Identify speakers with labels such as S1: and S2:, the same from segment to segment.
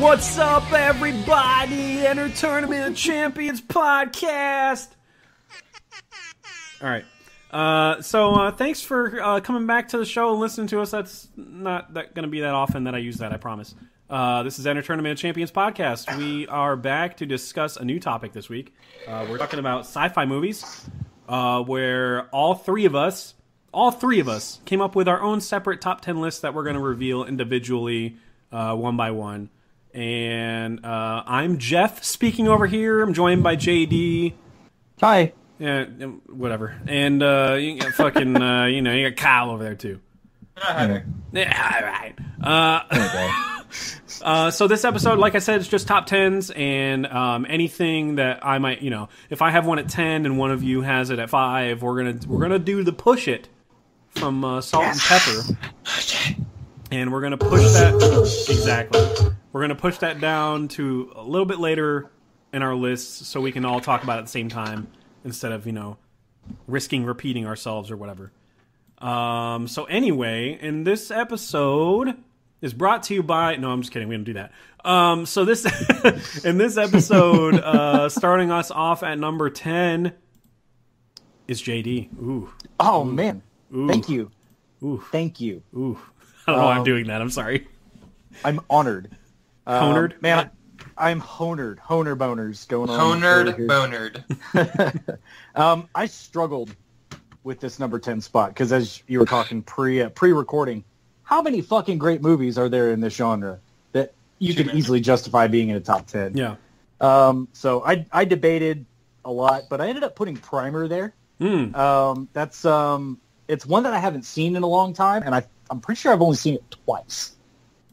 S1: What's up, everybody? Entertournament of Champions podcast. All right. Uh, so uh, thanks for uh, coming back to the show and listening to us. That's not that going to be that often that I use that. I promise. Uh, this is Entertournament of Champions podcast. We are back to discuss a new topic this week. Uh, we're talking about sci-fi movies, uh, where all three of us, all three of us, came up with our own separate top ten lists that we're going to reveal individually, one by one. And uh, I'm Jeff speaking over here. I'm joined by JD.
S2: Hi.
S1: Yeah, whatever. And uh, you got fucking, uh, you know, you got Kyle over there too.
S2: Yeah.
S1: Yeah, all right. Uh, uh, so this episode, like I said, it's just top tens and um, anything that I might, you know, if I have one at ten and one of you has it at five, we're gonna we're gonna do the push it from uh, Salt-N-Pepa, and we're gonna push that exactly. We're gonna push that down to a little bit later in our list so we can all talk about it at the same time instead of you know risking repeating ourselves or whatever. Um, so anyway, in this episode is brought to you by. No, I'm just kidding. We don't do that. Um, so this in this episode, uh, starting us off at number ten is JD. Ooh,
S2: Oh man.
S1: Ooh.
S2: Thank you.
S1: ooh,
S2: Thank you.
S1: ooh. I don't know why I'm
S2: Um,
S1: doing that. I'm sorry.
S2: I'm honored. Um,
S1: Honored?
S2: man, I, I'm honored. Honer boners going on.
S3: Honerd
S2: over here.
S3: bonerd.
S2: Um, I struggled with this number ten spot because as you were talking pre uh, pre recording, how many fucking great movies are there in this genre that you
S3: Too
S2: could
S3: many.
S2: easily justify being in a top ten?
S1: Yeah.
S2: Um, so I I debated a lot, but I ended up putting Primer there.
S1: Hmm.
S2: Um, that's um, it's one that I haven't seen in a long time, and I I'm pretty sure I've only seen it twice.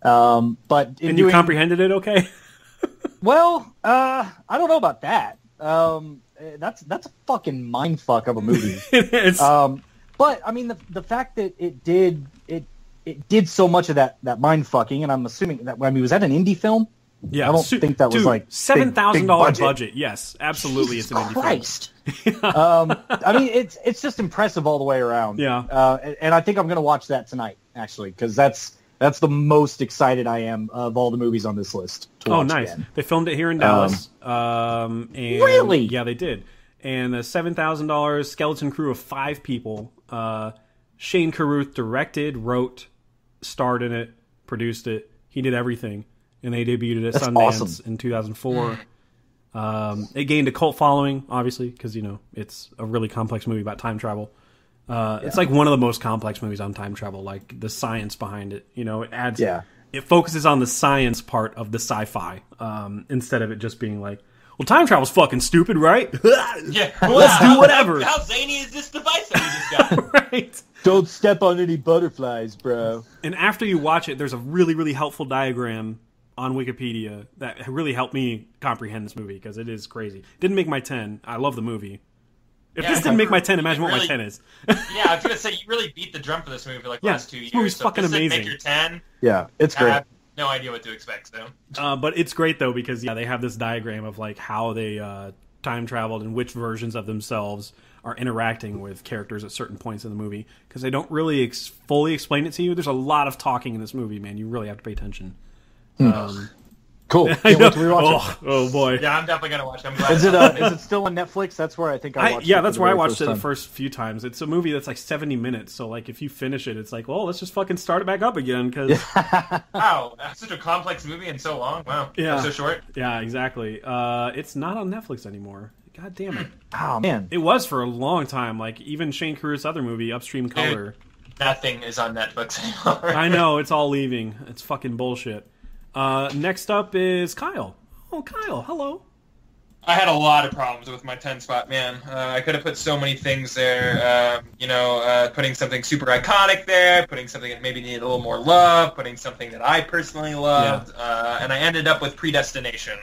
S2: Um, but
S1: And you
S2: doing,
S1: comprehended it, okay?
S2: well, uh, I don't know about that. Um, eh, that's that's a fucking mind fuck of a movie.
S1: it's,
S2: um, but I mean the the fact that it did it it did so much of that that mind fucking, and I'm assuming that I mean was that an indie film?
S1: yeah.
S2: I don't think that was, like,
S1: seven thousand dollar
S2: budget.
S1: budget. Yes, absolutely.
S2: Jesus
S1: it's an indie film.
S2: Christ. um, I mean, it's it's just impressive all the way around.
S1: Yeah.
S2: Uh, and, and I think I'm going to watch that tonight, actually, because that's that's the most excited I am of all the movies on this list.
S1: Oh, nice!
S2: again.
S1: They filmed it here in Dallas. Um, and
S2: Really?
S1: Yeah, they did. And the seven thousand dollars skeleton crew of five people. Uh, Shane Carruth directed, wrote, starred in it, produced it. He did everything, and they debuted at
S2: That's
S1: Sundance
S2: awesome.
S1: in 2004. Um, it gained a cult following, obviously, because you know it's a really complex movie about time travel. Uh, It's like one of the most complex movies on time travel. Like the science behind it, you know, it adds.
S2: Yeah.
S1: It focuses on the science part of the sci-fi um, instead of it just being like, "Well, time travel's fucking stupid, right?"
S3: Yeah.
S1: Let's do whatever.
S3: How, how zany is this device that we just got?
S1: right.
S2: Don't step on any butterflies, bro.
S1: And after you watch it, there's a really, really helpful diagram on Wikipedia that really helped me comprehend this movie because it is crazy. Didn't make my ten. I love the movie. If
S3: Yeah,
S1: this didn't make my ten, imagine what my ten is.
S3: yeah, I was gonna say you really beat the drum for this movie for like
S1: Yeah,
S3: last two
S1: this
S3: years.
S1: movie's
S3: so
S1: fucking
S3: if this didn't
S1: amazing.
S3: Make your ten.
S2: Yeah, it's
S3: I
S2: great.
S3: have no idea what to expect. So
S1: Uh, but it's great though because yeah, they have this diagram of like how they uh, time traveled and which versions of themselves are interacting with characters at certain points in the movie because they don't really ex- fully explain it to you. There's a lot of talking in this movie, man. You really have to pay attention. Um,
S2: Cool.
S1: I
S2: Can't
S1: know.
S2: wait to rewatch
S1: oh, oh boy.
S3: yeah, I'm definitely gonna watch. it. I'm glad.
S2: it. Is it uh, is it still on Netflix? That's where I think I
S1: I,
S2: watched.
S1: yeah,
S2: it for
S1: that's where I watched
S2: first
S1: it the first few times. It's a movie that's like 70 minutes, so like if you finish it, it's like, well, let's just fucking start it back up again because
S3: Wow, that's such a complex movie and so long. Wow.
S1: Yeah.
S3: So short.
S1: yeah, exactly. Uh, it's not on Netflix anymore. God damn it!
S2: Oh man.
S1: It was for a long time. Like even Shane Carruth's other movie, Upstream Color.
S3: Nothing is on Netflix anymore.
S1: I know it's all leaving. It's fucking bullshit. Uh, next up is Kyle. Oh, Kyle, hello.
S3: I had a lot of problems with my 10 spot, man. Uh, I could have put so many things there. Um, you know, uh, putting something super iconic there, putting something that maybe needed a little more love, putting something that I personally loved, uh, and I ended up with Predestination.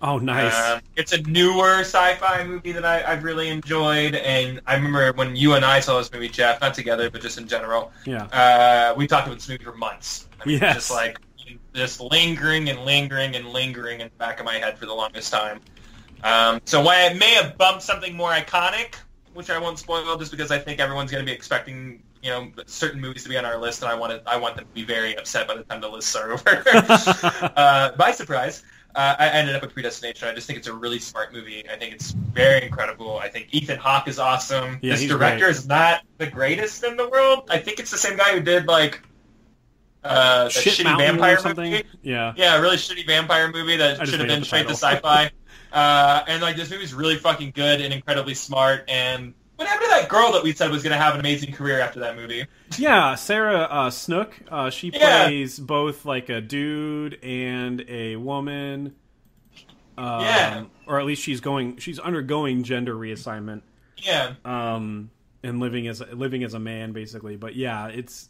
S1: Oh, nice.
S3: Um, it's a newer sci-fi movie that I, I've really enjoyed, and I remember when you and I saw this movie, Jeff, not together, but just in general,
S1: yeah.
S3: uh, we talked about this movie for months. I mean,
S1: Yes.
S3: just like just lingering and lingering and lingering in the back of my head for the longest time. Um, so why I may have bumped something more iconic, which I won't spoil just because I think everyone's going to be expecting you know certain movies to be on our list, and I want to, I want them to be very upset by the time the lists are over. uh, by surprise, uh, I ended up with Predestination. I just think it's a really smart movie. I think it's very incredible. I think Ethan Hawke is awesome.
S1: Yeah,
S3: this director
S1: great.
S3: is not the greatest in the world. I think it's the same guy who did like uh,
S1: Shit
S3: shitty
S1: Mountain
S3: vampire
S1: or something.
S3: movie.
S1: Yeah.
S3: Yeah, a really shitty vampire movie that should have been straight to sci-fi. uh, and like this movie's really fucking good and incredibly smart. And what happened to that girl that we said was going to have an amazing career after that movie?
S1: Yeah, Sarah uh, Snook. Uh, she
S3: Yeah.
S1: plays both like a dude and a woman. Um,
S3: Yeah.
S1: Or at least she's going. She's undergoing gender reassignment.
S3: Yeah,
S1: Um, and living as living as a man, basically. But yeah, it's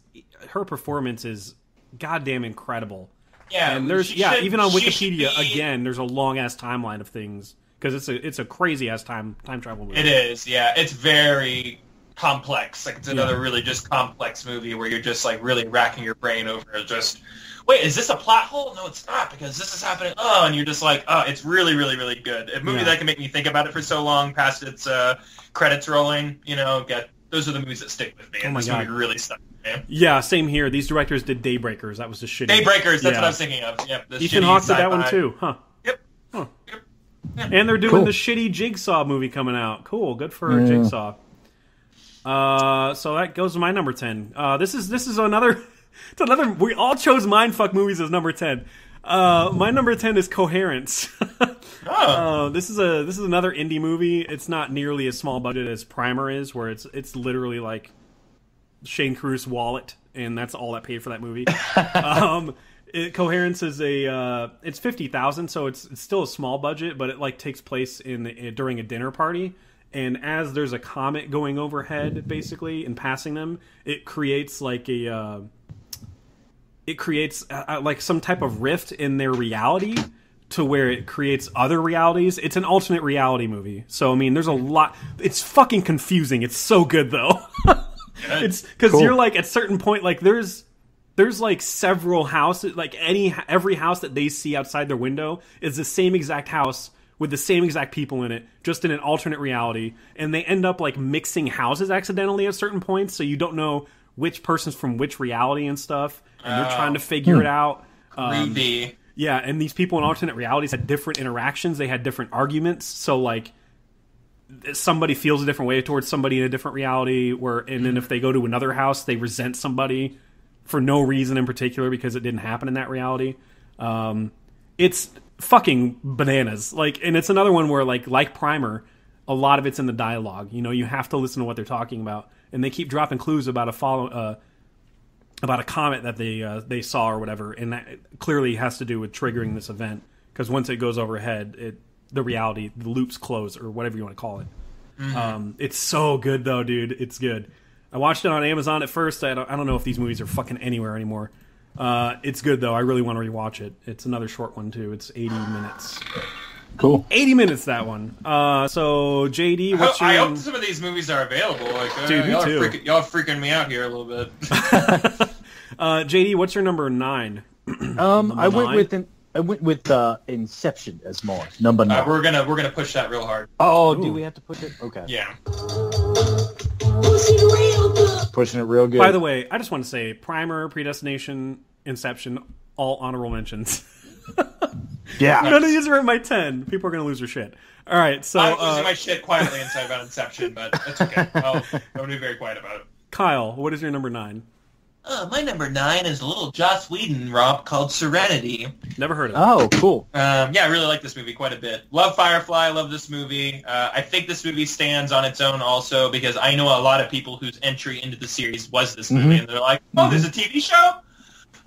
S1: her performance is goddamn incredible.
S3: yeah.
S1: and there's yeah,
S3: should-
S1: even on Wikipedia
S3: be-
S1: again, there's a long ass timeline of things because it's a it's a crazy ass time time travel movie.
S3: It is, yeah. It's very complex. Like it's another
S1: Yeah.
S3: really just complex movie where you're just like really racking your brain over just wait, is this a plot hole? No, it's not because this is happening. Oh, and you're just like, oh, it's really, really, really good. A movie
S1: Yeah.
S3: that can make me think about it for so long past its uh, credits rolling. You know, get those are the movies that stick with me.
S1: Oh my
S3: this
S1: God.
S3: movie really stuck with me.
S1: Yeah, same here. These directors did Daybreakers. That was the shitty.
S3: Daybreakers, that's
S1: Yeah.
S3: what I was thinking of. Yep.
S1: Ethan Hawke did that one too, huh?
S3: Yep.
S1: Huh.
S3: Yep.
S1: And they're doing
S2: Cool.
S1: the shitty Jigsaw movie coming out. Cool, good for
S2: Yeah.
S1: Jigsaw. Uh, so that goes to my number ten. Uh, this is this is another. It's another. We all chose mindfuck movies as number ten. Uh, my number ten is Coherence.
S3: Oh.
S1: Uh, this is a this is another indie movie. It's not nearly as small budget as Primer is, where it's it's literally like Shane Carruth's wallet, and that's all that paid for that movie. um, it, Coherence is a uh, it's fifty thousand, so it's it's still a small budget, but it like takes place in, in during a dinner party. And as there's a comet going overhead, basically, and passing them, it creates like a uh, it creates uh, uh, like some type of rift in their reality to where it creates other realities. It's an alternate reality movie. So I mean, there's a lot. It's fucking confusing. It's so good though. it's because
S2: Cool.
S1: you're like at certain point like there's there's like several houses like any every house that they see outside their window is the same exact house with the same exact people in it just in an alternate reality and they end up like mixing houses accidentally at certain points so you don't know which person's from which reality and stuff and they're
S3: Oh.
S1: trying to figure it out um,
S3: Creepy.
S1: yeah, and these people in alternate realities had different interactions. They had different arguments. So like somebody feels a different way towards somebody in a different reality where and then if they go to another house they resent somebody for no reason in particular because it didn't happen in that reality. Um, it's fucking bananas. Like and it's another one where like like Primer, a lot of it's in the dialogue. You know, you have to listen to what they're talking about and they keep dropping clues about a follow uh about a comet that they uh, they saw or whatever, and that clearly has to do with triggering this event because once it goes overhead, it the reality the loops close or whatever you want to call it. Um, it's so good though, dude. It's good. I watched it on Amazon at first. I don't, I don't know if these movies are fucking anywhere anymore. Uh, it's good though. I really want to rewatch it. It's another short one too. It's 80 minutes.
S2: Cool.
S1: 80 minutes that one. Uh, so JD, what's your
S3: I hope some of these movies are available. Like, uh,
S1: Dude, me
S3: y'all,
S1: too.
S3: Are freaking, y'all are freaking me out here a little bit.
S1: uh, JD? What's your number nine?
S2: Um, I went
S1: nine?
S2: with an, I went with uh, Inception as my number nine.
S3: Uh, we're gonna we're gonna push that real hard.
S2: oh,
S1: Ooh.
S2: do we have to push it? Okay.
S3: Yeah.
S2: Pushing it real good.
S1: By the way, I just want to say Primer, Predestination, Inception, all honorable mentions.
S2: yeah.
S1: None of these are in my 10. People are going to lose their shit. All right, so
S3: I'm
S1: uh,
S3: losing my shit quietly inside about Inception, but that's okay. I'll, I'm gonna be very quiet about it.
S1: Kyle, what is your number nine?
S3: Uh, my number nine is a little Joss Whedon romp called Serenity.
S1: Never heard of it.
S2: Oh, cool.
S3: Um, yeah, I really like this movie quite a bit. Love Firefly, love this movie. Uh, I think this movie stands on its own also because I know a lot of people whose entry into the series was this movie,
S2: Mhm.
S3: and they're like, "Oh, there's a TV show."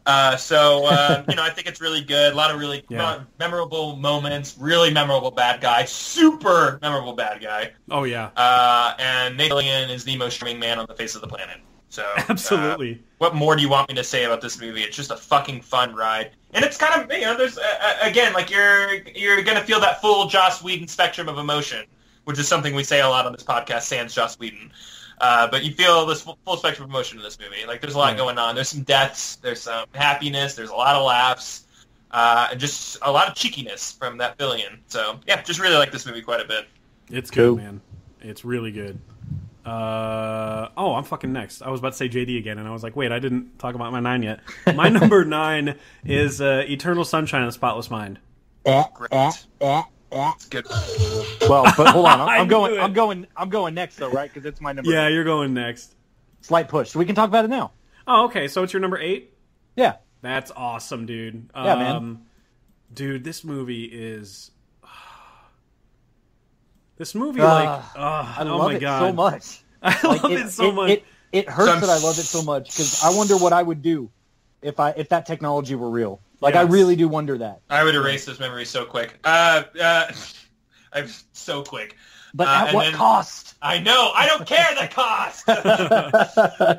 S3: Uh, so uh, you know, I think it's really good. A lot of really
S1: Yeah.
S3: memorable moments. Really memorable bad guy. Super memorable bad guy.
S1: Oh yeah,
S3: Uh, and Nate Fillion is the most charming man on the face of the planet. So uh,
S1: absolutely.
S3: what more do you want me to say about this movie? It's just a fucking fun ride, and it's kind of you know there's uh, uh, again like you're you're gonna feel that full Joss Whedon spectrum of emotion, which is something we say a lot on this podcast. Sans Joss Whedon, uh, but you feel this full, full spectrum of emotion in this movie. Like there's a lot
S1: Yeah.
S3: going on. There's some deaths. There's some happiness. There's a lot of laughs. Uh, and just a lot of cheekiness from that Fillion. So yeah, just really like this movie quite a bit.
S1: It's good,
S2: Cool.
S1: man. It's really good. Uh oh, I'm fucking next. I was about to say JD again, and I was like, wait, I didn't talk about my nine yet. My number nine is uh, Eternal Sunshine of the Spotless Mind.
S2: Eh,
S3: Great. Good.
S2: Well, but hold on. I'm, I'm going.
S1: it.
S2: I'm going. I'm going next though, right? Because it's my number.
S1: Yeah, you're going next.
S2: Slight push. So we can talk about it now.
S1: Oh, okay. So it's your number eight.
S2: Yeah.
S1: That's awesome, dude.
S2: Yeah, man.
S1: um, Dude, this movie is. This movie, like,
S2: Ah,
S1: uh,
S2: I
S1: oh
S2: love
S1: my
S2: it
S1: god,
S2: so much.
S1: I
S2: Like,
S1: love it, so much.
S2: It, it hurts
S3: So
S2: that I love it so much because I wonder what I would do if I if that technology were real. Like I really do wonder that.
S3: I would erase this memory so quick. Uh, uh, I'm so quick.
S2: But
S3: Uh,
S2: at
S3: and
S2: what
S3: then-
S2: cost?
S3: I know. I don't care the cost.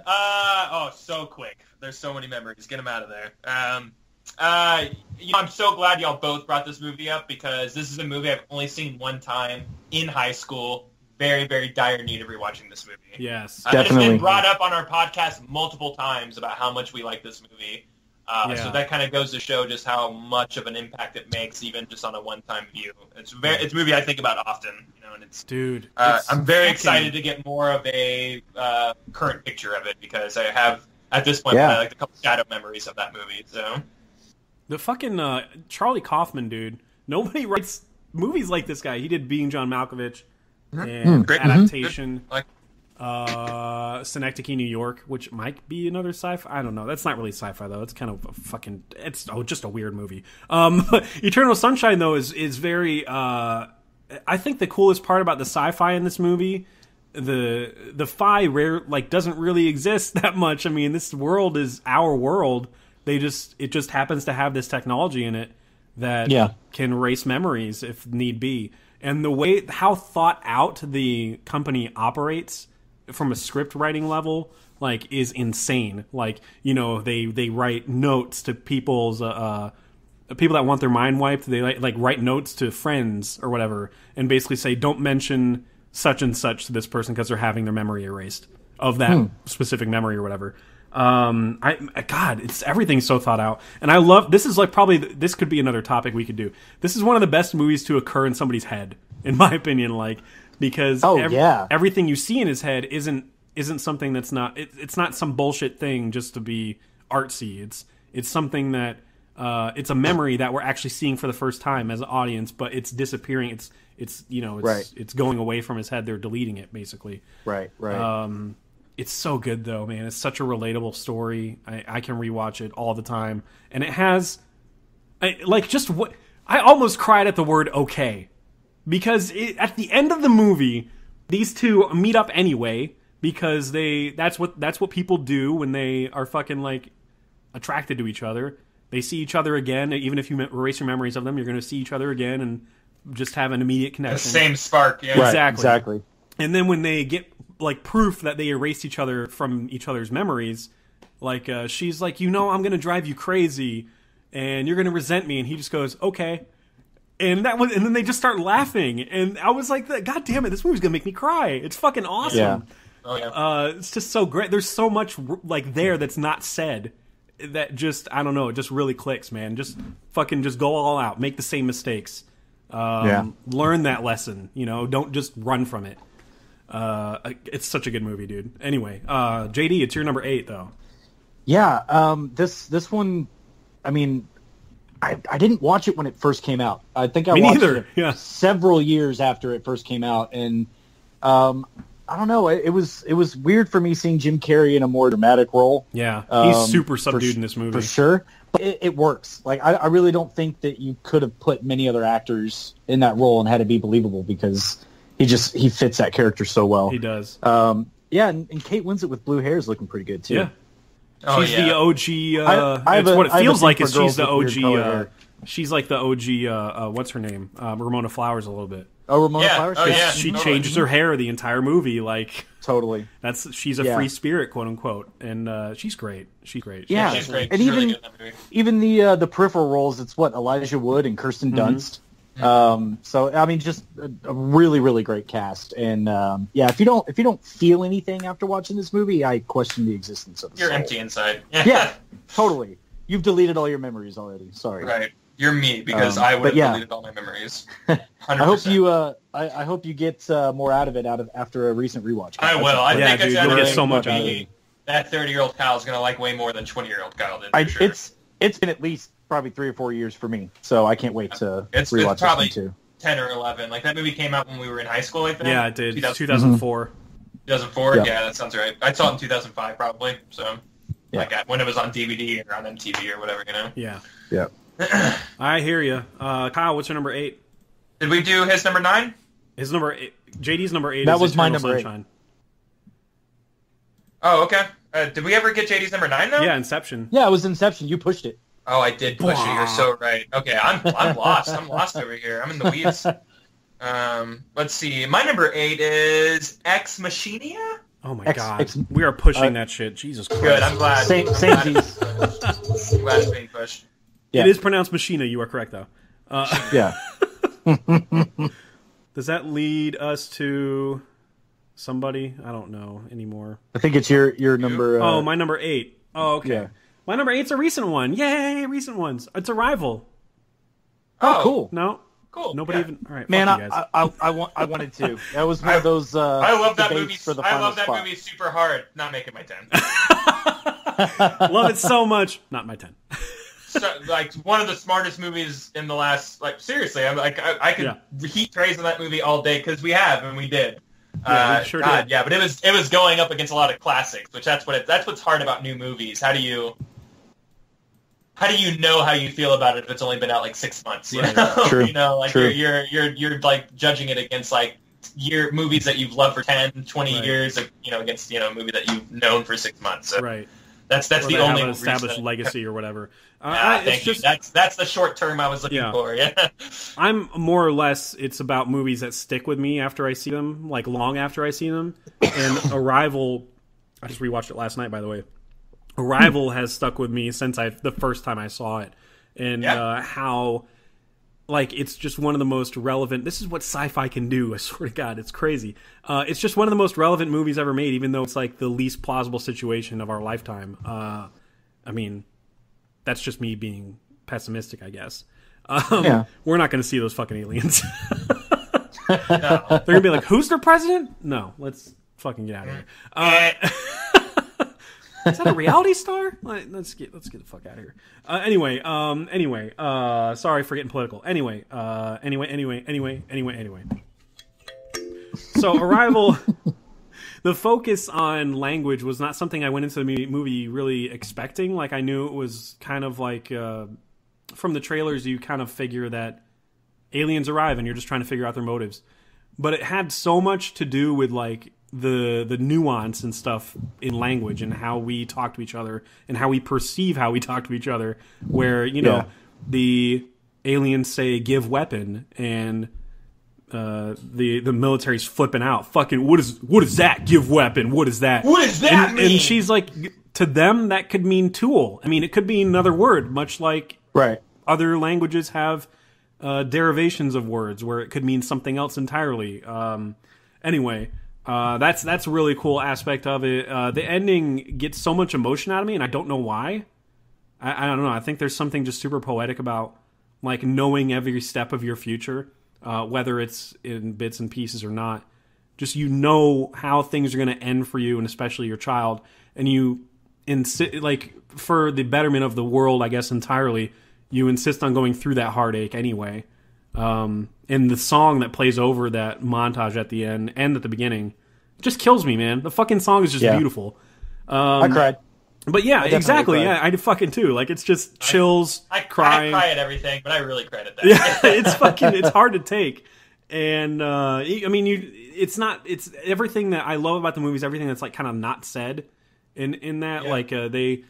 S3: uh, oh, so quick. There's so many memories. Get them out of there. Um, uh, you know, I'm so glad y'all both brought this movie up because this is a movie I've only seen one time in high school. Very, very dire need of rewatching this movie.
S1: yes,
S3: Uh, It's
S2: Definitely.
S3: been brought up on our podcast multiple times about how much we like this movie. Uh,
S1: Yeah.
S3: So that kind of goes to show just how much of an impact it makes, even just on a one-time view. It's very, it's a movie I think about often, you know, and it's.
S1: dude.
S3: Uh,
S1: it's
S3: I'm very
S1: fucking-
S3: excited to get more of a uh, current picture of it because I have at this point
S2: Yeah.
S3: like a couple shadow memories of that movie. So
S1: The fucking uh, Charlie Kaufman, dude. Nobody writes movies like this guy. He did Being John Malkovich and
S3: Great.
S1: adaptation.
S3: Like-
S1: Uh, Synecdoche, New York, which might be another sci-fi. I don't know. That's not really sci-fi though. It's kind of a fucking. It's oh, just a weird movie. Um, Eternal Sunshine though is is very. Uh, I think the coolest part about the sci-fi in this movie, the the fi rare like doesn't really exist that much. I mean, this world is our world. They just it just happens to have this technology in it that
S2: Yeah.
S1: can erase memories if need be. And the way how thought out the company operates from a script writing level like is insane. Like, you know, they they write notes to people's uh, uh people that want their mind wiped, they like, like write notes to friends or whatever and basically say don't mention such and such to this person because they're having their memory erased of that specific memory or whatever. Um, I God, it's everything's so thought out, and I love. This is like probably this could be another topic we could do. This is one of the best movies to occur in somebody's head, in my opinion. Like because
S2: Oh, yeah.
S1: everything you see in his head isn't isn't something that's not. It, it's not some bullshit thing just to be artsy. It's it's something that uh, it's a memory that we're actually seeing for the first time as an audience, but it's disappearing. It's it's you know it's
S2: Right.
S1: it's going away from his head. They're deleting it basically.
S2: Right, right.
S1: Um, it's so good though, man. It's such a relatable story. I, I can rewatch it all the time, and it has, I, like, just what I almost cried at the word "okay," because it, at the end of the movie, these two meet up anyway because they that's what that's what people do when they are fucking like attracted to each other. They see each other again, even if you erase your memories of them, you're going to see each other again and just have an immediate connection.
S3: the same spark. Yeah.
S2: right,
S1: exactly.
S2: exactly.
S1: And then when they get like proof that they erased each other from each other's memories, like uh, she's like, you know, I'm gonna drive you crazy, and you're gonna resent me, and he just goes, okay. And that was, and then they just start laughing, and I was like, God damn it, this movie's gonna make me cry. It's fucking awesome.
S2: Yeah.
S3: Oh yeah.
S1: Uh, it's just so great. There's so much like there that's not said that just I don't know. It just really clicks, man. Just fucking just go all out. Make the same mistakes. Um,
S2: Yeah.
S1: Learn that lesson. You know, don't just run from it. Uh, it's such a good movie, dude. Anyway, uh, JD, it's your number eight though.
S2: Yeah, um, this this one, I mean, I, I didn't watch it when it first came out. I think I
S1: Me
S2: watched
S1: neither,
S2: it
S1: yeah.
S2: several years after it first came out, and um, I don't know. It, it was it was weird for me seeing Jim Carrey in a more dramatic role.
S1: Yeah, he's
S2: Um,
S1: super subdued in this movie.
S2: for sure. But it, it works. Like I, I really don't think that you could have put many other actors in that role and had it be believable because he just he fits that character so well.
S1: He does.
S2: Um, yeah, and, and Kate Winslet with blue hair is looking pretty good too.
S1: yeah,
S3: oh
S1: she's
S3: yeah.
S1: the OG. Uh,
S2: I have
S1: it's
S2: a-
S1: what it
S2: I have a
S1: feels like is she's the OG. Uh, she's like the OG. Uh, uh, what's her name? Um, Ramona Flowers a little bit.
S2: Oh, Ramona
S3: Yeah.
S2: Flowers.
S3: Oh, yeah.
S1: she
S3: totally.
S1: changes her hair the entire movie. Like
S2: Totally.
S1: that's she's a
S2: Yeah.
S1: free spirit, quote unquote, and uh, she's great. She's great.
S2: Yeah.
S3: She's great.
S2: And
S3: She's really
S2: even-
S3: good in that movie.
S2: Even the uh, the peripheral roles, it's what Elijah Wood and Kirsten
S1: Mm-hmm.
S2: Dunst. Um, so I mean, just a, a really, really great cast. And um, yeah, if you don't if you don't feel anything after watching this movie, I question the existence of the
S3: You're
S2: soul.
S3: empty inside.
S2: Yeah, totally. You've deleted all your memories already. Sorry.
S3: Right. You're me because
S2: Um,
S3: I would have
S2: yeah.
S3: deleted all my memories.
S2: I
S3: 100%.
S2: hope you. Uh, I, I hope you get uh, more out of it out of after a recent rewatch.
S3: I will. I
S1: Yeah,
S3: think
S1: dude,
S3: it's
S1: you'll
S3: gonna
S1: get so much out of it.
S3: That 30 year old Kyle is gonna like way more than 20 year old Kyle did. For
S2: I,
S3: sure.
S2: It's it's been at least probably three or four years for me, so I can't wait to
S3: It's- it's probably-
S2: this too.
S3: 10 or 11. Like that movie came out when we were in high school. I think.
S1: Yeah, it did.
S3: 2000
S1: 2004.
S3: 2004.
S2: Yeah.
S3: Yeah, that sounds right. I saw it in 2005 probably. So.
S2: Yeah.
S3: Like when it was on DVD or on MTV or whatever, you know.
S1: Yeah.
S2: Yeah.
S1: I hear you. Uh, Kyle, what's your number eight?
S3: Did we do his number nine?
S1: His number eight, JD's number eight.
S2: That
S1: is
S2: was my
S1: Eternal
S2: number eight.
S3: Oh, okay. Uh, did we ever get JD's number nine though?
S1: Yeah, Inception.
S2: Yeah, it was Inception. You pushed it.
S3: Oh, I did push it. You're so right. Okay, I'm I'm lost. I'm lost over here. I'm in the weeds. Um, let's see. My number eight is Ex Machina.
S1: Oh my
S2: X-
S1: god,
S2: X-
S1: we are pushing
S2: uh,
S1: that shit. Jesus Christ.
S3: Good. I'm glad.
S2: Same
S3: I'm
S2: same
S3: glad,
S2: piece.
S3: I'm glad it's being pushed.
S2: Yeah.
S1: It is pronounced Machina. You are correct though. Uh,
S2: Yeah.
S1: does that lead us to somebody? I don't know anymore.
S2: I think it's your your number. Uh,
S1: oh, my number eight. Oh, okay.
S2: Yeah.
S1: My number eight's a recent one. Yay, recent ones. It's Arrival.
S2: Oh, cool.
S1: No,
S3: Cool.
S1: nobody
S3: yeah.
S1: even. All right,
S2: Man,
S1: fuck you
S2: I,
S1: guys.
S2: I, I, I, want, I wanted to. That was one of those. Uh,
S3: I love that movie.
S2: For the
S3: I love that
S2: spot.
S3: movie super hard. Not making my ten.
S1: Love it so much. Not my ten.
S3: so, like one of the smartest movies in the last. Like seriously, I'm like I, I could
S1: Yeah.
S3: heat praise on that movie all day because we have and we did.
S1: Yeah, we
S3: Uh,
S1: sure
S3: God,
S1: did.
S3: Yeah, but it was it was going up against a lot of classics, which that's what it, that's what's hard about new movies. How do you how do you know how you feel about it if it's only been out like six months? You
S1: Right.
S3: know,
S2: True.
S3: you know, like
S2: True.
S3: you're you're you're you're like judging it against like year movies that you've loved for 10, 20
S1: Right.
S3: years, like, you know, against you know a movie that you've known for six months. So
S1: right.
S3: that's that's
S1: Or
S3: the
S1: they
S3: only
S1: have an
S3: reason
S1: established
S3: that-
S1: legacy or whatever. Uh,
S3: Ah,
S1: I-
S3: thank
S1: it's
S3: you.
S1: just
S3: That's that's the short term I was looking
S1: Yeah.
S3: for. Yeah.
S1: I'm more or less. It's about movies that stick with me after I see them, like long after I see them. And Arrival, I just rewatched it last night, by the way. Arrival has stuck with me since I the first time I saw it, and
S3: Yeah.
S1: uh, how like it's just one of the most relevant. This is what sci-fi can do. I swear to God, it's crazy. Uh, it's just one of the most relevant movies ever made, even though it's like the least plausible situation of our lifetime. Uh, I mean, that's just me being pessimistic, I guess. Um,
S2: Yeah.
S1: We're not going to see those fucking aliens.
S3: No.
S1: They're going to be like, "Who's their president?" No, let's fucking get out of here. Is that a reality star? Like, let's get let's get the fuck out of here. Uh, anyway, um, anyway, uh, sorry for getting political. Anyway, uh, anyway, anyway, anyway, anyway, anyway. So, Arrival. the focus on language was not something I went into the movie really expecting. Like I knew it was kind of like uh, from the trailers, you kind of figure that aliens arrive and you're just trying to figure out their motives. But it had so much to do with like the the nuance and stuff in language and how we talk to each other and how we perceive how we talk to each other. Where you know
S2: Yeah.
S1: the aliens say "give weapon" and uh, the the military's flipping out. Fucking what is what is that? Give weapon. What is that?
S3: what is that
S1: and,
S3: mean?
S1: And she's like, to them that could mean tool. I mean, it could be another word, much like
S2: Right.
S1: other languages have uh, derivations of words where it could mean something else entirely. Um, anyway, uh, that's that's a really cool aspect of it. Uh, the ending gets so much emotion out of me, and I don't know why. I, I don't know. I think there's something just super poetic about like knowing every step of your future, uh, whether it's in bits and pieces or not. Just you know how things are going to end for you, and especially your child, and you insi- like for the betterment of the world, I guess entirely. You insist on going through that heartache anyway. Um, and the song that plays over that montage at the end and at the beginning just kills me, man. The fucking song is just
S2: Yeah.
S1: beautiful.
S2: I cried.
S1: But yeah, exactly.
S2: cried.
S1: Yeah, I did fucking too. Like it's just chills,
S3: I,
S1: crying.
S3: I cry at everything, but I really cried at that.
S1: yeah, it's fucking. It's hard to take. And uh, I mean, you. It's not. It's everything that I love about the movie is everything that's like kind of not said. In in that,
S3: Yeah.
S1: like uh, they,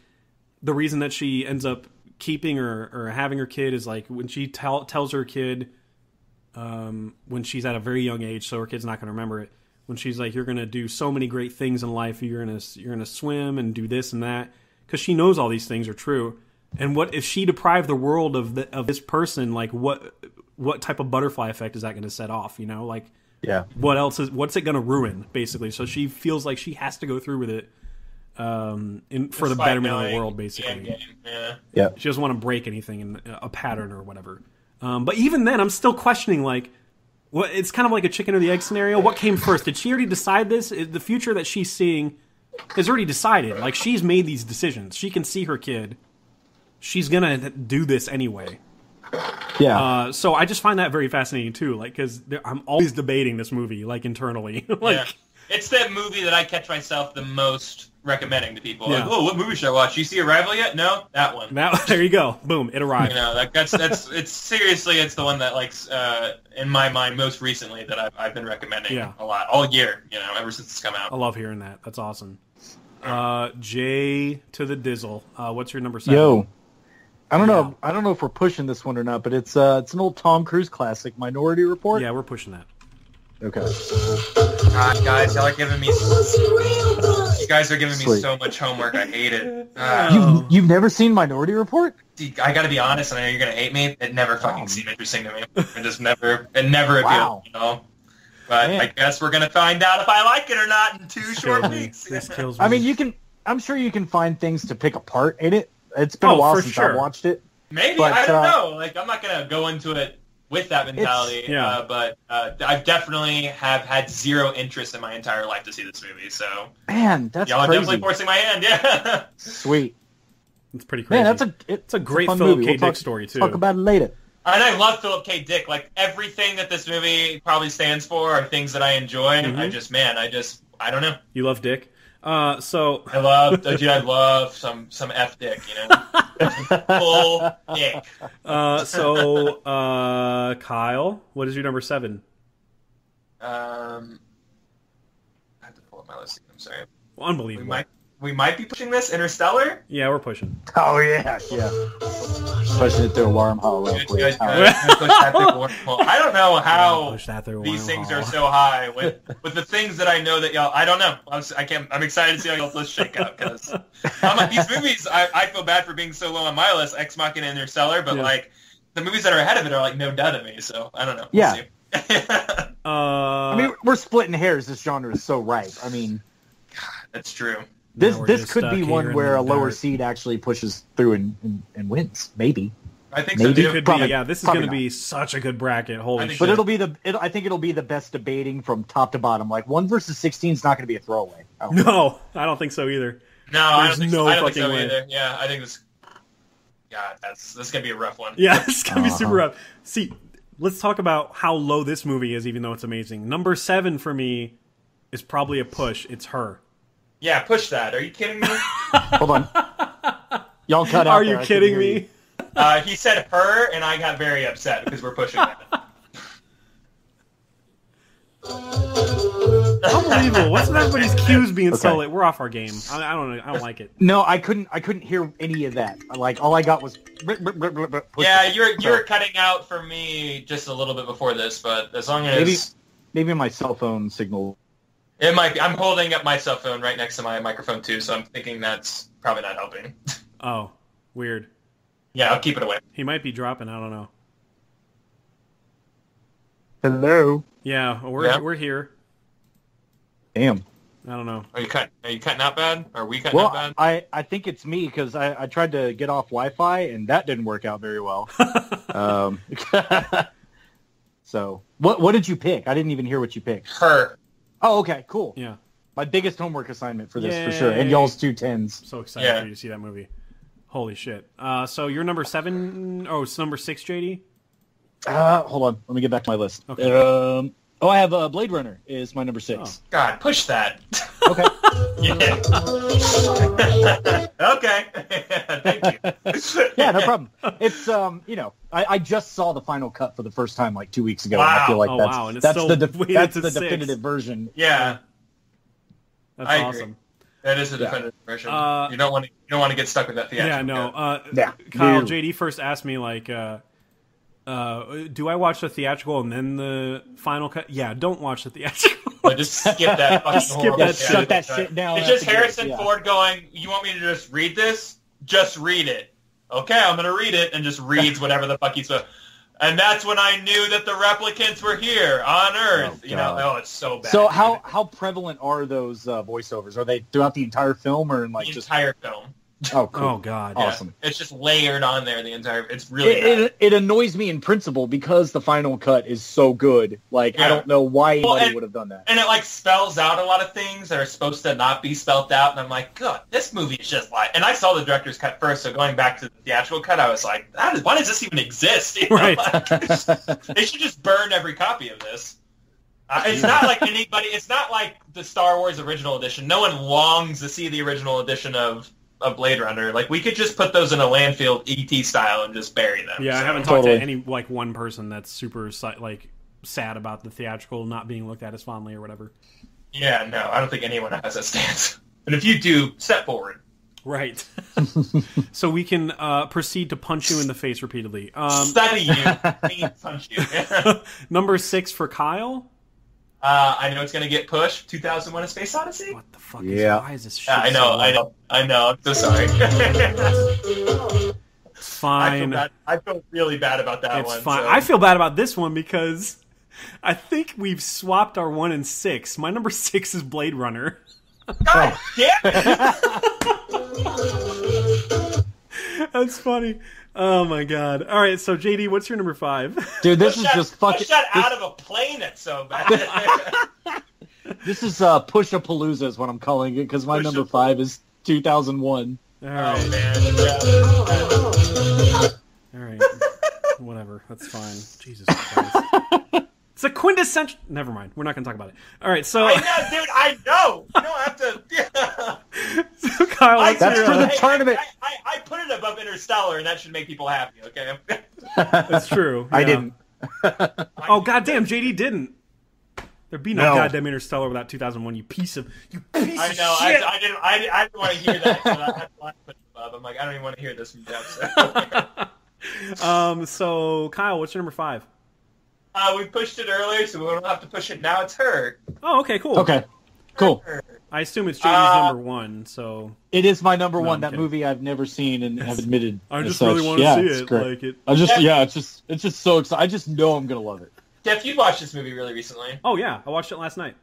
S1: the reason that she ends up keeping or or having her kid is like when she tell, tells her kid, um, when she's at a very young age, so her kid's not going to remember it. When she's like, "You're going to do so many great things in life. You're going to you're going to swim and do this and that," because she knows all these things are true. And what if she deprived the world of the, of this person? Like what what type of butterfly effect is that going to set off? You know, like
S2: Yeah.
S1: what else is what's it going to ruin basically? So she feels like she has to go through with it. um, in, for the
S3: Despite
S1: betterment of the world, basically.
S3: end game. Yeah.
S2: Yeah.
S1: She doesn't want to break anything in a pattern or whatever. Um, but even then, I'm still questioning like, what? It's kind of like a chicken or the egg scenario. What came first? Did she already decide this? Is- The future that she's seeing is already decided. Like she's made these decisions. She can see her kid. She's gonna do this anyway.
S2: Yeah.
S1: Uh, so I just find that very fascinating too. Like because I'm always debating this movie like internally. like
S3: yeah. It's that movie that I catch myself the most recommending to people.
S1: Yeah.
S3: Like, oh, what movie should I watch? You see Arrival yet? No, that one.
S1: that, there you go. Boom. It arrived.
S3: You know, that, that's that's it's seriously, it's the one that like uh, in my mind most recently that I've, I've been recommending
S1: Yeah.
S3: a lot all year. You know, ever since it's come out.
S1: I love hearing that. That's awesome. Uh, J to the Dizzle. Uh, what's your number seven?
S2: Yo. I don't know. I don't know if we're pushing this one or not, but it's uh, it's an old Tom Cruise classic, Minority Report.
S1: Yeah, we're pushing that.
S2: Okay.
S3: God, guys, y'all are giving me. You guys are giving me
S2: Sweet.
S3: so much homework. I hate it. Uh,
S1: Oh.
S2: You've, you've never seen Minority Report?
S3: I got to be honest, and I know you're gonna hate me. It never fucking
S2: Wow.
S3: seemed interesting to me. It just never, it never appealed.
S2: Wow.
S3: You know. But
S2: Man.
S3: I guess we're gonna find out if I like it or not in two
S1: This
S3: short
S1: kills me.
S3: weeks.
S1: This kills me.
S2: I mean, you can. I'm sure you can find things to pick apart in it. It's been
S1: Oh,
S2: a while since
S1: sure.
S2: I watched it.
S3: Maybe
S2: But,
S3: I don't
S2: uh,
S3: know. Like I'm not gonna go into it with that mentality.
S1: yeah.
S3: Uh, but uh, I've definitely have had zero interest in my entire life to see this movie. So
S2: Man, that's
S3: y'all are
S2: crazy.
S3: definitely forcing my hand. Yeah.
S2: Sweet.
S1: it's pretty crazy.
S2: Man, that's a it's
S1: a great
S2: fun
S1: Philip
S2: movie.
S1: K.
S2: We'll
S1: Dick
S2: talk,
S1: story too.
S2: Talk about it later.
S3: And I love Philip K. Dick. Like everything that this movie probably stands for are things that I enjoy.
S1: Mhm.
S3: I just, man, I just, I don't know.
S1: you love Dick. Uh, so
S3: I love, dude, I love some some f dick. You know, full dick.
S1: uh, so uh, Kyle, what is your number seven?
S3: Um, I have to pull up my list. I'm sorry. We
S1: unbelievable.
S3: might we might be pushing this Interstellar.
S1: Yeah, we're pushing.
S2: Oh yeah, yeah. Pushing it through a wormhole real quick.
S3: good,
S2: All
S3: good. I'm gonna push that big wormhole. I don't know how
S1: Push that through
S3: these things are so high with with the things that I know that y'all. I don't know. I'm, s- I can't. I'm excited to see how y'all list shake out because I'm a these movies. I, I feel bad for being so low on my list. Ex Machina and Interstellar, but
S1: Yeah.
S3: like the movies that are ahead of it are like no doubt to me. So I don't know.
S2: Yeah.
S3: We'll see.
S1: Uh,
S2: I mean, we're splitting hairs. This genre is so ripe. I mean,
S3: That's true.
S2: This this could be one where a lower
S1: dirt.
S2: seed actually pushes through and, and, and wins. Maybe,
S3: I think
S2: Maybe.
S3: so
S1: It
S3: too.
S1: could
S2: Probably-
S1: be, yeah. This is going to be such a good bracket. Holy
S3: I
S1: shit!
S2: but it'll be the. It, I think it'll be the best debating from top to bottom. Like one versus sixteen is not going to be a throwaway. I don't think.
S1: no, I don't think so either.
S3: No, I
S1: There's
S3: don't think
S1: no
S3: so. Don't think
S1: fucking
S3: so
S1: way.
S3: either. Yeah, I think this. God, that's this is gonna be a rough one.
S1: Yeah, it's gonna be
S2: Uh-huh.
S1: super rough. See, let's talk about how low this movie is, even though it's amazing. Number seven for me is probably a push. It's her.
S3: Yeah, push that. Are you kidding me?
S2: Hold on. Y'all cut out.
S1: Are
S2: there.
S1: you
S2: I
S1: kidding me?
S2: you.
S3: uh, he said her, and I got very upset because we're pushing that.
S1: Unbelievable. What's with everybody's cues being so
S2: Okay.
S1: late? We're off our game. I, I don't. I don't like it.
S2: No, I couldn't. I couldn't hear any of that. Like all I got was.
S3: Yeah, you're you're cutting out for me just a little bit before this, but as long as
S2: maybe maybe my cell phone signal.
S3: It might be, I'm holding up my cell phone right next to my microphone too, so I'm thinking that's probably not helping.
S1: Oh, weird.
S3: yeah, I'll keep it away.
S1: He might be dropping. I don't know.
S2: Hello.
S1: Yeah, we're
S3: Yeah.
S1: we're here.
S2: Damn.
S1: I don't know.
S3: Are you cut? Are you cutting out bad? Are we cutting
S2: Well,
S3: out bad?
S2: I, I think it's me because I, I tried to get off Wi-Fi and that didn't work out very well. um, so what what did you pick? I didn't even hear what you picked.
S3: Her.
S2: Oh, okay, cool.
S1: Yeah,
S2: My biggest homework assignment for this for sure, and y'all's two tens.
S1: so excited
S3: Yeah.
S1: for you to see that movie. Holy shit. Uh, so you're number seven. Oh, it's number six, JD.
S2: Uh, hold on, let me get back to my list.
S1: Okay.
S2: Um, oh, I have uh, Blade Runner is my number six.
S3: God, push that.
S2: Okay.
S3: yeah. okay. Thank you.
S2: yeah, no problem. It's um, you know, I, I just saw the final cut for the first time like two weeks ago. and I feel
S3: Wow.
S2: like
S1: Oh,
S2: that's
S1: wow, and it's
S2: that's
S1: still
S2: the def-
S1: waited
S2: that's
S1: to
S2: the
S1: six.
S2: definitive version.
S3: Yeah,
S1: That's
S3: I agree.
S1: awesome.
S3: that is a
S2: Yeah.
S3: definitive version.
S1: Uh,
S3: you don't want to. You don't want to get stuck with that theatrical.
S1: Yeah, no. Uh,
S2: Yeah.
S1: Kyle,
S2: No.
S1: JD first asked me like, uh, uh, do I watch the theatrical and then the final cut? Yeah, don't watch the theatrical.
S3: But just skip that fucking
S1: Skip that shit.
S2: shut that shit down.
S3: It's just
S2: the gate,
S3: Harrison
S2: yeah.
S3: Ford going. You want me to just read this? Just read it. Okay, I'm gonna read it, and just reads whatever the fuck he's. Uh, and that's when I knew that the replicants were here on Earth.
S2: Oh,
S3: you know, oh, it's so bad.
S2: So how how prevalent are those uh, voiceovers? Are they throughout the entire film or in like
S3: the
S2: just?
S3: entire film?
S2: Oh, cool.
S1: Oh God.
S2: Oh.
S3: Yeah.
S2: Awesome.
S3: It's just layered on there. The entire. It's really.
S2: It,
S3: bad.
S2: it, it annoys me in principle because the final cut is so good. Like I don't know why anybody
S3: and-
S2: would have done that.
S3: and it like spells out a lot of things that are supposed to not be spelled out, and I'm like, God, this movie is just like. And I saw the director's cut first, so going back to the theatrical cut, I was like, how why does this even exist? You know,
S1: Right.
S3: like, they should just burn every copy of this. Uh, it's not like anybody. It's not like the Star Wars original edition. No one longs to see the original edition of of Blade Runner. Like we could just put those in a landfill ET style and just bury them.
S1: Yeah, I haven't talked
S2: Totally.
S1: to any like one person that's super like sad about the theatrical not being looked at as fondly or whatever.
S3: Yeah, no, I don't think anyone has that stance. And if you do, step forward.
S1: Right. so we can uh, proceed to punch you in the face repeatedly. Um,
S3: Study you, punch you.
S1: number six for Kyle.
S3: Uh, I know it's gonna get pushed. 2001: A Space Odyssey.
S1: What the fuck?
S2: Yeah.
S1: Is, why is this shit?
S3: Yeah, I know,
S1: so
S3: I know, I know. I'm so sorry. I feel
S1: Fine.
S3: bad. I feel really bad about that
S1: It's
S3: one.
S1: fine.
S3: so-
S1: I feel bad about this one because I think we've swapped our one and six. My number six is Blade Runner.
S3: God damn it!
S1: That's funny. Oh my god. All right, so JD, what's your number five?
S2: Dude, this
S3: Push
S2: is
S3: that-
S2: just fucking.
S3: Push that
S2: this-
S3: out of a plane. It's so bad.
S2: This is uh, Push a Palooza is what I'm calling it because my
S3: Push
S2: number five is 2001.
S1: All
S3: oh man.
S1: All right. Whatever. That's fine. Jesus Christ. It's a quintessential. Never mind. We're not going to talk about it. All right. So,
S3: I know, dude. I know. You don't have to.
S1: so Kyle,
S3: I,
S1: what's
S2: That's for the
S3: I-
S2: tournament.
S3: I, I, I put it above Interstellar, and that should make people happy. Okay.
S1: That's true.
S2: I didn't.
S1: Oh goddamn, JD didn't. There'd be no,
S2: No.
S1: goddamn Interstellar without 2001. You piece of you piece
S3: I
S1: of
S3: know. I,
S1: shit.
S3: I didn't. I, I didn't want to hear that. So that's why I put it above. I'm like, I don't even want to hear this from Jeff. So.
S1: um. So Kyle, what's your number five?
S3: Uh, we pushed it earlier, so we don't have to push it now. It's her.
S1: Oh, okay, cool.
S2: Okay, cool.
S3: Her.
S1: I assume it's JD's
S3: Uh,
S1: number one. So
S2: It is my number
S1: No,
S2: one.
S1: I'm
S2: that
S1: kidding.
S2: movie I've never seen and have admitted.
S1: I
S2: as
S1: just
S2: such.
S1: really want to
S2: Yeah,
S1: see
S2: it's
S1: it.
S2: great.
S1: Like it.
S2: I just
S3: Yeah.
S2: yeah, it's just it's just so exciting. I just know I'm gonna love it.
S3: Jeff, you watched this movie really recently.
S1: Oh yeah, I watched it last night.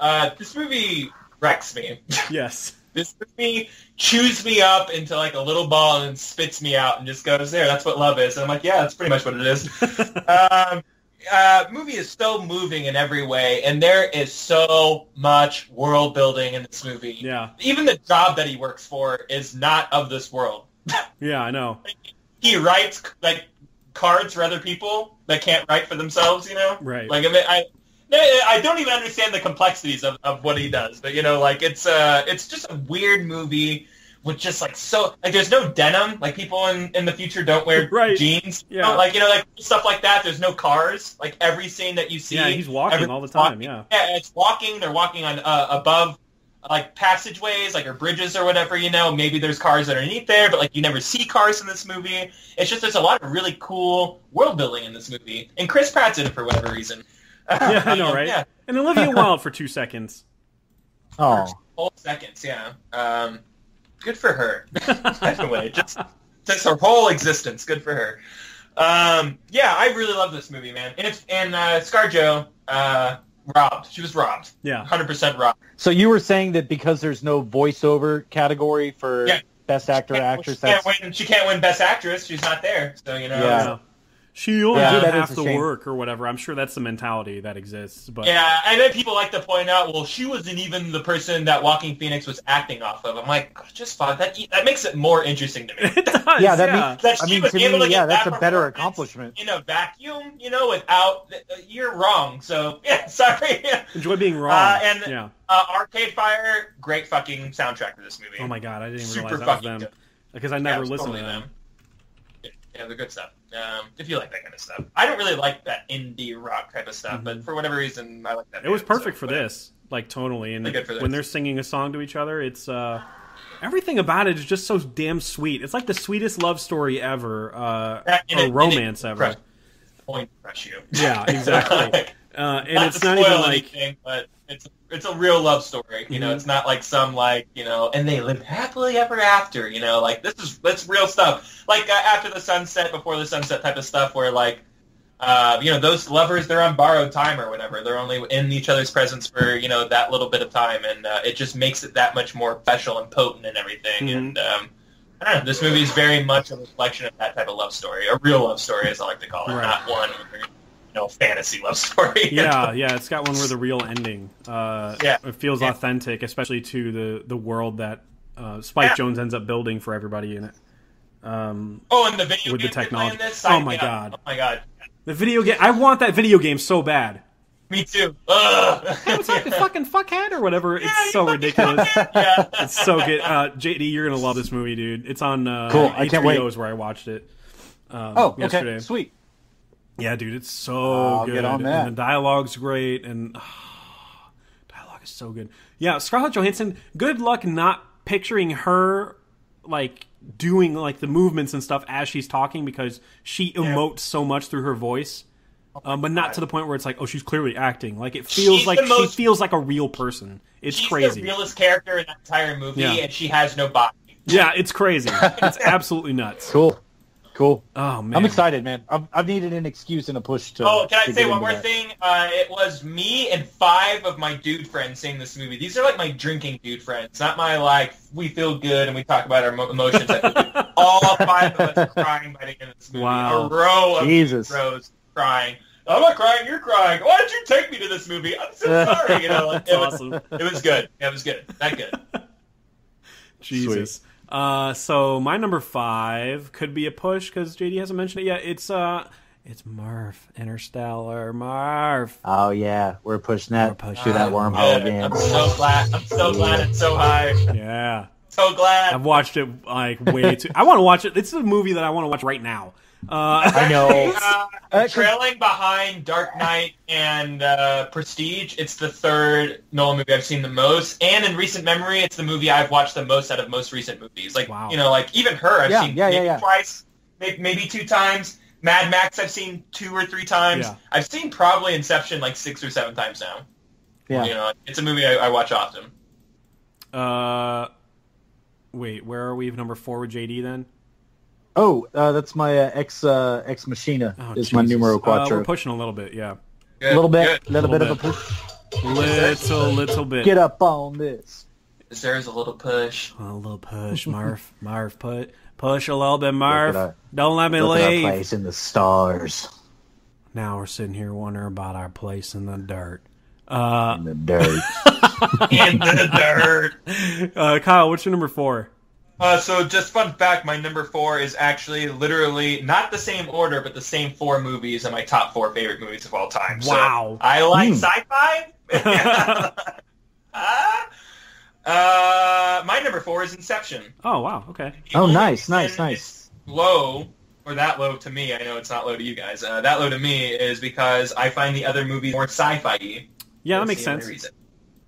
S3: Uh, this movie wrecks me.
S1: Yes.
S3: this movie chews me up into like a little ball and spits me out and just goes there. That's what love is. And I'm like, yeah, that's pretty much what it is. um, uh, movie is so moving in every way, and there is so much world building in this movie.
S1: Yeah.
S3: Even the job that he works for is not of this world.
S1: Yeah, I know.
S3: He writes like cards for other people that can't write for themselves. You know,
S1: Right.
S3: like I, mean, I, I don't even understand the complexities of, of what he does, but you know, like it's uh, it's just a weird movie with just like so like there's no denim, like people in, in the future don't wear
S1: Right.
S3: jeans, you
S1: Yeah.
S3: know, like you know, like stuff like that. There's no cars, like every scene that you see,
S1: Yeah, he's walking all the time. Yeah.
S3: yeah, it's walking. They're walking on uh, above like passageways, like or bridges or whatever. You know, maybe there's cars underneath there, but like you never see cars in this movie. It's just there's a lot of really cool world building in this movie, and Chris Pratt's in it for whatever reason.
S1: Yeah, I know, right?
S3: Yeah,
S1: And Olivia Wilde for two seconds.
S2: Oh,
S3: whole seconds. Yeah, um, good for her. anyway, just just her whole existence. Good for her. Um, yeah, I really love this movie, man. And it's and uh, ScarJo uh, robbed. She was robbed.
S1: Yeah.
S3: 100% robbed.
S2: so you were saying that because there's no voiceover category for
S3: Yeah.
S2: best actor
S3: Can't-
S2: actress,
S3: She can't, win, she can't win Best Actress. She's not there. So, you know.
S2: Yeah.
S1: Yeah. She only
S2: Yeah,
S1: did
S2: that
S1: half the
S2: shame.
S1: work or whatever. I'm sure that's the mentality that exists. But
S3: Yeah, and then people like to point out, well, she wasn't even the person that Joaquin Phoenix was acting off of. I'm like, just fuck that. That makes it more interesting to me.
S1: it does.
S2: Yeah, that
S1: yeah.
S2: means-
S3: That
S2: I
S3: she
S2: mean,
S3: was
S2: to
S3: able
S2: me,
S3: to
S2: yeah, that's
S3: that
S2: a better accomplishment.
S3: in a vacuum. You know, without you're wrong. So yeah, sorry.
S1: Enjoy being wrong.
S3: Uh, and-
S1: yeah.
S3: Uh, Arcade Fire, great fucking soundtrack for this movie.
S1: Oh my god, I didn't even
S3: Super
S1: realize that was them because I never
S3: it's
S1: listened
S3: totally
S1: to them.
S3: them. Yeah, they're good stuff. Um, if you like that kind of stuff, I don't really like that indie rock type of stuff, but for whatever reason, I like that.
S1: Mm-hmm. It was
S3: so
S1: perfect for
S3: whatever.
S1: this, like totally. And
S3: They're good for this.
S1: when they're singing a song to each other, it's uh, everything about it is just so damn sweet. It's like the sweetest love story ever, uh, or
S3: it-
S1: romance ever.
S3: crush- Point crush you.
S1: Yeah, exactly. Uh, and
S3: not
S1: it's not
S3: spoil
S1: even like
S3: anything, but it's it's a real love story. You know,
S1: Mhm.
S3: it's not like some like you know, and they lived happily ever after. You know, like this is that's real stuff. Like uh, after the sunset, before the sunset type of stuff, where like. Uh, you know those lovers they're on borrowed time or whatever they're only in each other's presence for you know that little bit of time and uh, it just makes it that much more special and potent and everything
S1: Mhm.
S3: and um, I don't know this movie is very much a reflection of that type of love story a real love story as I like to call it
S1: Right.
S3: not one where, know fantasy love story
S1: yeah, yeah, it's got one where the real ending. Uh,
S3: Yeah.
S1: it feels
S3: Yeah.
S1: authentic, especially to the the world that uh, Spike
S3: Yeah.
S1: Jonze ends up building for everybody in it. Um,
S3: Oh, and the video
S1: With the
S3: game they
S1: technology.
S3: this?
S1: Oh
S3: Sign
S1: my
S3: me up.
S1: God.
S3: Oh my god!
S1: the video game, I want that video game so bad.
S3: Me too. Ugh.
S1: What's up, the fucking fuckhead or whatever?
S3: Yeah,
S1: It's so ridiculous.
S3: Yeah.
S1: It's so good. Uh, JD, you're gonna love this movie, dude. It's on uh,
S2: Cool, I can't
S1: HBO
S2: wait.
S1: is where I watched it. Um,
S2: Oh,
S1: yesterday.
S2: okay, sweet.
S1: Yeah, dude, it's so
S2: I'll
S1: good.
S2: get on that.
S1: And the dialogue's great, and dialogue is so good. Yeah, Scarlett Johansson. Good luck not picturing her like doing like the movements and stuff as she's talking because she emotes so much through her voice. Um, but not to the point where it's like, oh, she's clearly acting. Like it feels
S3: She's
S1: like
S3: the most-
S1: she feels like a real person. It's
S3: She's
S1: crazy.
S3: the realest character in that entire movie,
S1: Yeah.
S3: and she has no body.
S1: Yeah, it's crazy. it's absolutely nuts.
S2: Cool, cool.
S1: Oh man,
S2: I'm excited, man. I've, I've needed an excuse and a push to.
S3: Oh, can I say one more
S2: that.
S3: thing? Uh, it was me and five of my dude friends seeing this movie. These are like my drinking dude friends, not my like we feel good and we talk about our emotions. type of dude. All five of us crying by the end of this movie.
S1: Wow.
S3: A row of
S2: Jesus.
S3: rows crying. I'm not crying. You're crying. Why did you take me to this movie? I'm so sorry. You know, like, it was,
S1: awesome.
S3: it was good. It was good. That good.
S1: Jesus. Uh, so my number five could be a push because JD hasn't mentioned it yet. It's uh, it's Murph, Interstellar, Murph.
S2: Oh yeah, we're pushing that
S1: We're pushing
S2: through that wormhole
S3: Good.
S2: again.
S3: I'm so glad. I'm so glad it's so high.
S1: Yeah,
S3: So glad.
S1: I've watched it like way too. I want to watch it. It's a movie that I want to watch right now. Uh,
S2: I know.
S3: Uh,
S2: Uh, 'cause-
S3: trailing behind Dark Knight and uh, Prestige, it's the third Nolan movie I've seen the most, and in recent memory, it's the movie I've watched the most out of most recent movies. Like
S1: Wow.
S3: you know, like even her, I've
S2: Yeah,
S3: seen
S2: yeah, yeah,
S3: maybe
S2: yeah.
S3: twice, maybe, maybe two times. Mad Max, I've seen two or three times.
S1: Yeah.
S3: I've seen probably Inception like six or seven times now.
S2: Yeah.
S3: You know, it's a movie I, I watch often.
S1: uh, wait, where are we? Number four with JD then?
S2: Oh, uh, that's my uh, ex uh, ex machina.
S1: Oh,
S2: is my
S1: Jesus.
S2: numero
S1: Uh,
S2: quattro.
S1: we're pushing a little bit, yeah,
S3: Good,
S2: a little bit,
S3: good.
S2: little,
S1: Little
S2: bit,
S1: bit.
S2: of a push.
S1: little, little bit.
S2: Get up on this.
S3: There's a little push.
S1: A little push, Murph. Murph, put push a little bit, Murph.
S2: Look at our-
S1: Don't let me
S2: Look at our place in the stars,
S1: Now we're sitting here wondering about our place in the dirt. Uh,
S2: in the dirt.
S3: In the dirt.
S1: uh, Kyle, what's your number four?
S3: Uh, so just fun fact, my number four is actually literally not the same order, but the same four movies in my top four favorite movies of all time. So
S1: Wow.
S3: I like
S2: Hmm.
S3: sci-fi. Ah. uh, my number four is Inception.
S1: Oh wow, okay.
S3: The
S2: Oh, nice, nice, nice.
S3: Low, or that low to me. I know it's not low to you guys. Uh, that low to me is because I find the other movies more sci-fi.
S1: Yeah, that makes sense.
S3: reason.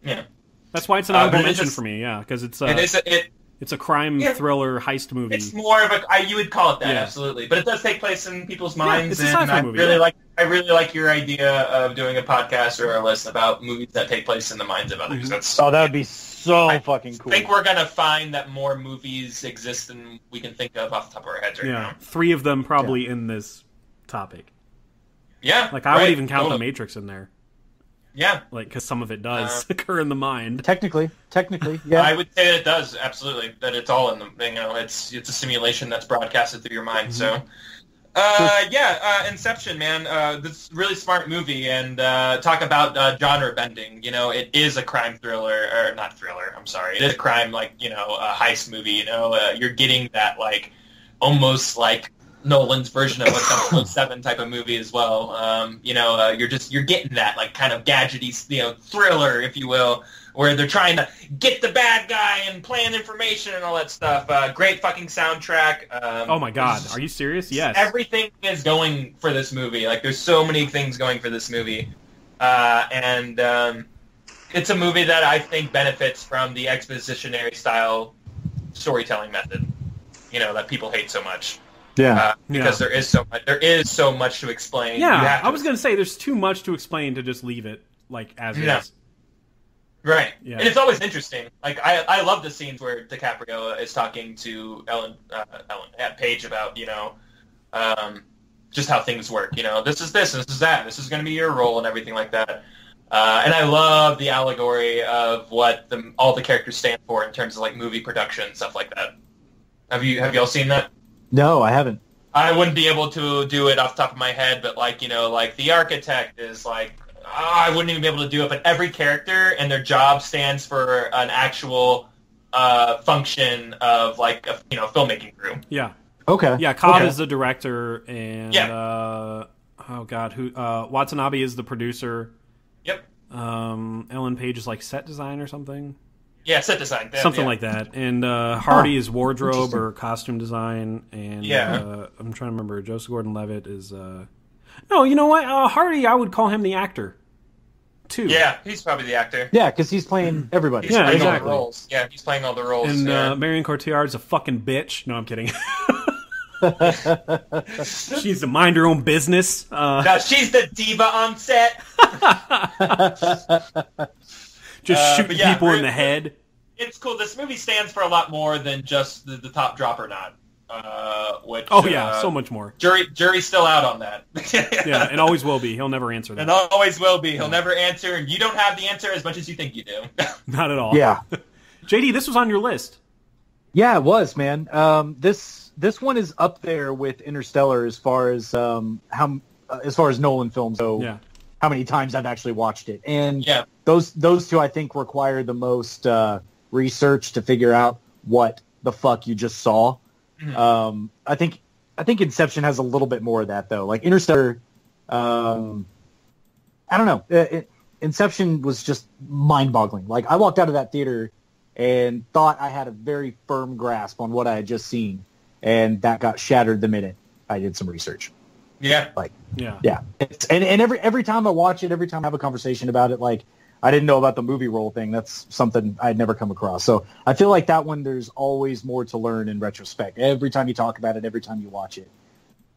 S3: Yeah,
S1: That's why it's an
S3: Uh,
S1: honorable
S3: but
S1: mention
S3: is-
S1: for me. Yeah, because it's uh,
S3: it is. A, it
S1: it's a crime
S3: Yeah.
S1: thriller heist movie.
S3: It's more of a I, you would call it that
S1: Yeah.
S3: absolutely, but it does take place in people's
S1: Yeah,
S3: minds,
S1: it's a
S3: and
S1: sci-fi
S3: I
S1: movie,
S3: really
S1: yeah.
S3: like I really like your idea of doing a podcast or a list about movies that take place in the minds of others.
S1: Mhm.
S3: That's
S2: oh, that would be so
S3: I
S2: fucking cool.
S3: I think we're gonna find that more movies exist than we can think of off the top of our heads right
S1: yeah,
S3: now.
S1: three of them probably in this topic.
S3: Yeah,
S1: Like I would even count the. Matrix in there,
S3: Yeah,
S1: like because some of it does
S3: Uh,
S1: occur in the mind.
S2: Technically, technically, yeah.
S3: I would say that it does absolutely. That it's all in the you know it's it's a simulation that's broadcasted through your mind.
S1: Mm-hmm.
S3: So, uh, yeah, uh, Inception, man, uh, this really smart movie, and uh, talk about uh, genre bending. You know, it is a crime thriller or not thriller. I'm sorry, it is a crime like you know a heist movie. You know, uh, you're getting that like almost like Nolan's version of a 007 type of movie as well. Um, you know, uh, you're just you're getting that like kind of gadgety, you know, thriller, if you will, where they're trying to get the bad guy and plan information and all that stuff. Uh, great fucking soundtrack. Um,
S1: Oh my god, are you serious? Yes.
S3: Everything is going for this movie. Like, there's so many things going for this movie, uh, and um, it's a movie that I think benefits from the expositionary style storytelling method. You know that people hate so much
S2: yeah.
S3: uh, because there is so much. There is so much to explain. You
S1: yeah,
S3: have to-
S1: I was gonna say there's too much to explain to just leave it like as
S3: Yeah.
S1: is.
S3: Right.
S1: Yeah.
S3: And it's always interesting. Like I, I love the scenes where DiCaprio is talking to Ellen, uh, Ellen at Page about you know, um, just how things work. You know, this is this, and this is that. This is going to be your role and everything like that. Uh, and I love the allegory of what the, all the characters stand for in terms of like movie production and stuff like that. Have you have y'all seen that?
S2: No, I haven't.
S3: I wouldn't be able to do it off the top of my head, but like you know, like the architect is like ah, I wouldn't even be able to do it. But every character and their job stands for an actual uh, function of like a you know filmmaking crew.
S1: Yeah,
S2: Okay.
S1: yeah. Cobb
S2: Okay.
S1: is the director, and
S3: Yeah.
S1: uh, oh god, who uh, Watanabe is the producer.
S3: Yep.
S1: Um, Ellen Page is like set design or something,
S3: Yeah, set design. yeah,
S1: something
S3: yeah.
S1: like that. And uh, Hardy is wardrobe or costume design, and
S3: Yeah.
S1: uh, I'm trying to remember. Joseph Gordon-Levitt is. Uh... No, you know what? Uh, Hardy, I would call him the actor. Too.
S3: Yeah, he's probably the actor.
S2: Yeah, because he's playing everybody.
S3: He's
S1: Yeah,
S3: playing all
S1: exactly.
S3: the roles. Yeah, he's playing all the roles.
S1: And
S3: yeah.
S1: uh, Marion Cotillard's a fucking bitch. No, I'm kidding. she's needs to mind her own business. Uh,
S3: now she's the diva on set.
S1: just
S3: Uh,
S1: shooting
S3: but yeah,
S1: people in the head.
S3: It's cool. This movie stands for a lot more than just the, the top drop or not. Uh, which
S1: Oh yeah,
S3: uh,
S1: so much more.
S3: Jury jury's still out on that.
S1: Yeah, and always will be. He'll never answer that.
S3: and always will be. He'll never answer, and you don't have the answer as much as you think you do.
S1: Not at all.
S2: Yeah.
S1: JD, this was on your list.
S2: Yeah, it was, man. Um, this this one is up there with Interstellar as far as um, how uh, as far as Nolan films go.
S1: Yeah.
S2: How many times I've actually watched it, and
S3: Yeah.
S2: those those two I think require the most uh, research to figure out what the fuck you just saw.
S3: Mhm.
S2: Um, I think I think Inception has a little bit more of that though. Like Interstellar, um, I don't know. Uh, it, Inception was just mind-boggling. Like I walked out of that theater and thought I had a very firm grasp on what I had just seen, and that got shattered the minute I did some research.
S3: Yeah.
S2: Like,
S1: Yeah.
S2: yeah, it's, and and every every time I watch it, every time I have a conversation about it, like I didn't know about the movie role thing. That's something I'd never come across. So I feel like that one, there's always more to learn in retrospect. Every time you talk about it, every time you watch it.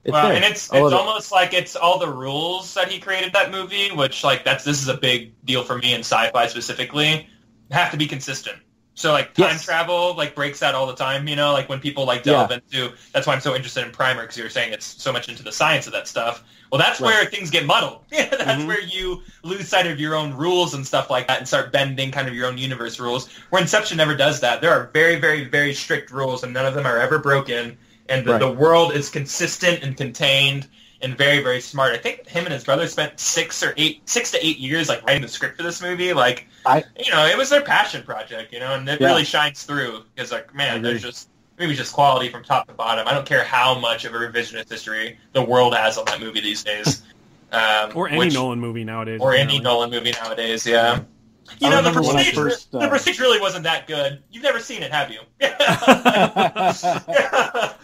S2: It's
S3: well,
S2: there.
S3: and it's it's
S2: love it.
S3: almost like it's all the rules that he created that movie, which like that's this is a big deal for me in sci-fi specifically. Have to be consistent. So like time
S2: Yes.
S3: travel like breaks that all the time, you know, like when people like delve
S2: Yeah.
S3: into that's why I'm so interested in Primer because you were saying it's so much into the science of that stuff. Well, that's
S2: Right.
S3: where things get muddled. that's
S1: Mhm.
S3: where you lose sight of your own rules and stuff like that and start bending kind of your own universe rules. Where Inception never does that. There are very, very, very strict rules and none of them are ever broken. And the,
S2: Right.
S3: the world is consistent and contained and very, very smart. I think him and his brother spent six or eight, six to eight years like writing the script for this movie. Like,
S2: I-
S3: you know, it was their passion project, you know, and it
S2: Yeah.
S3: really shines through because, like, man, there's just maybe just quality from top to bottom. I don't care how much of a revisionist history the world has on that movie these days. Um,
S1: Or any
S3: which-
S1: Nolan movie nowadays.
S3: or any. Nolan movie nowadays. Yeah. You
S2: I
S3: know, the
S2: remember when
S3: Prestige,
S2: first, uh,
S3: the Prestige really wasn't that good. You've never seen it, have you?
S1: I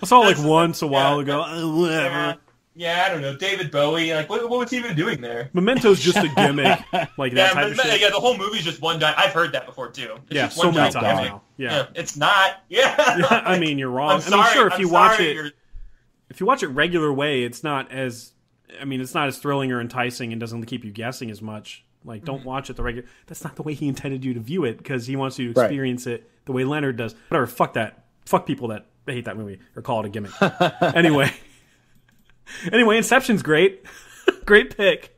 S1: saw it like once a while
S3: yeah.
S1: ago. Uh, whatever.
S3: Yeah. Yeah, I don't know. David Bowie, like, what, what was he even doing there?
S1: Memento's just a gimmick, like that
S3: Yeah,
S1: type
S3: but,
S1: of shit.
S3: yeah, the whole movie's just one. Di- I've heard that before too. It's
S1: yeah,
S3: just
S1: so
S3: one
S1: many
S3: giant
S1: times now. Yeah.
S3: Yeah, it's not. Yeah,
S1: Yeah, I mean, you're wrong.
S3: I'm
S1: I mean, sure, if
S3: I'm
S1: you watch
S3: sorry
S1: it,
S3: you're-
S1: if you watch it regular way, it's not as, I mean, it's not as thrilling or enticing and doesn't keep you guessing as much. Like, don't
S3: Mm-hmm.
S1: watch it the regular. That's not the way he intended you to view it because he wants you to
S2: Right.
S1: experience it the way Leonard does. Whatever. Fuck that. Fuck people that hate that movie or call it a gimmick. anyway, anyway, Inception's great. great pick.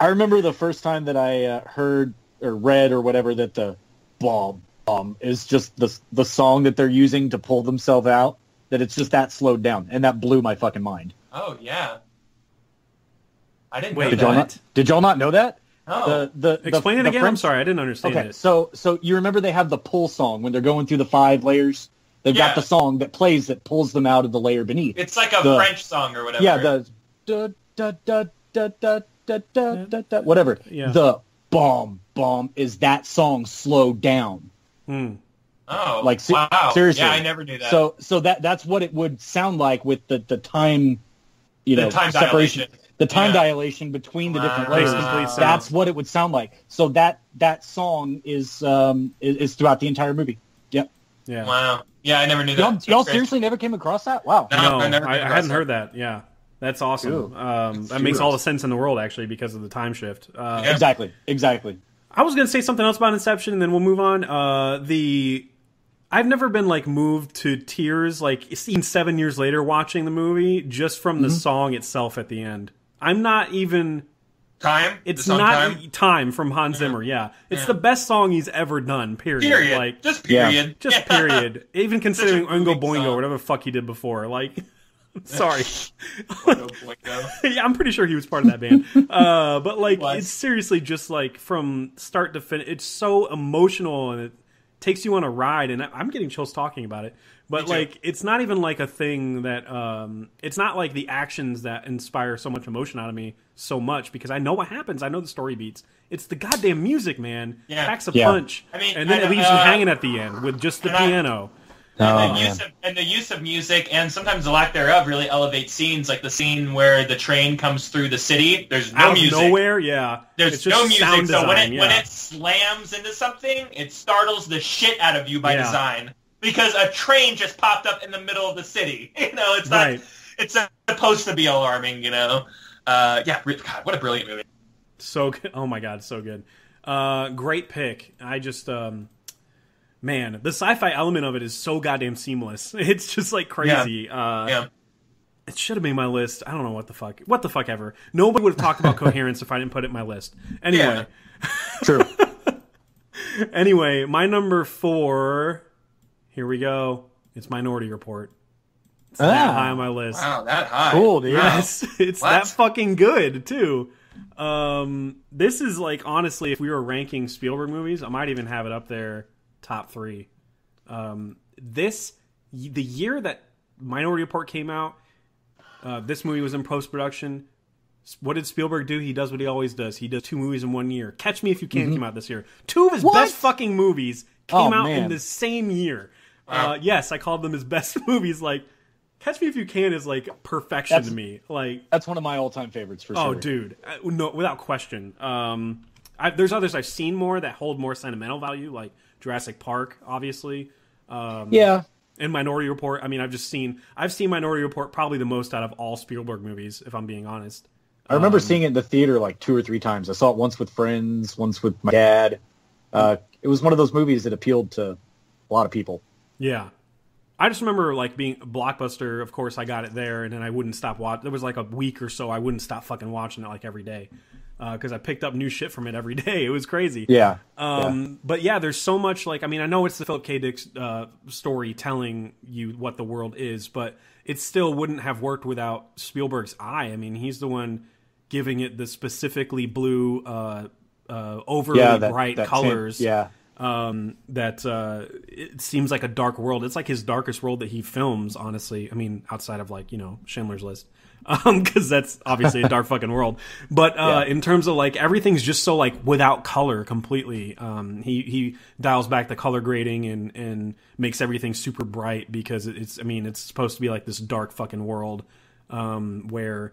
S2: I remember the first time that I uh, heard or read or whatever that the bomb bomb is just the the song that they're using to pull themselves out. That it's just that slowed down, and that blew my fucking mind.
S3: Oh yeah. I didn't
S1: Wait,
S3: know
S2: Did
S3: that.
S2: y'all not? Did y'all not know that?
S3: Oh.
S2: The the the-
S1: Explain it
S2: the
S1: again. I'm sorry, I didn't understand
S2: Okay,
S1: it.
S2: so so you remember they have the pull song when they're going through the five layers. They've
S3: Yeah.
S2: got the song that plays that pulls them out of the layer beneath.
S3: It's like a
S2: the-
S3: French song or whatever.
S2: yeah, the da da da da da da da da da whatever.
S1: Yeah.
S2: The bomb bomb is that song slowed down.
S1: Hmm.
S3: oh,
S2: like, se-
S3: wow.
S2: seriously.
S3: Yeah, I never knew that.
S2: So so that that's what it would sound like with the the time, you
S3: The
S2: know,
S3: time
S2: separation,
S3: dilation.
S2: the time
S3: Yeah.
S2: dilation between the different layers.
S1: Makes complete sense.
S2: That's what it would sound like. So that that song is um is, is throughout the entire movie. Yep.
S1: Yeah.
S3: wow. Yeah, I never knew that.
S2: Y'all,
S3: That's
S2: y'all
S3: great.
S2: seriously never came across that? Wow.
S3: No.
S1: No,
S3: I
S1: I, I, hadn't
S3: that.
S1: heard that. Yeah, that's awesome. Um, that
S2: Let's
S1: makes all the sense in the world actually because of the time shift. Uh,
S3: Yeah.
S2: Exactly. Exactly.
S1: I was gonna say something else about Inception, and then we'll move on. Uh, the I've never been like moved to tears like seen seven years later watching the movie just from the song itself at the end. I'm not even.
S3: Time.
S1: It's not
S3: time.
S1: time. from Hans Zimmer. Yeah, it's
S3: Yeah.
S1: the best song he's ever done. Period.
S3: Period.
S1: Like
S3: just
S2: Yeah.
S3: period.
S1: just period. Even considering Oingo Boingo,
S3: song.
S1: whatever the fuck he did before. Like, sorry.
S3: Boy, no.
S1: yeah, I'm pretty sure he was part of that band. Uh, but like,
S3: Was.
S1: it's seriously just like from start to finish. It's so emotional and it takes you on a ride. And I'm getting chills talking about it. But like, it's not even like a thing that. Um, it's not like the actions that inspire so much emotion out of me so much because I know what happens. I know the story beats. It's the goddamn music, man.
S3: Yeah.
S1: Packs a
S2: Yeah.
S1: punch.
S3: I mean,
S1: and then
S3: I-
S1: it leaves
S3: uh,
S1: you hanging at the end with just the
S3: and I-
S1: piano.
S2: Oh,
S3: and, the
S2: man.
S3: use of, and the use of music and sometimes the lack thereof really elevates scenes like the scene where the train comes through the city there's no
S1: out of
S3: music
S1: nowhere, yeah.
S3: there's
S1: It's
S3: no music
S1: sound
S3: so when it
S1: design,
S3: when it slams into something it startles the shit out of you by
S1: Yeah.
S3: design because a train just popped up in the middle of the city you know it's not
S1: Right.
S3: it's not supposed to be alarming you know uh, yeah God, what a brilliant movie
S1: So good. Oh my god, so good. Uh, great pick. I just, um, man, the sci-fi element of it is so goddamn seamless. It's just like crazy. Uh,
S3: yeah
S1: It should have made my list. I don't know what the fuck. What the fuck ever. Nobody would have talked about coherence if I didn't put it in my list. Anyway,
S2: True.
S1: anyway, my number four. Here we go. It's Minority Report. It's that
S2: Ah.
S1: high on my list.
S3: wow that high
S2: Cool, dude.
S3: Wow.
S1: Yes, it's
S3: What?
S1: that fucking good too. Um, this is like honestly, if we were ranking Spielberg movies, I might even have it up there, top three. Um, this the year that Minority Report came out, uh, this movie was in post production. What did Spielberg do? He does what he always does. He does two movies in one year. Catch Me If You Can came out this year. Two of his
S2: What?
S1: best fucking movies came
S2: Oh,
S1: out in the same year. Uh, yes, I called them his best movies. Like Catch Me If You Can is like perfection
S2: That's-
S1: to me. Like
S2: That's one of my all-time favorites for
S1: Oh,
S2: sure.
S1: Oh, dude, Uh, no, without question. Um, I, there's others I've seen more that hold more sentimental value, like Jurassic Park, obviously, um,
S2: Yeah.
S1: and Minority Report. I mean, I've just seen I've seen Minority Report probably the most out of all Spielberg movies, if I'm being honest.
S2: I remember
S1: Um,
S2: seeing it in the theater like two or three times. I saw it once with friends, once with my dad. Uh, it was one of those movies that appealed to a lot of people.
S1: Yeah. I just remember like being Blockbuster. Of course, I got it there, and then I wouldn't stop watching. There was like a week or so I wouldn't stop fucking watching it like every day because I picked up new shit from it every day. It was crazy.
S2: Yeah.
S1: Um, But yeah, there's so much like I mean I know it's the Philip K. Dick uh, story telling you what the world is, but it still wouldn't have worked without Spielberg's eye. I mean, he's the one giving it the specifically blue, uh, uh, overly
S2: yeah. That,
S1: bright
S2: that
S1: colors.
S2: Tint, yeah.
S1: Um, that uh, it seems like a dark world. It's like his darkest world that he films. Honestly, I mean, outside of like you know Schindler's List, um, because that's obviously a dark fucking world. But uh,
S2: Yeah.
S1: in terms of like everything's just so like without color completely. Um, he he dials back the color grading and and makes everything super bright because it's. I mean, it's supposed to be like this dark fucking world um, where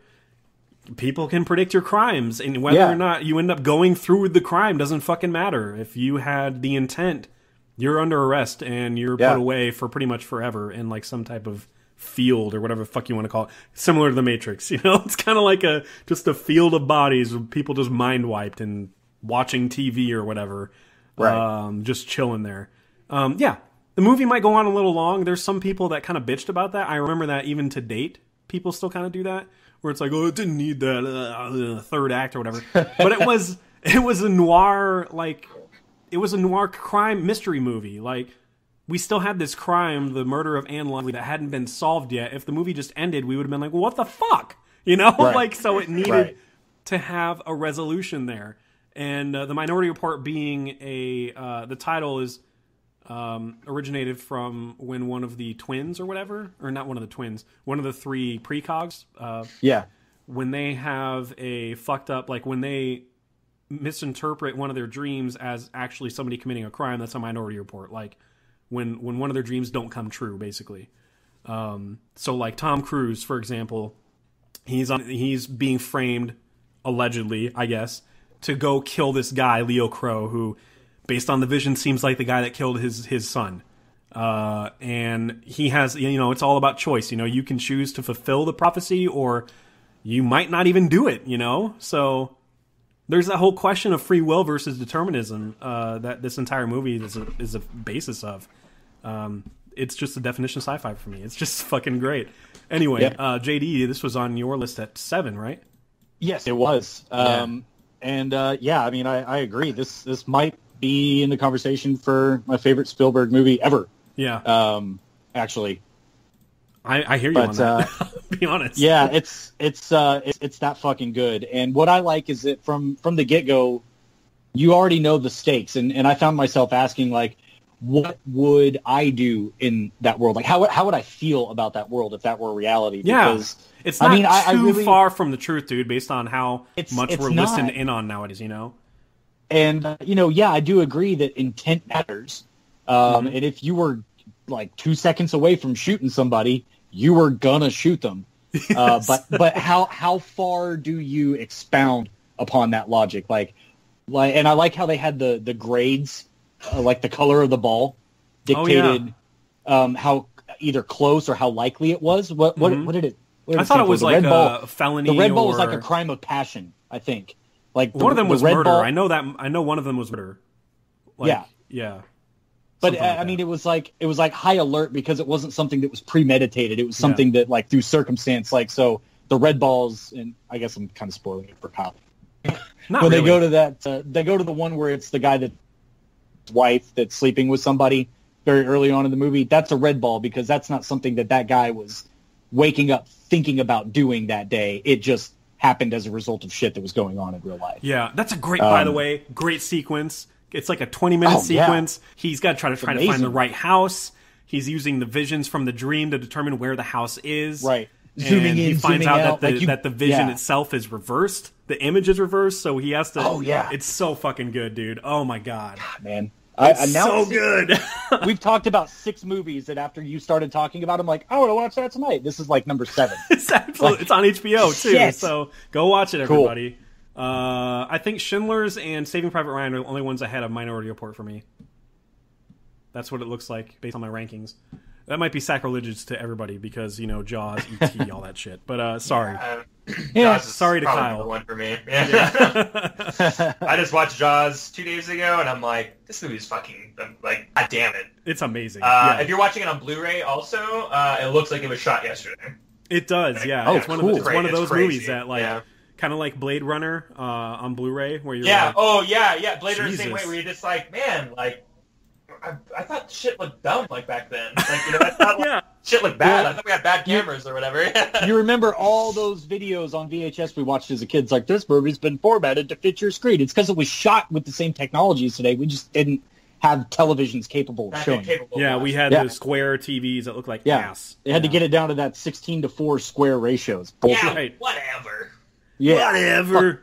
S1: people can predict your crimes and whether
S2: Yeah.
S1: or not you end up going through with the crime doesn't fucking matter. If you had the intent you're under arrest and you're
S2: Yeah.
S1: put away for pretty much forever in like some type of field or whatever the fuck you want to call it. Similar to the matrix you know? It's kind of like a just a field of bodies of people just mind wiped and watching tv or whatever
S2: Right.
S1: um, just chilling there. Um, yeah the movie might go on a little long. There's some people that kind of bitched about that. I remember that even to date people still kind of do that where it's like oh it didn't need that uh, uh, third act or whatever. But it was it was a noir like it was a noir crime mystery movie. Like we still had this crime the murder of Anne Lively that hadn't been solved yet. If the movie just ended we would have been like well, what the fuck? You know?
S2: Right.
S1: like so it needed
S2: Right.
S1: to have a resolution there. And uh, the minority report being a uh, the title is um, originated from when one of the twins or whatever or not one of the twins one of the three precogs uh,
S2: Yeah.
S1: when they have a fucked up like when they misinterpret one of their dreams as actually somebody committing a crime that's a minority report like when when one of their dreams don't come true basically um, so like tom cruise for example he's on he's being framed allegedly i guess to go kill this guy leo crow who based on the vision seems like the guy that killed his his son uh, and he has you know it's all about choice you know you can choose to fulfill the prophecy or you might not even do it you know so there's that whole question of free will versus determinism uh, that this entire movie is a, is a basis of. Um, it's just the definition of sci-fi for me. It's just fucking great. Anyway,
S2: Yep.
S1: uh, JD, this was on your list at seven, right?
S2: Yes, it was. Um, And uh, yeah, I mean, I, I agree. This this might be in the conversation for my favorite Spielberg movie ever.
S1: Yeah,
S2: Um, actually,
S1: I, I hear you
S2: but,
S1: on that. be honest.
S2: yeah, it's it's uh, it's, it's that fucking good. And what I like is that from from the get go, you already know the stakes. And and I found myself asking like, what would I do in that world? Like, how would- how would I feel about that world if that were reality?
S1: Yeah.
S2: Because
S1: It's
S2: I
S1: not
S2: mean, I- I
S1: too
S2: really-
S1: far from the truth, dude. Based on how
S2: It's-
S1: much
S2: it's
S1: we're
S2: not.
S1: listened in on nowadays, you know.
S2: And uh, you know, yeah, I do agree that intent matters. Um,
S1: Mm-hmm.
S2: And if you were like two seconds away from shooting somebody, you were gonna shoot them. Uh, but but how how far do you expound upon that logic? Like like, and I like how they had the the grades, uh, like the color of the ball,
S1: Oh, yeah.
S2: dictated um, how either close or how likely it was. What what
S1: Mhm.
S2: what did it? What did
S1: I thought it was like a
S2: ball.
S1: felony.
S2: The red ball was like a crime of passion. I think. Like the,
S1: One of them
S2: the
S1: was murder.
S2: ball-
S1: I know that. I know one of them was murder. Like,
S2: Yeah.
S1: yeah.
S2: But
S1: like
S2: I mean,
S1: that.
S2: it was like it was like high alert because it wasn't something that was premeditated. It was something that like through circumstance. Like so, the red balls, and I guess I'm kind of spoiling it for Kyle.
S1: not
S2: when
S1: really.
S2: they go to that, uh, they go to the one where it's the guy that wife that's sleeping with somebody very early on in the movie. That's a red ball because that's not something that that guy was waking up thinking about doing that day. It just happened as a result of shit that was going on in real life.
S1: Yeah, that's a great. by the
S2: Um,
S1: way, great sequence. It's like a twenty-minute
S2: Oh, yeah.
S1: sequence. He's got to try to try to find the right house. He's using the visions from the dream to determine where the house is.
S2: Right.
S1: And
S2: Zooming
S1: he
S2: in,
S1: finds
S2: zooming
S1: out
S2: out,
S1: that the
S2: like you-
S1: that the vision
S2: yeah.
S1: itself is reversed. The image is reversed, so he has to.
S2: Oh, yeah.
S1: it's so fucking good, dude. Oh my god,
S2: Man, I, now
S1: so good.
S2: We've talked about six movies that after you started talking about them, like, I want to watch that tonight. This is like number seven.
S1: it's absolutely, it's on HBO too,
S2: Shit.
S1: so go watch it,
S2: Cool.
S1: everybody. Uh, I think Schindler's and Saving Private Ryan are the only ones ahead of Minority Report for me. That's what it looks like based on my rankings. That might be sacrilegious to everybody because you know Jaws, ET, all that shit. But uh, sorry.
S2: Yeah,
S3: Jaws is
S1: sorry to
S3: probably
S1: Kyle.
S3: one for me. Yeah. I just watched Jaws two days ago, and I'm like, this movie's fucking like, god damn it.
S1: it's amazing.
S3: Uh,
S1: yeah,
S3: If you're watching it on Blu-ray, also, uh, it looks like it was shot yesterday.
S1: it does. Yeah,
S2: Oh,
S1: it's one
S2: cool.
S1: of the, it's one of those
S3: crazy.
S1: movies that like
S3: Yeah.
S1: kind of like Blade Runner uh, on Blu-ray, where you're
S3: Yeah.
S1: like,
S3: Oh, yeah, yeah. Blade Runner the same way, where you're just like, man, like, I, I thought shit looked dumb like back then. Like, you know, I thought like,
S1: yeah,
S3: shit looked bad.
S2: Yeah.
S3: I thought we had bad cameras or whatever.
S2: you remember all those videos on VHS we watched as a kid? It's like, this movie's been formatted to fit your screen. It's because it was shot with the same technologies today. We just didn't have televisions capable of
S3: Not
S2: showing. it.
S3: capable of
S1: yeah. We had
S2: Yeah.
S1: the square TVs that looked like
S2: Yeah.
S1: ass.
S2: They had to get it down to that 16 to 4 square ratios. Bullshit.
S3: Yeah, whatever.
S2: Yeah.
S1: Whatever.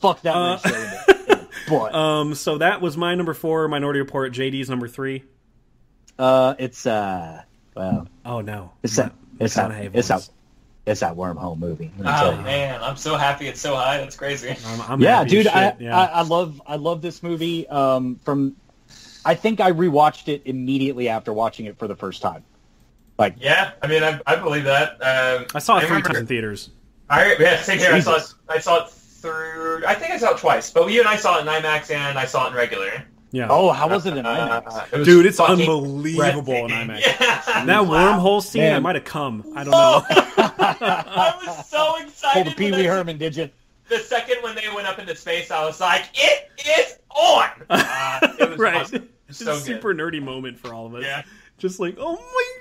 S2: Fuck that
S1: Uh,
S2: ratio. but
S1: Um, so that was my number four, Minority Report. JD's number three.
S2: uh, it's uh, well,
S1: Oh no,
S2: it's that it's that it's that it's that wormhole movie. let me tell
S3: Oh man, I'm so happy it's so high. That's crazy.
S1: I'm, I'm
S2: yeah, dude, I,
S1: yeah.
S2: I I love I love this movie. Um, from I think I rewatched it immediately after watching it for the first time. Like,
S3: Yeah, I mean, I, I believe that. Um,
S1: I saw it three
S3: remember-
S1: times in theaters.
S3: I, yeah, same here. I saw it. I saw it through. I think I saw it twice, but you and I saw it in IMAX and I saw it in regular.
S1: Yeah,
S2: oh, how was it in
S3: Uh,
S2: IMAX?
S3: it
S1: dude, it's unbelievable in. IMAX.
S3: Yeah.
S1: That
S3: Wow.
S1: wormhole scene, I might have come. I don't know.
S3: I was so
S2: Pulled
S3: excited.
S2: a Pee Wee Herman, did you?
S3: The second when they went up into space, I was like, "It is on!" Uh, it was
S1: right,
S3: awesome. It was
S1: it's
S3: so
S1: a
S3: good.
S1: super nerdy moment for all of us.
S3: Yeah.
S1: just like, oh my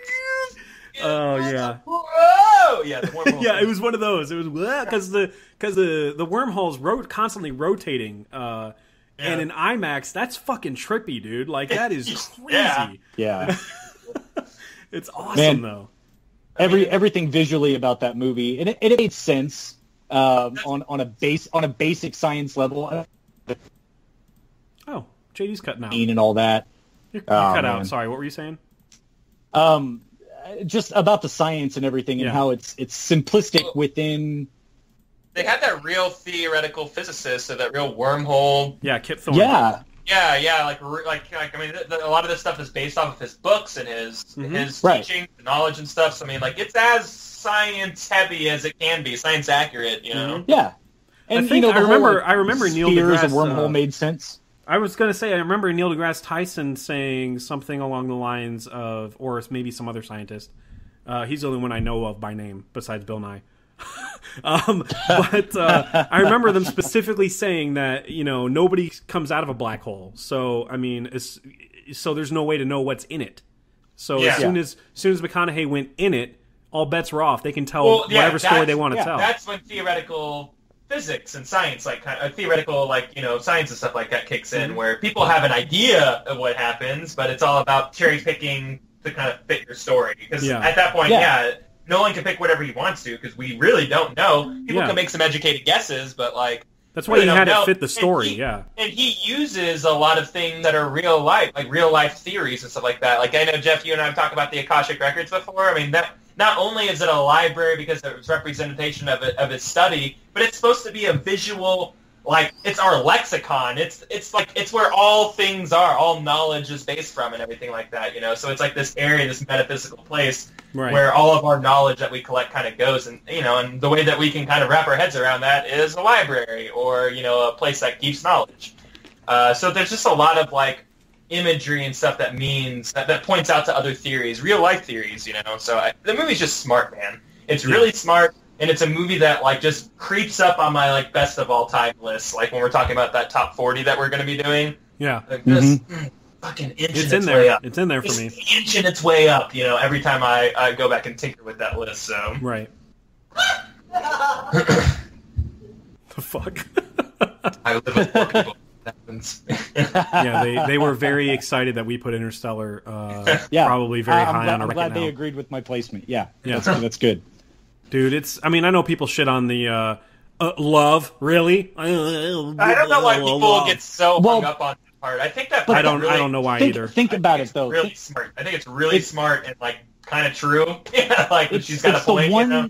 S1: Oh, yeah.
S3: Whoa! Yeah, the wormhole
S1: god, yeah, it was one of those. It was because the because the the wormholes ro- constantly rotating. Uh, And in IMAX, that's fucking trippy, dude. Like that is crazy.
S3: Yeah.
S2: Yeah.
S1: It's awesome
S2: Man.
S1: though.
S2: Every everything visually about that movie, and it, it made sense um, on on a base on a basic science level,
S1: Oh, JD's cutting out.
S2: and all that.
S1: You're, you're
S2: Oh,
S1: cut
S2: man.
S1: out. Sorry, what were you saying?
S2: Um, just about the science and everything, and
S1: Yeah.
S2: how it's it's simplistic within.
S3: They had that real theoretical physicist, or that real wormhole.
S1: Yeah, Kip Thorne.
S2: Yeah,
S3: Yeah, yeah, like like like I mean, th- th- a lot of this stuff is based off of his books and his
S1: Mhm.
S3: his
S2: Right.
S3: teaching, knowledge and stuff. So I mean, like it's as science heavy as it can be, science accurate. You know.
S2: yeah. And
S1: I think
S2: you know,
S1: I
S2: the whole,
S1: remember.
S2: like,
S1: I remember Neil
S2: spheres
S1: deGrasse.
S2: and wormhole
S1: uh,
S2: made sense.
S1: I was going to say, I remember Neil deGrasse Tyson saying something along the lines of, or maybe some other scientist. Uh, he's the only one I know of by name besides Bill Nye. um, but uh, I remember them specifically saying that you know nobody comes out of a black hole. So I mean, it's, so there's no way to know what's in it. So
S3: Yeah.
S1: as soon as, as soon as McConaughey went in it, all bets were off. They can tell
S3: Well, yeah,
S1: whatever story they want to
S2: yeah,
S1: tell.
S3: That's when theoretical physics and science, like kind of, theoretical, like you know, science and stuff like that, kicks in,
S1: Mm-hmm.
S3: where people have an idea of what happens, but it's all about cherry picking to kind of fit your story. Because
S1: Yeah.
S3: at that point,
S2: Yeah.
S3: yeah. no one can pick whatever he wants to because we really don't know. People
S1: Yeah.
S3: can make some educated guesses, but like
S1: That's why
S3: really
S1: you had
S3: know.
S1: it fit the
S3: And
S1: story.
S3: he-
S1: yeah.
S3: and he uses a lot of things that are real life, like real life theories and stuff like that. Like I know Jeff, you and I have talked about the Akashic records before. I mean that not only is it a library because it's representation of it, of his study, but it's supposed to be a visual. Like it's our lexicon. It's it's like it's where all things are, all knowledge is based from, and everything like that. You know, so it's like this area, this metaphysical place
S1: Right.
S3: where all of our knowledge that we collect kind of goes and you know and the way that we can kind of wrap our heads around that is a library or you know a place that keeps knowledge uh, so there's just a lot of like imagery and stuff that means that, that points out to other theories real life theories you know so I, the movie's just smart man it's really smart and it's a movie that like just creeps up on my like best of all time list like when we're talking about that top 40 that we're going to be doing
S1: yeah.
S3: like, just mm, fucking inching
S1: It's in
S3: way
S1: there.
S3: up
S1: It's in there for
S3: just
S1: me.
S3: inching its way up, you know, every time I, I go back and tinker with that list. So
S1: Right. the fuck?
S3: I live with people. That happens.
S1: yeah, they, they were very excited that we put Interstellar uh,
S2: Yeah,
S1: probably very
S2: I- I'm
S1: high
S2: glad,
S1: on our
S2: I'm glad
S1: record
S2: they agreed with my placement. Yeah,
S1: Yeah.
S2: that's, that's good.
S1: Dude, it's. I mean, I know people shit on the uh, uh, love. Really? I
S3: I don't know why people get so
S2: Well-
S3: hung up on that part. I think that
S1: I don't.
S3: Really,
S1: I don't know why
S2: Think,
S1: either.
S2: think about it though.
S3: Really
S2: Think-
S3: smart. I think it's really
S2: It's-
S3: smart and like kind of true. yeah, like
S2: it's,
S3: she's got a point.
S2: one.
S3: You know?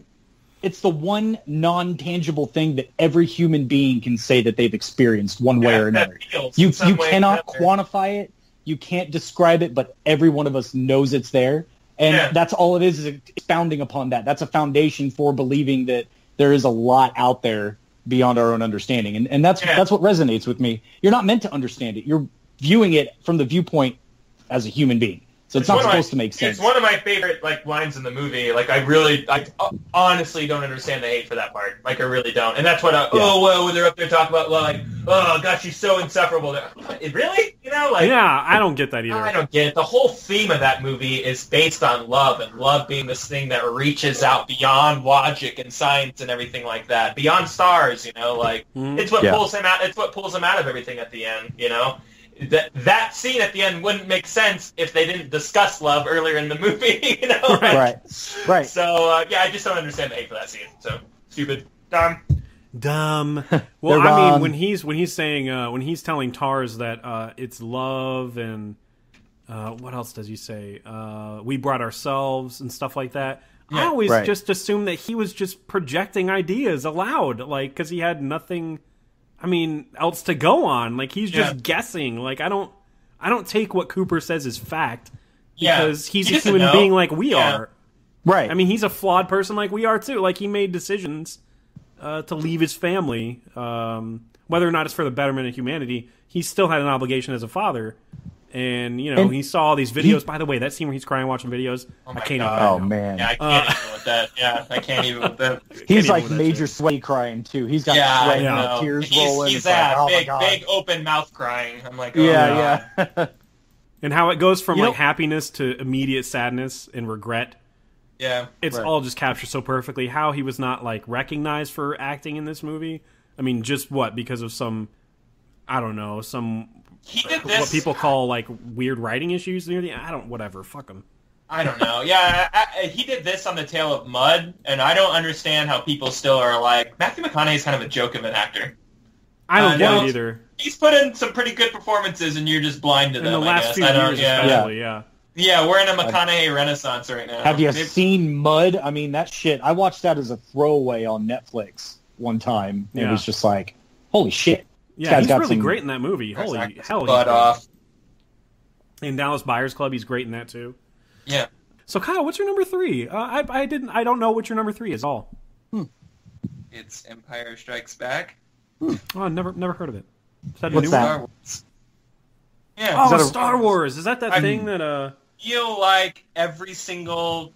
S2: It's the one non-tangible thing that every human being can say that they've experienced one way
S3: Yeah,
S2: or another. You you cannot quantify it. You can't describe it, but every one of us knows it's there, and
S3: Yeah.
S2: that's all it is. Is expounding upon that. That's a foundation for believing that there is a lot out there beyond our own understanding, and and that's
S3: Yeah.
S2: that's what resonates with me. You're not meant to understand it. You're viewing it from the viewpoint as a human being, so it's, not
S3: one of my-
S2: supposed to make sense.
S3: It's one of my favorite like lines in the movie. Like I really, I honestly don't understand the hate for that part. Like I really don't. And that's what. I, Oh well, when they're up there talking about like, oh god, she's so insufferable. They're- Really? You know, like
S1: yeah, I don't get that either.
S3: I don't get it. The whole theme of that movie is based on love, and love being this thing that reaches out beyond logic and science and everything like that, beyond stars. You know, like
S1: Mhm.
S3: it's what
S2: Yeah.
S3: pulls him out. It's what pulls him out of everything at the end. You know, that that scene at the end wouldn't make sense if they didn't discuss love earlier in the movie. You know, Like,
S2: right, right.
S3: So uh, yeah, I just don't understand the hate for that scene. So stupid, dumb.
S1: Dumb. Well,
S2: They're
S1: I mean, when he's when he's saying uh, when he's telling Tars that uh, it's love and uh, what else does he say? Uh, we brought ourselves and stuff like that. I always
S2: Right.
S1: just assumed that he was just projecting ideas aloud, like because he had nothing. I mean, else to go on. Like he's just
S3: Yeah.
S1: guessing. Like I don't, I don't take what Cooper says as fact
S3: Yeah.
S1: because he's
S3: He
S1: a human
S3: know.
S1: being like we
S3: Yeah.
S1: are.
S2: Right.
S1: I mean, he's a flawed person like we are too. Like he made decisions uh, to leave his family, um, whether or not it's for the betterment of humanity. He still had an obligation as a father, and you know
S2: And
S1: he saw all these videos. By the way, that scene where he's crying watching videos,
S3: Oh
S1: I can't
S3: God.
S2: oh man.
S3: Yeah, I can't
S1: Uh,
S3: even with that. Yeah, I can't even with that.
S2: He's like
S1: with that
S2: major
S1: shit.
S2: sweaty crying too. He's got
S3: Yeah,
S2: sweat
S3: I
S2: and
S3: know.
S2: tears
S3: he's,
S2: rolling.
S3: He's
S2: It's like,
S3: that
S2: oh
S3: big, big open mouth crying. I'm like, oh,
S2: yeah,
S3: God.
S2: yeah.
S1: And how it goes from
S2: You
S1: like
S2: know-
S1: happiness to immediate sadness and regret.
S3: yeah.
S1: It's
S2: Right.
S1: all just captured so perfectly. How he was not like recognized for acting in this movie. I mean, just what because of some, I don't know, some
S3: He did this.
S1: what people call like weird writing issues near the. I don't whatever. Fuck him.
S3: I don't know. Yeah, I, I, he did this on the tail of Mud, and I don't understand how people still are like Matthew McConaughey is kind of a joke of an actor.
S1: I don't
S3: Uh,
S1: get
S3: no.
S1: it either.
S3: He's put in some pretty good performances, and you're just blind to
S1: In
S3: them.
S1: the
S3: I
S1: last
S3: guess.
S1: few
S3: I don't,
S1: years,
S3: yeah.
S1: especially, yeah.
S3: yeah, we're in a McConaughey renaissance right now.
S2: Have you
S3: Maybe-
S2: seen Mud? I mean, that shit. I watched that as a throwaway on Netflix one time. It was just like, holy shit.
S1: Yeah,
S2: guy's
S1: he's
S2: got
S1: really
S2: some-
S1: great in that movie. Holy
S3: Act
S1: hell, he's
S3: butt
S1: great.
S3: off.
S1: In Dallas Buyers Club, he's great in that too.
S3: Yeah.
S1: So Kyle, what's your number three? Uh, I I didn't I don't know what your number three is. At all
S3: It's Empire Strikes Back.
S1: Oh, never never heard of it. Is that a new
S2: that?
S3: Star Wars. Yeah.
S1: Oh,
S2: that a-
S1: Star Wars. Is that that
S3: I-
S1: thing that uh?
S3: feel like every single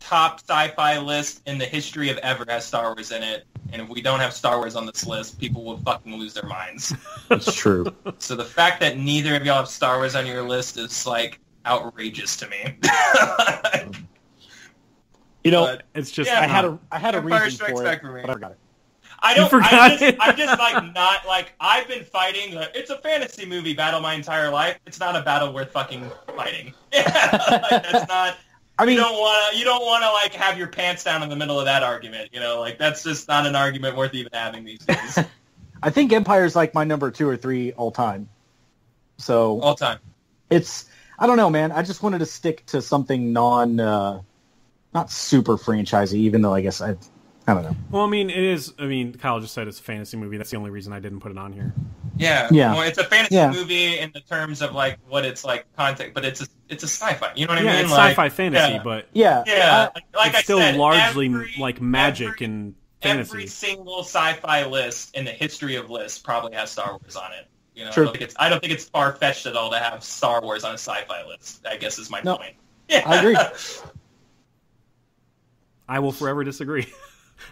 S3: top sci-fi list in the history of ever has Star Wars in it. And if we don't have Star Wars on this list, people will fucking lose their minds.
S2: It's true.
S3: so the fact that neither of y'all have Star Wars on your list is like outrageous to me.
S2: You know,
S3: But
S1: It's just
S3: Yeah,
S2: I had a I had a
S3: Empire
S2: reason
S3: Strikes
S2: for
S3: Back
S2: it,
S3: for me.
S2: but I forgot it.
S3: I don't.
S1: forgot
S3: I'm just,
S1: it.
S3: I'm just like not like I've been fighting. The, it's a fantasy movie battle my entire life. It's not a battle worth fucking fighting. Yeah, like, that's not.
S2: I mean,
S3: you don't want to. You don't want to like have your pants down in the middle of that argument. You know, like that's just not an argument worth even having these days.
S2: I think Empire is like my number two or three all time. So
S3: All time.
S2: it's I don't know, man. I just wanted to stick to something non, uh, not super franchisey, even though I guess I, I don't know.
S1: well, I mean, it is. I mean, Kyle just said it's a fantasy movie. That's the only reason I didn't put it on here.
S3: Yeah.
S2: Yeah.
S3: Well, it's a fantasy
S2: Yeah.
S3: movie in the terms of like what it's like context, but it's a it's a sci-fi. You know what I
S1: yeah,
S3: mean?
S1: it's
S3: like,
S1: sci-fi fantasy,
S3: yeah.
S1: but
S2: Yeah,
S3: Yeah. Uh, like, like
S1: it's
S3: I
S1: still
S3: said,
S1: largely
S3: every-
S1: like magic
S3: every-
S1: and
S3: Every
S1: fantasy.
S3: single sci-fi list in the history of lists probably has Star Wars on it. You know,
S2: True.
S3: I don't think it's I don't think it's far fetched at all to have Star Wars on a sci-fi list. I guess is my
S2: No,
S3: point. Yeah.
S2: I agree.
S1: I will forever disagree.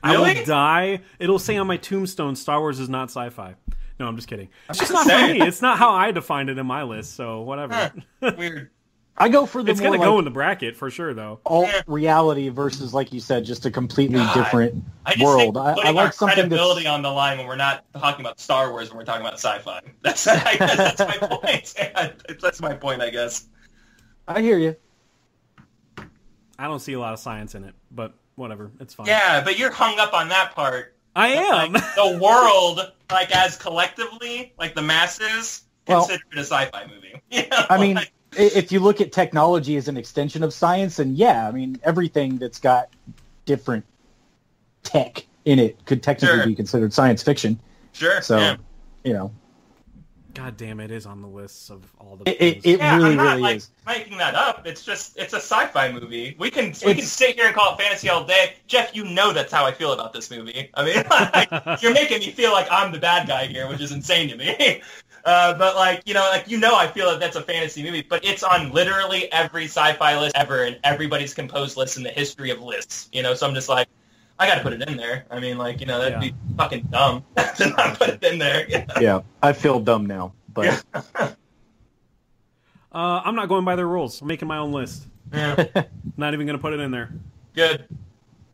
S1: I
S3: Really?
S1: will die. It'll say on my tombstone, "Star Wars is not sci-fi." No, I'm just kidding. It's just not for me. It's not how I defined it in my list. So whatever.
S3: Weird.
S2: I go for the
S1: it's gonna
S2: like
S1: go in the bracket for sure, though.
S2: alt reality versus, like you said, just a completely
S3: God.
S2: different
S3: I
S2: world. I,
S3: putting
S2: I like
S3: our
S2: something
S3: credibility
S2: that's
S3: on the line when we're not talking about Star Wars when we're talking about sci-fi. That's I guess that's my point. that's my point, I guess.
S2: I hear you.
S1: I don't see a lot of science in it, but whatever. It's fine.
S3: Yeah, but you're hung up on that part.
S1: I am.
S3: Like, the world, like as collectively, like the masses,
S2: Well-
S3: consider it a sci-fi movie. You know,
S2: I mean, if you look at technology as an extension of science, and yeah, I mean everything that's got different tech in it could technically
S3: Sure.
S2: be considered science fiction.
S3: sure.
S2: So,
S3: yeah.
S2: you know,
S1: God damn, it is on the lists of all the.
S2: it it,
S1: things.
S2: it
S3: Yeah,
S2: really
S3: I'm not
S2: really
S3: like
S2: is.
S3: making that up. It's just it's a sci-fi movie. We can we can
S2: It's-
S3: sit here and call it fantasy all day. Jeff, you know that's how I feel about this movie. I mean, like, you're making me feel like I'm the bad guy here, which is insane to me. Uh, but like you know, like you know, I feel that that's a fantasy movie, but it's on literally every sci-fi list ever, and everybody's composed list in the history of lists. You know, so I'm just like, I got to put it in there. I mean, like you know, that'd
S1: Yeah.
S3: be fucking dumb to not put it in there.
S2: Yeah, I feel dumb now, but
S1: Uh, I'm not going by their rules. I'm making my own list.
S3: yeah,
S1: Not even gonna put it in there.
S3: good.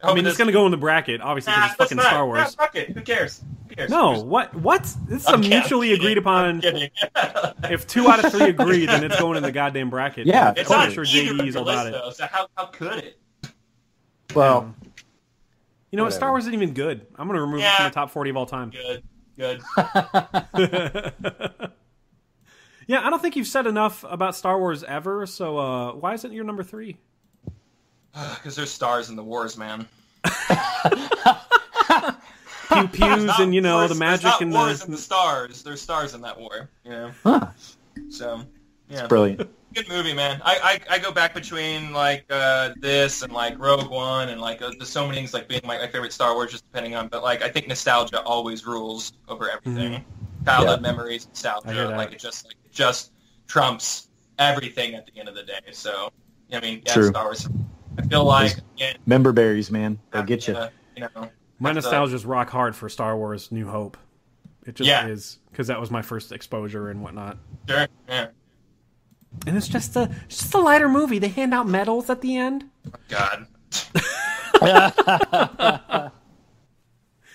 S1: I mean, it's gonna go in the bracket, obviously, because
S3: Nah,
S1: it's fucking
S3: not-
S1: Star
S3: nah,
S1: Wars.
S3: fuck it. Who cares? Who cares?
S1: No, what? What? This is a
S3: I'm kidding,
S1: mutually agreed upon. If two out of three agree, then it's going in the goddamn bracket.
S2: Yeah,
S3: it's
S1: pretty
S3: not
S1: sure JD's
S3: your
S1: about
S3: list,
S1: it.
S3: though. So how how could it?
S2: well,
S1: You know what? Star Wars isn't even good. I'm gonna remove it from the top 40 of all time.
S3: Good, good.
S1: yeah, I don't think you've said enough about Star Wars ever. So uh, why isn't your number three?
S3: Because there's stars in the wars, man.
S1: Pew pews
S3: Not
S1: and you know
S3: wars-
S1: the magic
S3: not
S1: and
S3: wars in
S1: the.
S3: the stars. There's stars in that war. You know.
S2: huh,
S3: So yeah,
S2: brilliant.
S3: Good movie, man. I, I I go back between like uh, this and like Rogue One and like uh, there's so many things like being my, my favorite Star Wars, just depending on. But like I think nostalgia always rules over everything. Childhood memories,
S1: Mm-hmm. I hear
S3: nostalgia, like it just like it just trumps everything at the end of the day. So I mean, yeah,
S2: True.
S3: Star Wars. I feel like again,
S2: Member berries, man, they'll get you.
S3: uh, you know,
S1: My
S3: have to-
S1: nostalgia's rock hard for Star Wars New Hope. It just
S3: Yeah.
S1: is because that was my first exposure and whatnot.
S3: Sure. Yeah.
S1: And it's just a it's just a lighter movie. They hand out medals at the end.
S3: God.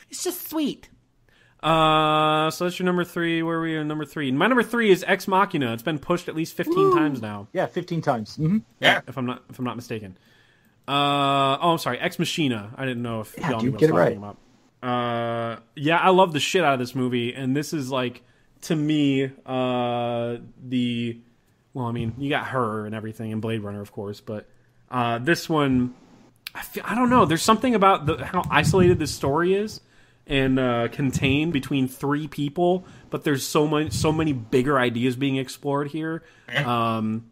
S1: It's just sweet. Uh, so that's your number three. Where are we on number three? My number three is Ex Machina. It's been pushed at least fifteen times now.
S2: Yeah, fifteen times. hmm
S3: Yeah.
S1: if I'm not if I'm not mistaken. Uh oh, I'm sorry, Ex Machina. I didn't know if
S2: Yeah,
S1: y'all knew what
S2: get
S1: I was
S2: it
S1: talking about. Uh, yeah, I love the shit out of this movie, and this is like to me uh the well, I mean, you got her and everything, and Blade Runner, of course, but uh this one, I feel, I don't know. There's something about the how isolated this story is. And uh, contained between three people, but there's so much, so many bigger ideas being explored here. Um,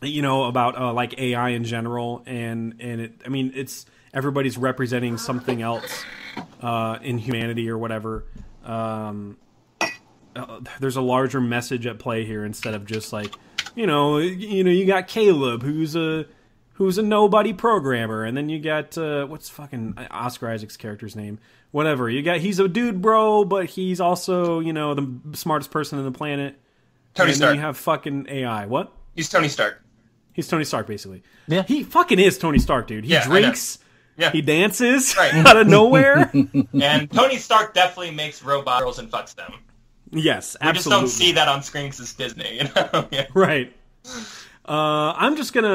S1: you know about uh, like AI in general, and and it. I mean, it's everybody's representing something else uh, in humanity or whatever. um, uh, there's a larger message at play here instead of just like you know you know you got Caleb who's a who's a nobody programmer and then you got uh, what's fucking Oscar Isaac's character's name whatever you got he's a dude bro but he's also you know the smartest person on the planet
S3: Tony
S1: and
S3: Stark.
S1: then you have fucking AI what
S3: He's Tony Stark.
S1: he's Tony Stark basically
S2: Yeah.
S1: he fucking is Tony Stark dude he
S3: Yeah,
S1: drinks
S3: Yeah.
S1: he dances
S3: Right.
S1: out of nowhere
S3: And Tony Stark definitely makes robot girls and fucks them.
S1: Yes absolutely.
S3: We just don't see that on screen 'cause it's Disney. You know? yeah.
S1: right. Uh, I'm just gonna.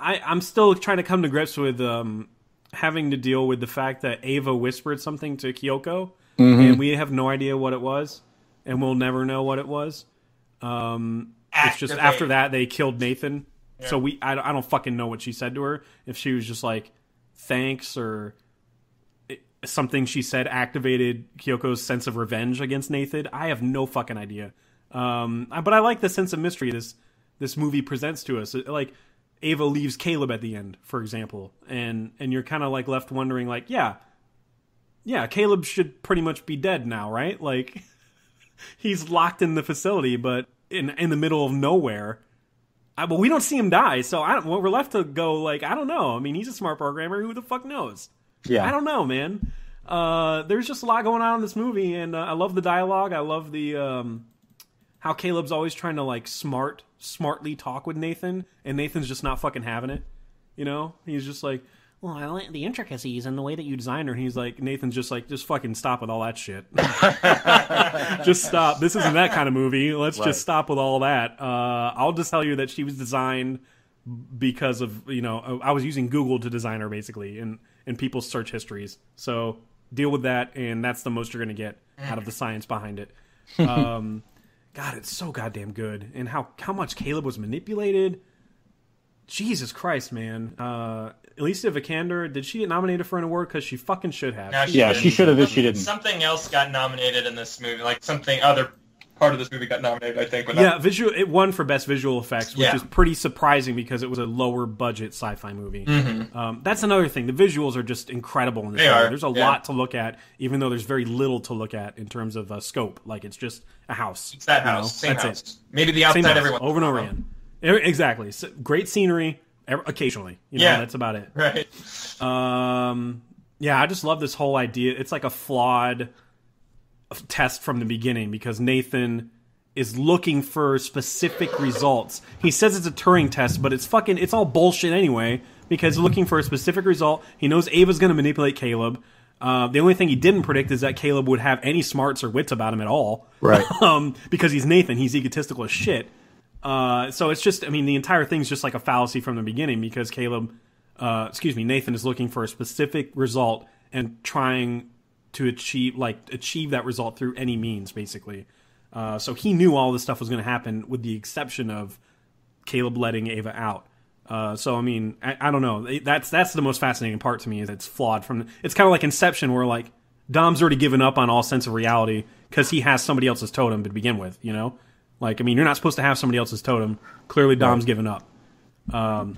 S1: I, I'm still trying to come to grips with um, having to deal with the fact that Ava whispered something to Kyoko, and we have no idea what it was, and we'll never know what it was. Um, it's just after that they killed Nathan, so we. I, don't- I don't fucking know what she said to her. If she was just like thanks or it- something she said activated Kyoko's sense of revenge against Nathan. I have no fucking idea. Um, but I like the sense of mystery this this movie presents to us. Like Ava leaves Caleb at the end, for example, and and you're kind of like left wondering, like, yeah, yeah, Caleb should pretty much be dead now, right? Like he's locked in the facility, but in in the middle of nowhere. I, but we don't see him die, so I don't, we're left to go like I don't know. I mean, he's a smart programmer. Who the fuck knows?
S2: Yeah.
S1: I don't know, man. Uh, there's just a lot going on in this movie, and uh, I love the dialogue. I love the um, how Caleb's always trying to like smart, smartly talk with Nathan, and Nathan's just not fucking having it. You know, he's just like, "Well, I like the intricacies and the way that you design her." And he's like, Nathan's just like, "Just fucking stop with all that shit. just stop. This isn't that kind of movie. Let's
S2: Right.
S1: just stop with all that." Uh, I'll just tell you that she was designed because of you know I was using Google to design her basically in in people's search histories. So deal with that, and that's the most you're going to get out of the science behind it. Um, God, it's so goddamn good, and how how much Caleb was manipulated. Jesus Christ, man. Uh, Alicia Vikander, did she get nominated for an award? Because she fucking should have.
S3: No,
S2: Yeah,
S3: didn't.
S2: she should have if she didn't.
S3: Something else got nominated in this movie. Like something other part of this movie got nominated, I think. But
S1: yeah,
S3: not,
S1: visual. It won for best visual effects, which
S3: Yeah.
S1: is pretty surprising because it was a lower budget sci-fi movie. Um, that's another thing. The visuals are just incredible in this
S3: Mm-hmm. They
S1: movie.
S3: are,
S1: There's a
S3: yeah.
S1: lot to look at, even though there's very little to look at in terms of uh, scope. Like it's just a house.
S3: it's that house. Same
S1: That's
S3: house.
S1: it.
S3: Maybe the outside everyone.
S1: over and over again. Exactly. So, great scenery. Occasionally, you know,
S3: Yeah.
S1: that's about it.
S3: Right.
S1: Um, yeah, I just love this whole idea. It's like a flawed test from the beginning because Nathan is looking for specific results. He says it's a Turing test, but it's fucking it's all bullshit anyway because looking for a specific result. He knows Ava's going to manipulate Caleb. Uh, the only thing he didn't predict is that Caleb would have any smarts or wits about him at all.
S2: Right.
S1: um, because he's Nathan, he's egotistical as shit. Uh, so it's just, I mean, the entire thing's just like a fallacy from the beginning because Caleb, uh, excuse me, Nathan is looking for a specific result and trying to achieve, like, achieve that result through any means, basically. Uh, so he knew all this stuff was going to happen, with the exception of Caleb letting Ava out. Uh, so I mean, I, I don't know. That's that's the most fascinating part to me is it's flawed from. It's kind of like Inception, where like Dom's already given up on all sense of reality because he has somebody else's totem to begin with. You know, like I mean, you're not supposed to have somebody else's totem. Clearly, Dom's given up. Um,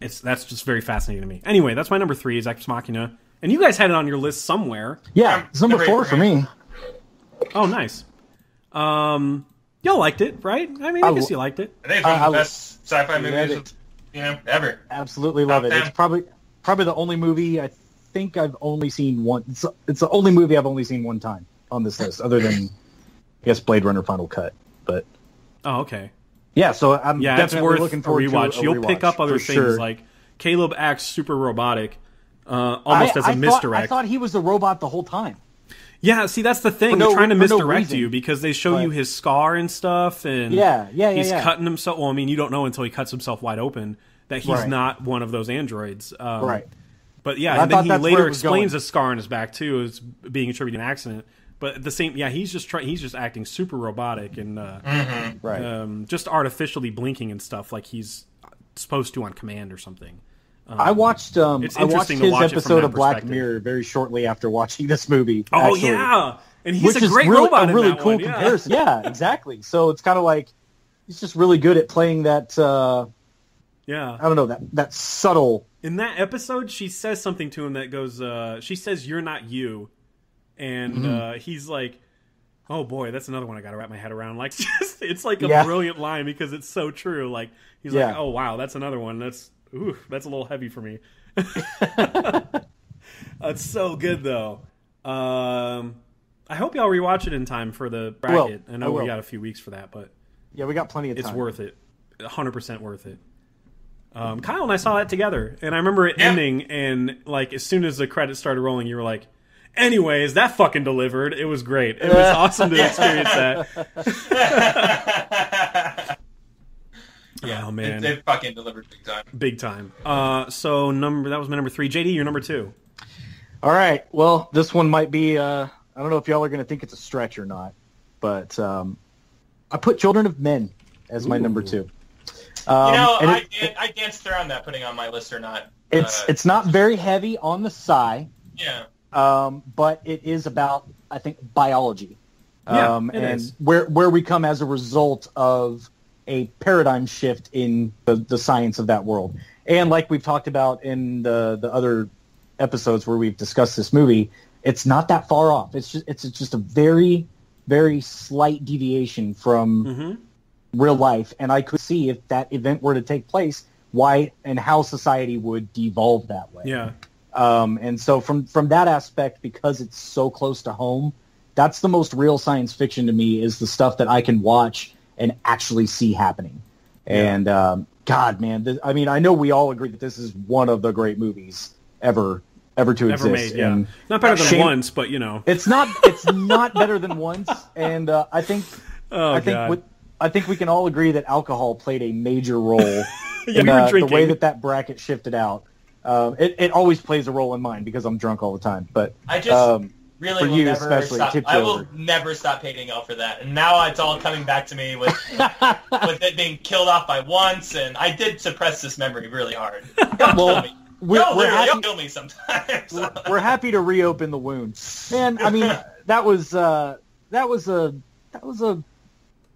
S1: it's that's just very fascinating to me. Anyway, that's my number three is Ex Machina, and you guys had it on your list somewhere.
S2: Yeah, it's number
S3: Number
S2: four for
S3: for me.
S2: me.
S1: Oh, nice. Um, y'all liked it, right? I mean, I,
S2: I
S1: guess you liked it.
S3: I think it's one of the
S2: I-
S3: best sci-fi
S2: Yeah,
S3: movies,
S2: it-
S3: you know, ever.
S2: Absolutely love it.
S3: Top
S2: It's probably probably the only movie I think I've only seen one. It's, it's the only movie I've only seen one time on this list, other than I guess Blade Runner Final Cut. But
S1: Oh, okay.
S2: yeah, so I'm
S1: Yeah, it's worth
S2: looking
S1: a
S2: forward
S1: rewatch.
S2: to a
S1: You'll pick up other things
S2: sure.
S1: like Caleb acts super robotic, uh, almost
S2: I,
S1: as a
S2: I
S1: misdirect.
S2: Thought, I thought he was the robot the whole time.
S1: yeah, see, that's the thing.
S2: For
S1: They're trying to
S2: for no
S1: misdirect you because they show
S2: But-
S1: you his scar and stuff, and
S2: Yeah, yeah, yeah,
S1: he's
S2: yeah.
S1: cutting himself. Well, I mean, you don't know until he cuts himself wide open that he's
S2: Right.
S1: not one of those androids. Um,
S2: Right.
S1: But yeah, and then he later explains a scar on his back too as being attributed to an accident. But the same, yeah, he's just trying. He's just acting super robotic and uh,
S2: Right.
S1: um, just artificially blinking and stuff like he's supposed to on command or something.
S2: I watched um, I watched his
S1: watch
S2: episode of Black. Mirror very shortly after watching this movie.
S1: Oh
S2: actually,
S1: yeah, and he's
S2: which
S1: a
S2: is
S1: great
S2: really,
S1: robot.
S2: a really cool
S1: one, yeah.
S2: comparison. Yeah. exactly. So it's kind of like he's just really good at playing that. Uh,
S1: Yeah,
S2: I don't know that that subtle.
S1: in that episode, she says something to him that goes. Uh, she says, "You're not you," and
S2: Mm-hmm.
S1: uh, he's like, "Oh boy, that's another one I got to wrap my head around." Like, just, it's like a
S2: Yeah.
S1: brilliant line because it's so true. Like, he's
S2: Yeah.
S1: like, "Oh wow, that's another one. That's ooh, that's a little heavy for me." That's so good though. Um, I hope y'all rewatch it in time for the bracket. I
S2: I
S1: know we got a few weeks for that, but
S2: Yeah, we got plenty of time.
S1: it's worth it. 100% worth it. Um, Kyle and I saw that together, and I remember it
S3: Yeah.
S1: ending, and like as soon as the credits started rolling, you were like, "Anyways, that fucking delivered. It was great. It was awesome to experience that."
S3: yeah,
S1: Oh, man.
S3: they, it fucking delivered big time.
S1: Big time. Uh, so number that was my number three. JD, you're number two.
S2: All right. Well, this one might be. Uh, I don't know if y'all are going to think it's a stretch or not, but um, I put Children of Men as my number two. Um,
S3: you know,
S2: and
S3: I,
S2: it-
S3: dan- I danced around that putting on my list or not.
S2: it's
S3: Uh,
S2: it's not very heavy on the sigh,
S3: yeah,
S2: um, but it is about I think biology,
S1: Yeah,
S2: um,
S1: it
S2: and
S1: is.
S2: where where we come as a result of a paradigm shift in the, the science of that world. And like we've talked about in the the other episodes where we've discussed this movie, it's not that far off. It's just it's just a very very slight deviation from
S1: Mm-hmm.
S2: real life, and I could see if that event were to take place, why and how society would devolve that way.
S1: Yeah.
S2: Um, and so from from that aspect, because it's so close to home, that's the most real science fiction to me is the stuff that I can watch and actually see happening. And um, God, man, th- I mean, I know we all agree that this is one of the great movies ever ever to
S1: Ever
S2: exist.
S1: made. Yeah.
S2: And
S1: Not better than
S2: Shame-
S1: once, but you know.
S2: it's not it's not better than once. And uh, I think
S1: Oh
S2: I think
S1: god.
S2: with, I think we can all agree that alcohol played a major role
S1: Yeah,
S2: in
S1: you
S2: uh, the way that that bracket shifted out. Um, it, it always plays a role in mine because I'm drunk all the time. But
S3: I just
S2: um,
S3: really
S2: for
S3: will
S2: you
S3: never
S2: especially,
S3: stop. I will
S2: over.
S3: never stop hating y'all for that. And now it's all coming back to me with with it being killed off by once. And I did suppress this memory really hard. Y'all
S2: Well,
S3: kill me.
S2: we're,
S3: y'all
S2: we're happy.
S3: kill me sometimes.
S2: We're happy to reopen the wound, man. I mean, that was uh, that was a that was a.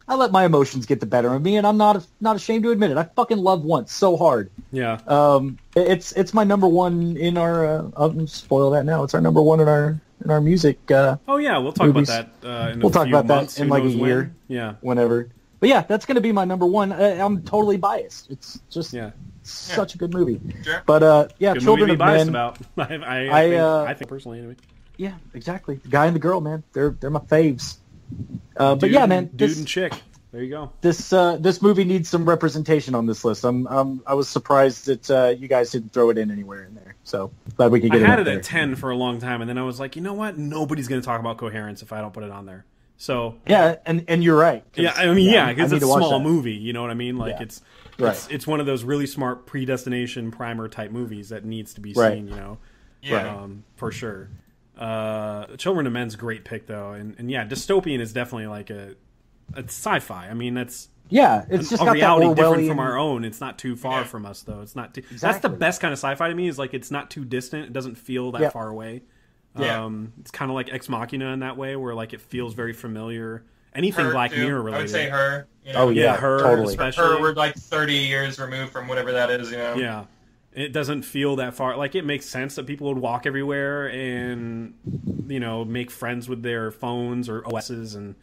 S2: I let my emotions get the better of me, and I'm not not ashamed to admit it. I fucking love once so hard.
S1: yeah.
S2: Um, it's it's my number one in our. Uh, I'll spoil that now. It's our number one in our in our music. Uh,
S1: Oh yeah, we'll talk
S2: movies.
S1: about that uh, in
S2: We'll
S1: a
S2: talk
S1: few
S2: about that in like a
S1: knows when.
S2: year.
S1: Yeah.
S2: whenever. But yeah, that's going to be my number one. Uh, I'm totally biased. It's just
S1: Yeah.
S2: such a good movie.
S3: Sure.
S2: But uh, yeah,
S1: Good
S2: Children
S1: movie to
S2: of
S1: be biased
S2: Men.
S1: about. I, I, I,
S2: I,
S1: think,
S2: uh,
S1: I think personally anyway.
S2: Yeah, exactly. The guy and the girl, man. They're they're my faves. Uh, but
S1: Dude
S2: yeah,
S1: and-
S2: man,
S1: Dude and chick. There you go.
S2: this uh, this movie needs some representation on this list. I'm, um, I was surprised that uh, you guys didn't throw it in anywhere in there. So glad we could
S1: I
S2: get
S1: had
S2: it
S1: it
S2: up there.
S1: at ten for a long time, and then I was like, you know what? Nobody's going to talk about coherence if I don't put it on there. So
S2: Yeah, and and you're right.
S1: yeah, I mean, yeah, because
S2: need
S1: it's a small movie. You know what I mean? Like
S2: Yeah.
S1: it's
S2: Right.
S1: it's it's one of those really smart predestination primer type movies that needs to be
S2: Right.
S1: seen. You know,
S3: Yeah.
S1: um, for sure. Uh, Children of Men's great pick though, and and yeah, dystopian is definitely like a it's sci-fi. I mean, that's
S2: Yeah, it's just
S1: a
S2: got
S1: reality
S2: that
S1: different from our own. It's not too far
S3: Yeah.
S1: from us though. It's not. Too, That's the best kind of sci-fi to me. Is like it's not too distant. It doesn't feel that
S2: Yeah.
S1: far away.
S3: Yeah.
S1: Um, it's kind of like Ex Machina in that way, where like it feels very familiar. Anything
S3: Her,
S1: Black
S3: too.
S1: Mirror
S3: I would say her. You know,
S2: Oh,
S1: Yeah,
S2: Yeah,
S1: her
S2: totally.
S1: especially.
S3: Her, we're like 30 years removed from whatever that is. You know.
S1: Yeah. It doesn't feel that far. Like it makes sense that people would walk everywhere and you know make friends with their phones or OSs and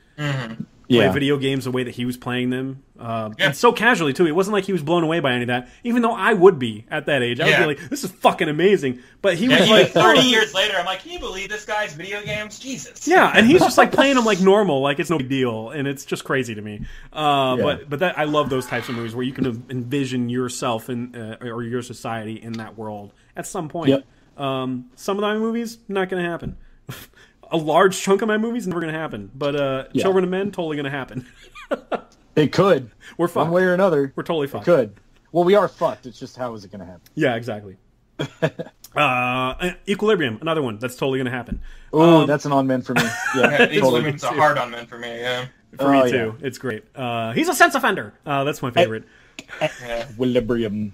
S3: hmm
S1: play
S2: Yeah.
S1: video games the way that he was playing them. Uh,
S3: Yeah.
S1: And so casually too. It wasn't like he was blown away by any of that. Even though I would be at that age, I would be like, "This is fucking amazing." But he
S3: Yeah,
S1: was like,
S3: 30
S1: "Oh,
S3: years later, I'm like, can you believe this guy's video games? Jesus.
S1: Yeah, and he's just like playing them like normal, like it's no big deal, and it's just crazy to me. Uh,
S2: Yeah.
S1: But but that I love those types of movies where you can envision yourself in uh, or your society in that world at some point.
S2: Yep.
S1: Um, some of my movies not going to happen. A large chunk of my movies never going to happen, but uh,
S2: Yeah.
S1: Children of Men totally going to happen.
S2: It could.
S1: We're fucked.
S2: One way or another.
S1: We're totally
S2: It
S1: fucked.
S2: could. Well, we are fucked. It's just how is it going to happen?
S1: Yeah, exactly. uh, Equilibrium, another one that's totally going to happen.
S2: Oh,
S1: Um,
S2: that's an on men for me. Yeah,
S3: Yeah,
S2: totally.
S3: Equilibrium's a hard on men for me. Yeah.
S1: For
S2: Oh,
S1: me
S2: yeah.
S1: too. It's great. Uh, he's a sense offender. Uh, that's my favorite.
S3: Yeah.
S2: Equilibrium.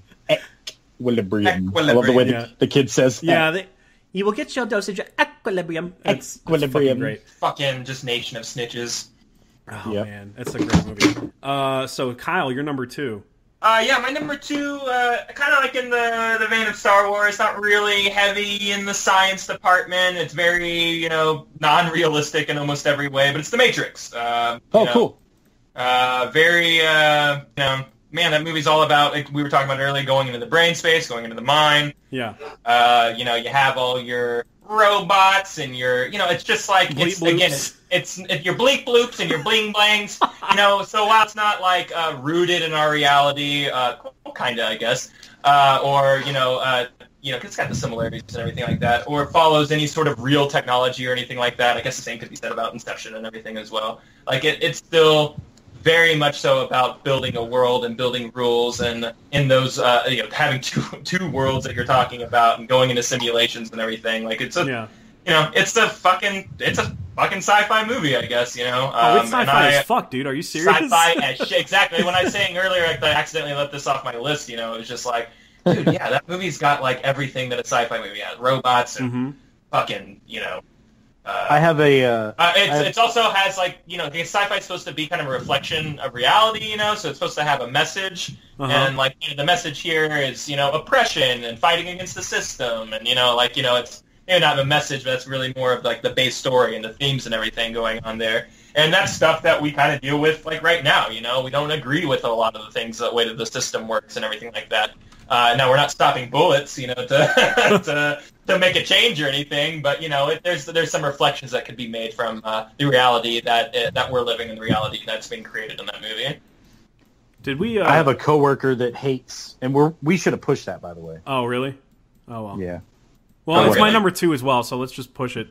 S2: Equilibrium. I love the way the,
S1: Yeah.
S2: the kid says that.
S1: Yeah, they, you will get your dosage of equilibrium. That's,
S2: Equilibrium.
S1: That's fucking great.
S3: Fucking just nation of snitches.
S1: Oh
S2: Yep.
S1: man, that's a great movie. Uh, so Kyle, you're number two.
S3: Uh, yeah, my number two, uh, kind of like in the the vein of Star Wars, not really heavy in the science department. It's very, you know, non-realistic in almost every way, but it's The Matrix. Uh,
S2: Oh,
S3: you know,
S2: cool.
S3: Uh, very, uh, you know, man, that movie's all about, like we were talking about earlier, going into the brain space, going into the mind.
S1: Yeah.
S3: Uh, you know, you have all your robots and your, you know, it's just like,
S1: Bleep
S3: it's, again,
S1: bloops.
S3: it's, it's if your bleep bloops and your bling blangs, you know, so while it's not like uh, rooted in our reality, uh, kind of, I guess, uh, or, you know, uh, you know, 'cause it's got the similarities and everything like that, or it follows any sort of real technology or anything like that. I guess the same could be said about Inception and everything as well. Like, it, it's still very much so about building a world and building rules and in those uh, you know having two two worlds that you're talking about and going into simulations and everything like it's a
S1: Yeah.
S3: you know it's a fucking it's a fucking sci-fi movie I guess you know
S1: Oh, it's
S3: Um,
S1: sci-fi
S3: I-
S1: as fuck, dude. Are you serious?
S3: sci-fi as shit exactly when I was saying earlier like, I accidentally left this off my list you know it was just like dude yeah that movie's got like everything that a sci-fi movie has robots and
S1: hmm
S3: fucking you know uh,
S2: I have a. Uh,
S3: uh, it's,
S2: I-
S3: it's also has like you know, sci-fi is supposed to be kind of a reflection of reality, you know, so it's supposed to have a message,
S1: Uh-huh.
S3: and like you know, the message here is you know oppression and fighting against the system, and you know, like you know, it's maybe not a message, but it's really more of like the base story and the themes and everything going on there, and that's stuff that we kind of deal with like right now, you know, we don't agree with a lot of the things the way that the system works and everything like that. Uh, now we're not stopping bullets, you know, to to to make a change or anything, but you know, it, there's there's some reflections that could be made from uh, the reality that uh, that we're living in, the reality that's being created in that movie.
S1: Did we? Uh,
S2: I have a coworker that hates, and we're we should have pushed that, by the way.
S1: Oh, really? Oh well.
S2: Yeah.
S1: Well,
S2: Oh,
S1: it's my number two as well. So let's just push it.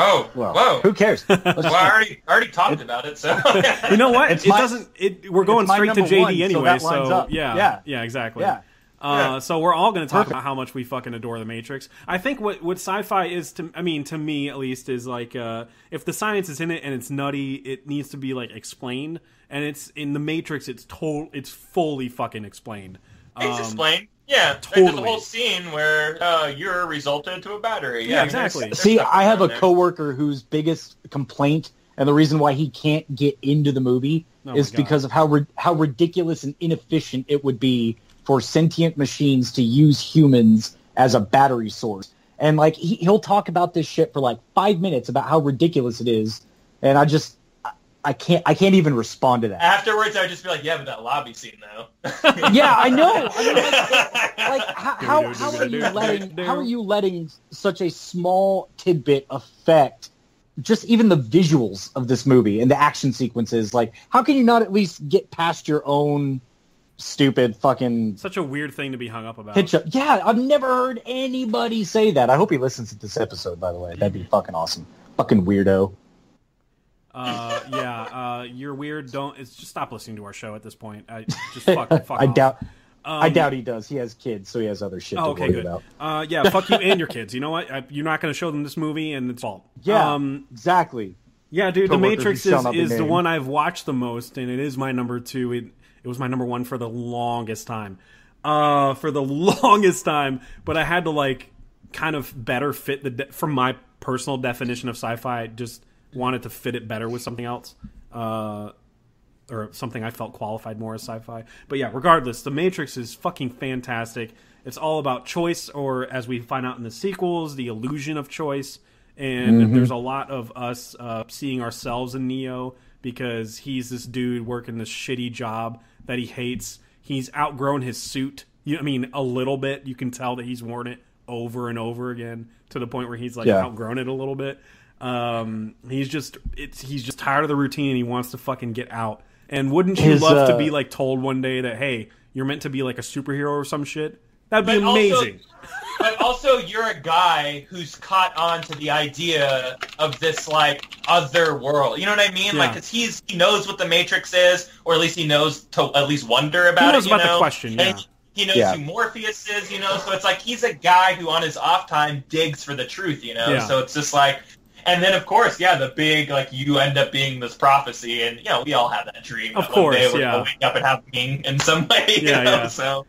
S3: Oh,
S2: Well,
S3: whoa!
S2: who cares? Let's
S3: well, I already I already talked about it, so
S1: You know what?
S2: It's
S1: it
S2: my-
S1: doesn't. It we're going straight to JD
S2: one, so
S1: anyway.
S2: that lines up.
S1: yeah,
S2: Yeah.
S1: yeah, exactly.
S2: Yeah.
S1: Uh,
S3: Yeah.
S1: So we're all going to talk
S2: Perfect.
S1: about how much we fucking adore the Matrix. I think what what sci-fi is to, I mean, to me at least, is like uh, if the science is in it and it's nutty, it needs to be like explained. And it's in the Matrix. It's total. It's fully fucking explained.
S3: it's
S1: Um,
S3: explained. Yeah, totally. there's a whole scene where uh, you're resulted to a battery.
S1: Yeah,
S3: I mean, there's-
S1: exactly.
S3: there's
S2: See, I have a
S3: around there.
S2: coworker whose biggest complaint and the reason why he can't get into the movie
S1: Oh
S2: is because of how ri- how ridiculous and inefficient it would be for sentient machines to use humans as a battery source. And like he, he'll talk about this shit for like five minutes about how ridiculous it is, and I just I, can't I can't even respond to that.
S3: Afterwards, I would just be like, "Yeah, but that lobby scene, though."
S2: yeah, I know. I mean, like, like how, how, how are you letting how are you letting such a small tidbit affect just even the visuals of this movie and the action sequences? Like, how can you not at least get past your own stupid fucking
S1: Such a weird thing to be hung up about.
S2: pitch up? Yeah, I've never heard anybody say that. I hope he listens to this episode. By the way, that'd be fucking awesome. Fucking weirdo.
S1: Uh, yeah, uh, you're weird. Don't. It's just stop listening to our show at this point. I just fuck. fuck
S2: I
S1: off.
S2: doubt. I
S1: Um,
S2: doubt he does. He has kids, so he has other shit
S1: Oh,
S2: to
S1: okay,
S2: worry
S1: good.
S2: about.
S1: Uh, yeah, fuck you and your kids. You know what? I, you're not going to show them this movie, and it's fault.
S2: Yeah,
S1: Um,
S2: exactly.
S1: yeah, dude. The Matrix is, is the one I've watched the most, and it is my number two. It it was my number one for the longest time. Uh, for the longest time, but I had to like kind of better fit the de- from my personal definition of sci-fi. I just wanted to fit it better with something else. Uh, or something I felt qualified more as sci-fi. But yeah, regardless, The Matrix is fucking fantastic. It's all about choice, or as we find out in the sequels, the illusion of choice. And there's a lot of us uh, seeing ourselves in Neo because he's this dude working this shitty job that he hates. He's outgrown his suit. You, I mean, a little bit. You can tell that he's worn it over and over again to the point where he's like
S2: Yeah.
S1: outgrown it a little bit. Um, he's just it's he's just tired of the routine and he wants to fucking get out. And wouldn't you
S2: His,
S1: love to
S2: uh,
S1: be like told one day that hey, you're meant to be like a superhero or some shit? That'd be
S3: But also-
S1: amazing.
S3: but also you're a guy who's caught on to the idea of this like other world. You know what I mean?
S1: Yeah.
S3: Like, 'cause he's he knows what the Matrix is, or at least he knows to at least wonder about
S1: He knows
S3: it. you
S1: about the
S3: know?
S1: question,
S3: And
S1: yeah.
S3: He knows
S2: Yeah.
S3: who Morpheus is, you know. So it's like he's a guy who, on his off time, digs for the truth, you know.
S1: Yeah.
S3: So it's just like. And then, of course, yeah, the big like you end up being this prophecy, and you know we all have that dream.
S1: Of
S3: that one day
S1: course,
S3: we're
S1: yeah.
S3: wake up and have meaning in some way. You
S1: Yeah,
S3: know?
S1: yeah.
S3: So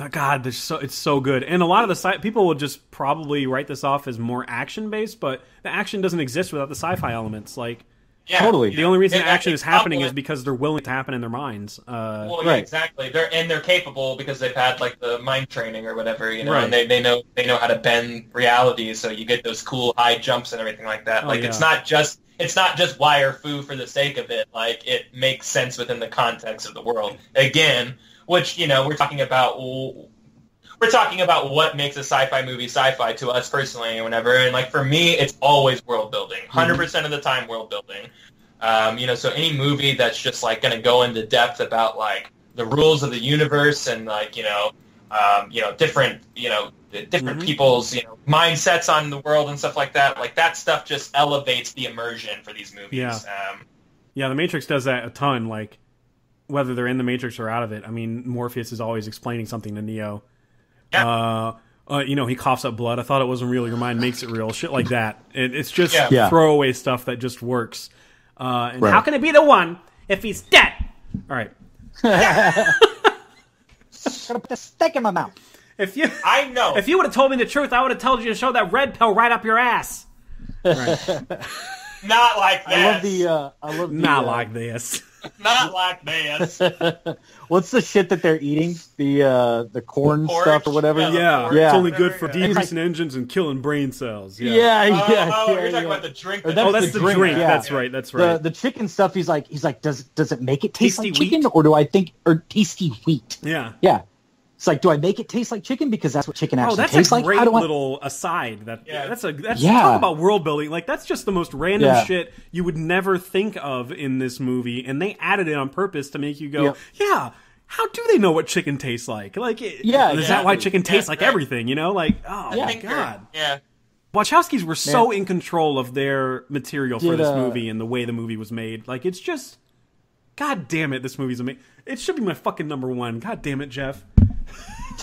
S1: Oh, God, there's so it's so good, and a lot of the sci- people will just probably write this off as more action based, but the action doesn't exist without the sci-fi elements. Like
S3: Yeah,
S2: Totally.
S1: The only reason
S3: It-
S1: action is happening is because they're willing to happen in their minds. Uh,
S3: Well, yeah,
S2: Right.
S3: exactly. They're and they're capable because they've had like the mind training or whatever, you know,
S1: Right.
S3: and they, they know they know how to bend reality, so you get those cool high jumps and everything like that.
S1: Oh,
S3: like
S1: yeah.
S3: it's not just it's not just wire fu for the sake of it. Like it makes sense within the context of the world. Again, which you know we're talking about. We're talking about what makes a sci-fi movie sci-fi to us personally, and whatever. And like for me, it's always world building. 100 percent of the time, world building. Um, you know, so any movie that's just like going to go into depth about like the rules of the universe and like you know, um, you know, different you know, different
S1: Mhm.
S3: people's you know mindsets on the world and stuff like that. Like that stuff just elevates the immersion for these movies.
S1: Yeah.
S3: Um,
S1: Yeah, the Matrix does that a ton. Like whether they're in the Matrix or out of it. I mean, Morpheus is always explaining something to Neo.
S3: Yeah.
S1: Uh, uh, you know, he coughs up blood. I thought it wasn't real. Your mind makes it real. Shit like that. It, it's just
S3: Yeah.
S2: Yeah.
S1: throwaway stuff that just works. Uh, and
S2: Right.
S1: how can it be the one if he's dead? All right.
S2: Gotta put the stick in my mouth.
S1: If you
S3: I know.
S1: if you would have told me the truth, I would have told you to show that red pill right up your ass.
S3: not like this.
S2: I love the. Uh, I love the.
S1: Not
S2: uh,
S1: like this.
S3: not like this.
S2: What's the shit that they're eating? The uh, the corn
S3: Porridge?
S2: stuff or whatever.
S3: Yeah,
S1: Yeah,
S2: Yeah.
S1: it's only good for
S3: Yeah.
S1: decreasing engines and killing brain cells. Yeah.
S2: Yeah, yeah,
S3: Oh,
S2: yeah.
S3: oh, you're
S2: yeah.
S3: talking about the drink.
S2: Or
S3: that-
S1: Oh, that's the, drink.
S2: yeah.
S1: That's right. That's
S2: the
S1: right.
S2: the chicken stuff. He's like, he's like, does does it make it taste
S1: Tasty
S2: like chicken,
S1: wheat?
S2: or do I think or tasty wheat?
S1: yeah.
S2: Yeah, it's like, do I make it taste like chicken because that's what chicken
S1: Oh,
S2: actually
S1: that's
S2: tastes
S1: a
S2: like?
S1: great
S2: How do I?
S1: little aside. That
S3: Yeah.
S1: that's a that's
S2: Yeah.
S1: talk about world building. Like that's just the most random
S2: Yeah.
S1: shit you would never think of in this movie, and they added it on purpose to make you go,
S2: Yep.
S1: yeah. How do they know what chicken tastes like? Like, it-
S2: Yeah,
S1: is that why chicken tastes
S3: Yeah,
S1: like
S3: right.
S1: everything? You know, like, oh
S2: Yeah.
S1: my god.
S3: Yeah.
S1: Wachowskis were so in control of their material for
S2: Did,
S1: this
S2: uh,
S1: movie and the way the movie was made. Like, it's just, god damn it, this movie's amazing. It should be my fucking number one. God damn it, Jeff.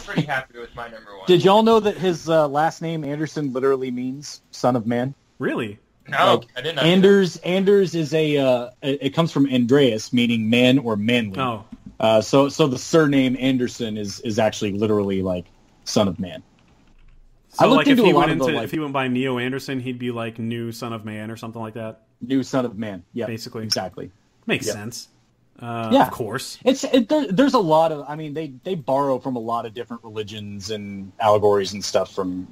S3: Pretty happy with my number one.
S2: Did y'all know that his uh, last name Anderson literally means son of man?
S1: Really?
S3: No,
S2: Like,
S3: I didn't. know
S2: Anders Anders is a uh, it it comes from Andreas, meaning man or manly.
S1: Oh,
S2: Uh, so so the surname Anderson is is actually literally like son of man.
S1: so
S2: I looked
S1: like if
S2: into
S1: he went
S2: of the, like-
S1: if he went by Neo Anderson, he'd be like new Son of Man or something like that.
S2: New son of man. Yeah,
S1: Basically.
S2: exactly.
S1: Makes
S2: Yeah.
S1: sense. Uh,
S2: Yeah.
S1: of course.
S2: It's it, there, there's a lot of I mean they they borrow from a lot of different religions and allegories and stuff from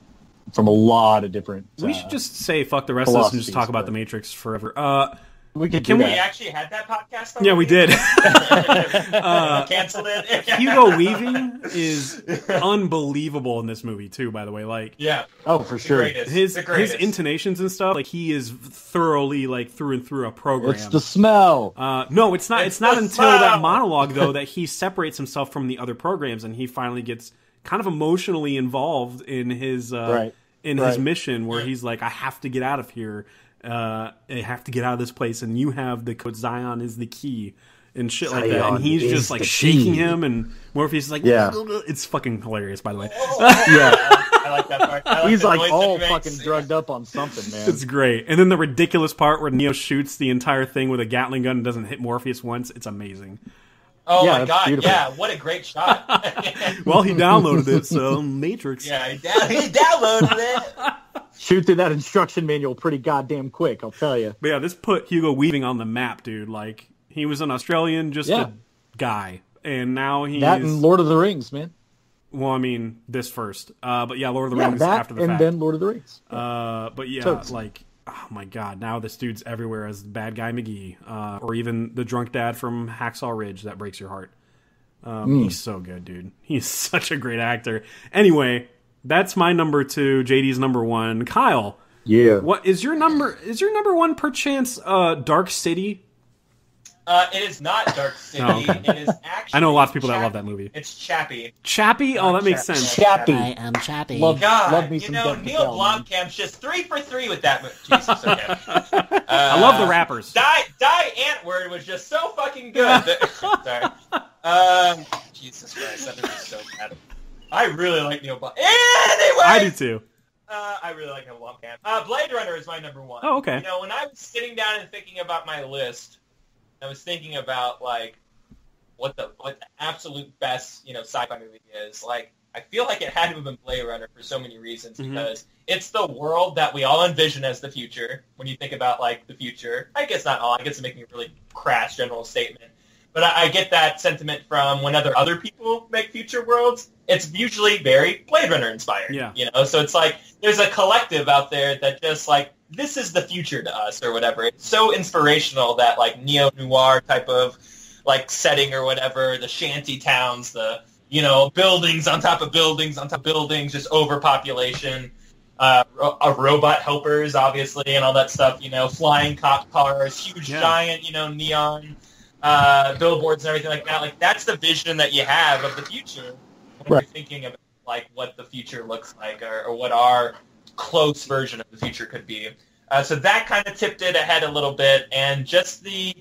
S2: from a lot of different.
S1: We
S2: uh,
S1: should just say fuck the rest of this and just talk about
S2: but-
S1: the Matrix forever. Uh,
S2: we could
S1: can
S2: do
S1: we
S3: We
S2: that.
S3: actually had that podcast.
S1: yeah, we did.
S3: uh, Canceled it.
S1: Hugo Weaving is unbelievable in this movie too. By the way, like
S3: Yeah.
S2: Oh, for sure.
S3: greatest.
S1: his
S3: the
S1: his intonations and stuff, like he is thoroughly like through and through a program.
S2: It's the smell.
S1: Uh, no, it's not. It's,
S3: It's
S1: not
S3: the
S1: until that monologue though that he separates himself from the other programs and he finally gets kind of emotionally involved in his uh,
S2: Right.
S1: in his mission, where he's like, "I have to get out of here. Uh, I have to get out of this place." And you have the code Zion is the key and shit like that. And he's just like shaking
S2: key.
S1: him, and Morpheus is like,
S2: Yeah.
S1: it's fucking hilarious." By the way,
S2: yeah,
S3: I like that part. I like
S2: he's like all
S3: that makes.
S2: fucking drugged up on something, man.
S1: it's great. And then the ridiculous part where Neo shoots the entire thing with a Gatling gun and doesn't hit Morpheus once. It's amazing.
S3: Oh
S2: Yeah,
S3: my god!
S2: beautiful.
S3: Yeah, what a great shot.
S1: Well, he downloaded it, so Matrix.
S3: yeah, he, down- he downloaded it.
S2: Shoot through that instruction manual pretty goddamn quick, I'll tell you.
S1: But yeah, this put Hugo Weaving on the map, dude. Like he was an Australian, just
S2: Yeah.
S1: a guy, and now he's
S2: That and Lord of the Rings, man.
S1: well, I mean, this first, uh, but yeah, Lord of the
S2: Yeah,
S1: Rings
S2: that
S1: after the
S2: and
S1: fact.
S2: then Lord of the Rings.
S1: uh, but yeah,
S2: Totes.
S1: like oh my god, now this dude's everywhere as bad guy McGee, uh, or even the drunk dad from Hacksaw Ridge that breaks your heart. Um,
S2: Mm.
S1: He's so good, dude. He's such a great actor. Anyway, that's my number two. JD's number one. Kyle,
S2: Yeah.
S1: what is your number? Is your number one perchance uh, Dark City?
S3: Uh, it is not Dark City.
S1: Oh, okay.
S3: It is actually.
S1: I know a lot of people that love that movie.
S3: It's Chappie.
S1: Chappie? Oh, that makes sense.
S2: Chappie.
S4: I am Chappie.
S2: Love,
S3: God,
S2: love me
S3: you
S2: some
S3: know
S2: Dev
S3: Neil
S2: Patel, man.
S3: Blomkamp's just three for three with that movie. Jesus, okay.
S1: I love the rappers.
S3: Die, Die Antwoord was just so fucking good. Sorry. Um, Jesus Christ, that movie is so bad. I really like Neill Blomkamp. Anyway,
S1: I do too.
S3: Uh, I really like Neill Blomkamp. Uh, Blade Runner is my number one.
S1: Oh, okay.
S3: You know, when I was sitting down and thinking about my list, I was thinking about like what the what the absolute best you know sci-fi movie is. Like I feel like it had to have been Blade Runner for so many reasons
S1: Mhm.
S3: because it's the world that we all envision as the future. When you think about like the future, I guess not all. I guess I'm making a really crass general statement, but I, I get that sentiment from whenever other other people make future worlds. It's usually very Blade Runner inspired.
S1: Yeah.
S3: you know. So it's like there's a collective out there that just like this is the future to us or whatever. It's so inspirational that like neo noir type of like setting or whatever, the shanty towns, the you know buildings on top of buildings on top of buildings, just overpopulation, uh, ro- uh, robot helpers obviously, and all that stuff. You know, flying cop cars, huge
S1: Yeah.
S3: giant you know neon uh, billboards and everything like that. Like that's the vision that you have of the future when
S2: Right.
S3: you're thinking about like what the future looks like or, or what our close version of the future could be. Uh, so that kind of tipped it ahead a little bit, and just the,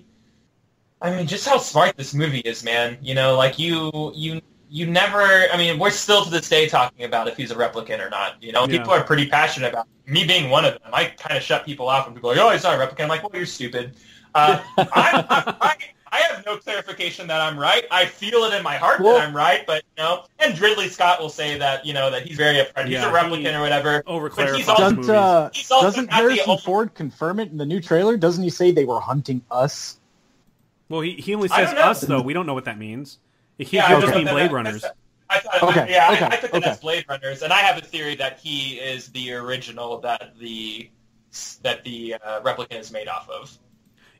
S3: I mean, just how smart this movie is, man. You know, like you, you, you never. I mean, we're still to this day talking about if he's a replicant or not. You know,
S1: Yeah.
S3: people are pretty passionate about. it. Me being one of them, I kind of shut people off when people are like, "Oh, he's not a replicant." I'm like, "Well, you're stupid." Uh, I'm, I'm, I, I have no clarification that I'm right. I feel it in my heart
S2: Well-
S3: that I'm right, but you know, and Ridley Scott will say that you know that he's very upfront.
S1: Yeah,
S3: he's a replicant
S1: he-
S3: or whatever.
S1: Over
S3: But
S1: clarifies
S2: Doesn't uh, doesn't Harrison
S3: only-
S2: Ford confirm it in the new trailer? Doesn't he say they were hunting us?
S1: well, he, he only says us though. We don't know what that means. He
S3: Yeah,
S1: could
S3: I
S1: just
S3: thought
S1: mean Blade
S3: that-
S1: Runners.
S3: I thought,
S2: Okay,
S3: yeah,
S2: okay,
S3: I, I took it
S2: okay.
S3: as Blade Runners, and I have a theory that he is the original that the that the uh, replicant is made off of.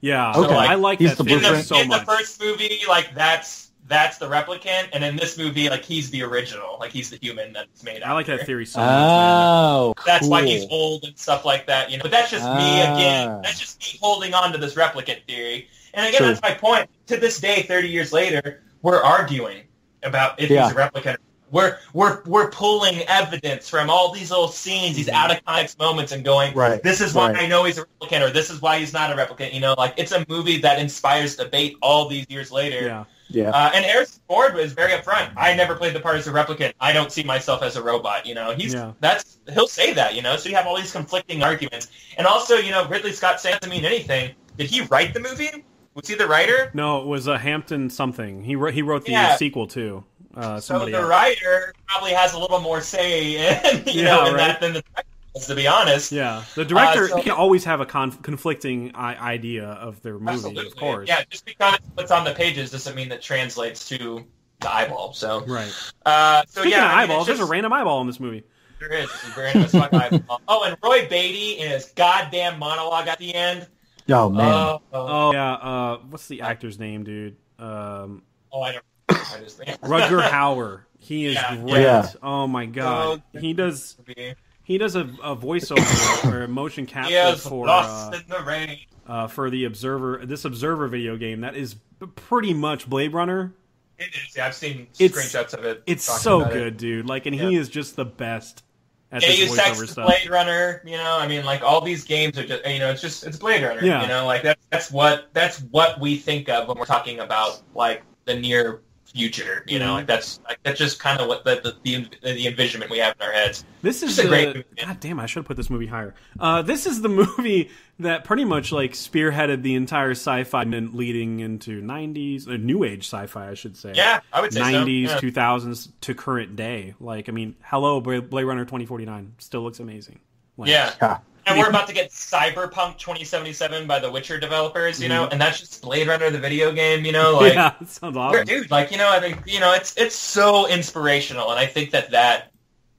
S1: Yeah,
S2: Okay.
S1: I like
S2: He's
S1: that
S2: the
S1: theory
S3: In the,
S1: so
S3: in the first movie, like that's that's the replicant, and in this movie, like he's the original, like he's the human that's made.
S1: I like
S3: after.
S1: that theory so much. Man.
S2: Oh,
S3: That's why he's old and stuff like that, you know. But that's just me
S2: Ah.
S3: again. That's just me holding on to this replicant theory. And again,
S2: Sure.
S3: that's my point. To this day, thirty years later, we're arguing about if
S2: Yeah.
S3: he's a replicant. We're we're we're pulling evidence from all these little scenes, these out of context moments, and going,
S2: Right,
S3: "This is why
S2: right.
S3: I know he's a replicant," or "This is why he's not a replicant." You know, like it's a movie that inspires debate all these years later.
S1: Yeah,
S2: Yeah.
S3: Uh, and Harrison Ford was very upfront. I never played the part as a replicant. I don't see myself as a robot. You know, he's
S1: Yeah.
S3: that's he'll say that. You know, so you have all these conflicting arguments, and also you know Ridley Scott saying doesn't mean anything. Did he write the movie? Was he the writer?
S1: no, it was a Hampton something. He wrote he wrote the
S3: Yeah.
S1: sequel too. Uh,
S3: So the
S1: else.
S3: writer probably has a little more say in you
S1: Yeah,
S3: know in
S1: right.
S3: that than the director. does, To be honest,
S1: Yeah, the director
S3: Uh, so-
S1: can always have a conf- conflicting I- idea of their movie,
S3: absolutely.
S1: of course.
S3: Yeah, just because what's on the pages doesn't mean that translates to the eyeball. So,
S1: Right.
S3: uh, so
S1: Speaking
S3: yeah,
S1: of
S3: I mean,
S1: eyeballs,
S3: it's
S1: there's a random eyeball in this movie.
S3: There is. A random eyeball. Oh, and Roy Batty in his goddamn monologue at the end.
S2: Oh man.
S3: Oh, oh,
S1: Oh yeah, uh, what's the actor's name, dude? Um,
S3: oh, I don't. I just
S1: Rutger Hauer. He is
S3: Yeah.
S1: great.
S2: Yeah.
S1: Oh my god,
S3: Oh,
S1: he does.
S3: He
S1: He does a, a voiceover or a motion capture for
S3: lost
S1: uh,
S3: in the rain.
S1: uh, for the Observer. This Observer video game that is pretty much Blade Runner.
S3: It is. Yeah, I've seen
S1: It's-
S3: screenshots of it.
S1: It's so
S3: about it.
S1: good, dude. Like, and
S3: Yeah.
S1: he is just the best at
S3: Yeah,
S1: this voiceover stuff.
S3: Blade Runner. You know, I mean, like all these games are just. You know, it's just it's Blade Runner.
S1: Yeah.
S3: You know, like that's that's what that's what we think of when we're talking about like the near future. You know,
S1: Mhm.
S3: like that's like that's just kind of what the the, the the envisionment we have in our heads.
S1: This is
S3: It's a
S1: the,
S3: great movie.
S1: God damn! I should have put this movie higher. Uh, this is the movie that pretty much like spearheaded the entire sci-fi and leading into '90s, uh, new age sci-fi, I should say.
S3: Yeah, I would say so.
S1: '90s,
S3: Yeah.
S1: 2000s to current day. Like, I mean, hello, Bla- Blade Runner 2049 still looks amazing. Like,
S3: Yeah. And we're about to get Cyberpunk 2077 by the Witcher developers, you know, and that's just Blade Runner, the video game, you know, like,
S1: yeah, it sounds awesome.
S3: dude, like, you know, I think, you know, it's it's so inspirational, and I think that that,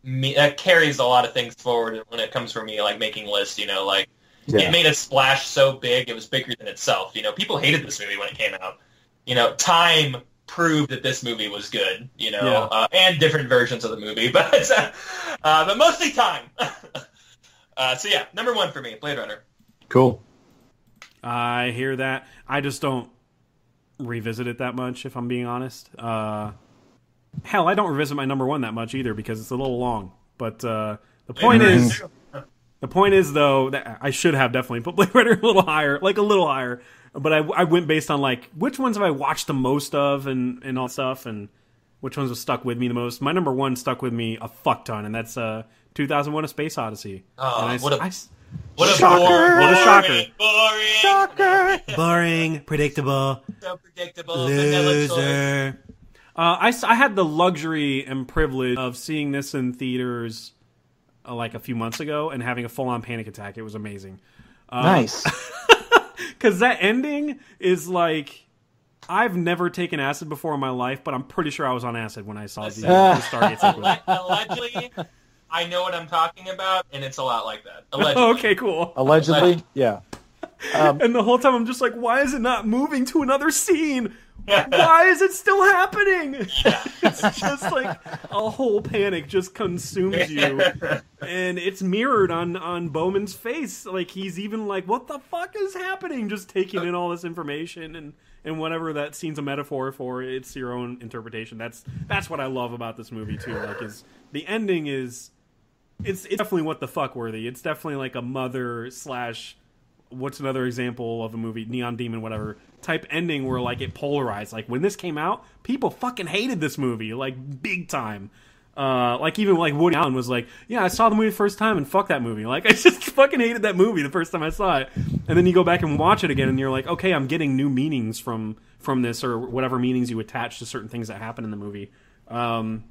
S3: me, that carries a lot of things forward when it comes for me, like making lists, you know, like
S2: Yeah.
S3: it made a splash so big it was bigger than itself. You know, people hated this movie when it came out. You know, time proved that this movie was good. You know,
S1: Yeah.
S3: uh, and different versions of the movie, but uh, uh, but mostly time. uh, so yeah, number one for me, Blade Runner.
S2: Cool.
S1: I hear that. I just don't revisit it that much, if I'm being honest. Uh, hell, I don't revisit my number one that much either because it's a little long. But uh, the point
S3: Blade Runner
S1: is, the point is though that I should have definitely put Blade Runner a little higher, like a little higher. But I, I went based on like which ones have I watched the most of and and all stuff, and which ones have stuck with me the most. My number one stuck with me a fuck ton, and that's uh 2001: A Space Odyssey.
S3: Oh,
S1: and I,
S3: what a-
S1: I-
S3: What a
S2: Shocker.
S3: boring,
S1: What a shocker.
S3: boring, boring,
S2: Shocker.
S1: boring, predictable.
S3: so predictable.
S1: Loser. Uh, I had the luxury and privilege of seeing this in theaters uh, like a few months ago and having a full on panic attack. It was amazing.
S2: nice.
S1: Because that ending is like. I've never taken acid before in my life, but I'm pretty sure I was on acid when I saw the,
S3: Listen.
S1: the Stargate sequence.
S3: Allegedly, I know what I'm talking about, and it's a lot like that. Allegedly.
S1: okay, cool.
S2: Allegedly, yeah. Um,
S1: And the whole time I'm just like, why is it not moving to another scene? Why is it still happening? it's just like a whole panic just consumes you, and it's mirrored on on Bowman's face. Like he's even like, "What the fuck is happening?" Just taking in all this information and and whatever that scene's a metaphor for. It's your own interpretation. That's that's what I love about this movie too. Like, is the ending is it's it's definitely what the fuck worthy. It's definitely like a mother slash what's another example of a movie Neon Demon whatever type ending where like it polarized. Like when this came out, people fucking hated this movie like big time. Uh, like even like Woody Allen was like, yeah, I saw the movie the first time and fuck that movie. Like I just fucking hated that movie the first time I saw it. And then you go back and watch it again and you're like, okay, I'm getting new meanings from from this or whatever meanings you attach to certain things that happen in the movie. Um,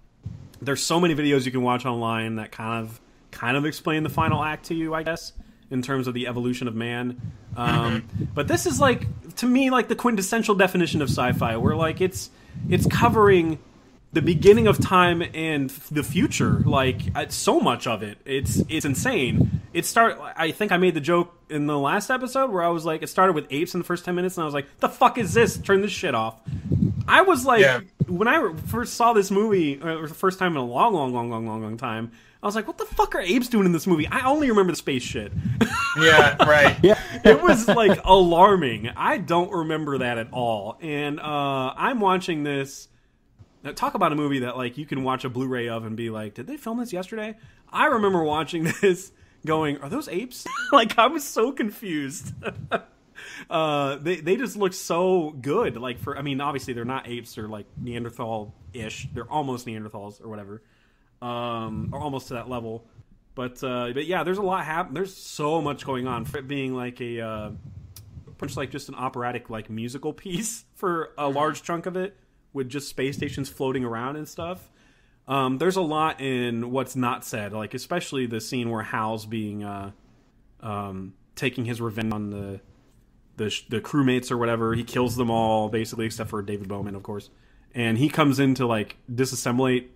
S1: there's so many videos you can watch online that kind of kind of explain the final act to you, I guess, in terms of the evolution of man. Um, but this is like to me like the quintessential definition of sci-fi, where like it's it's covering the beginning of time and the future. Like so much of it, it's it's insane. It start. I think I made the joke in the last episode where I was like, it started with apes in the first ten minutes, and I was like, the fuck is this? Turn this shit off. I was like,
S3: Yeah.
S1: When I first saw this movie, or the first time in a long, long, long, long, long, long time, I was like, what the fuck are apes doing in this movie? I only remember the space shit.
S3: Yeah, right.
S2: yeah.
S1: it was like alarming. I don't remember that at all. And uh, I'm watching this. Now, talk about a movie that like you can watch a Blu-ray of and be like, did they film this yesterday? I remember watching this, going, are those apes? like I was so confused. Uh, they they just look so good. Like for I mean, obviously they're not apes; they're like Neanderthal-ish. They're almost Neanderthals or whatever, um, or almost to that level. But uh, but yeah, there's a lot happen. There's so much going on for it being like a uh, much like just an operatic like musical piece for a large chunk of it with just space stations floating around and stuff. Um, there's a lot in what's not said, like especially the scene where Hal's being uh, um, taking his revenge on the the sh- the crewmates or whatever. He kills them all basically, except for David Bowman, of course. And he comes in to like disassemble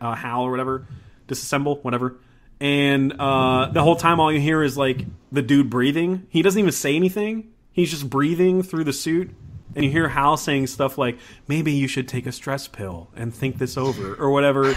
S1: uh, Hal or whatever, disassemble whatever. And uh, the whole time, all you hear is like the dude breathing. He doesn't even say anything. He's just breathing through the suit. And you hear Hal saying stuff like, "Maybe you should take a stress pill and think this over," or whatever.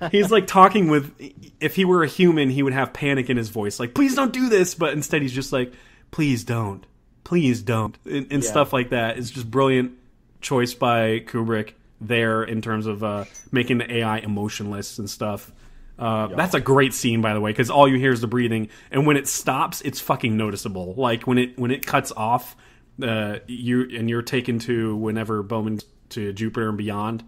S1: he's like talking with. If he were a human, he would have panic in his voice, like, "Please don't do this," but instead he's just like, "Please don't, please don't," and, and
S2: Yeah.
S1: stuff like that. It's just brilliant choice by Kubrick there in terms of uh, making the AI emotionless and stuff. Uh, That's a great scene, by the way, because all you hear is the breathing, and when it stops, it's fucking noticeable. Like when it when it cuts off, uh, you and you're taken to whenever Bowman to Jupiter and beyond.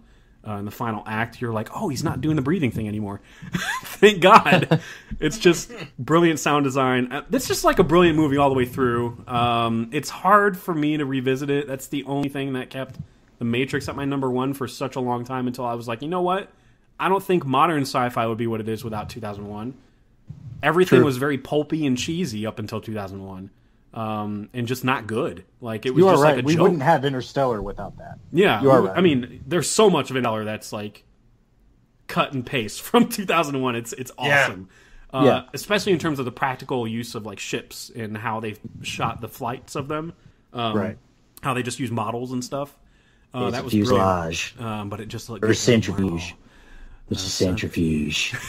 S1: Uh, in the final act, you're like, "Oh, he's not doing the breathing thing anymore." Thank God! it's just brilliant sound design. Uh, It's just like a brilliant movie all the way through. Um, it's hard for me to revisit it. That's the only thing that kept The Matrix at my number one for such a long time until I was like, you know what? I don't think modern sci-fi would be what it is without 2001. Everything
S2: True.
S1: was very pulpy and cheesy up until 2001, um, and just not good. Like it was
S2: You are
S1: just
S2: right.
S1: like a
S2: we
S1: joke.
S2: wouldn't have Interstellar without that.
S1: Yeah,
S2: You are
S1: we-
S2: right.
S1: I mean, there's so much of Interstellar that's like cut and paste from 2001. It's it's
S3: Yeah.
S1: awesome, uh,
S2: Yeah.
S1: especially in terms of the practical use of like ships and how they shot the flights of them. Um,
S2: Right.
S1: How they just use models and stuff. Uh,
S4: It's
S1: that
S4: a
S1: was brilliant.
S4: fuselage.
S1: Um, but it just looked
S4: Or
S1: good.
S4: centrifuge. It's a centrifuge.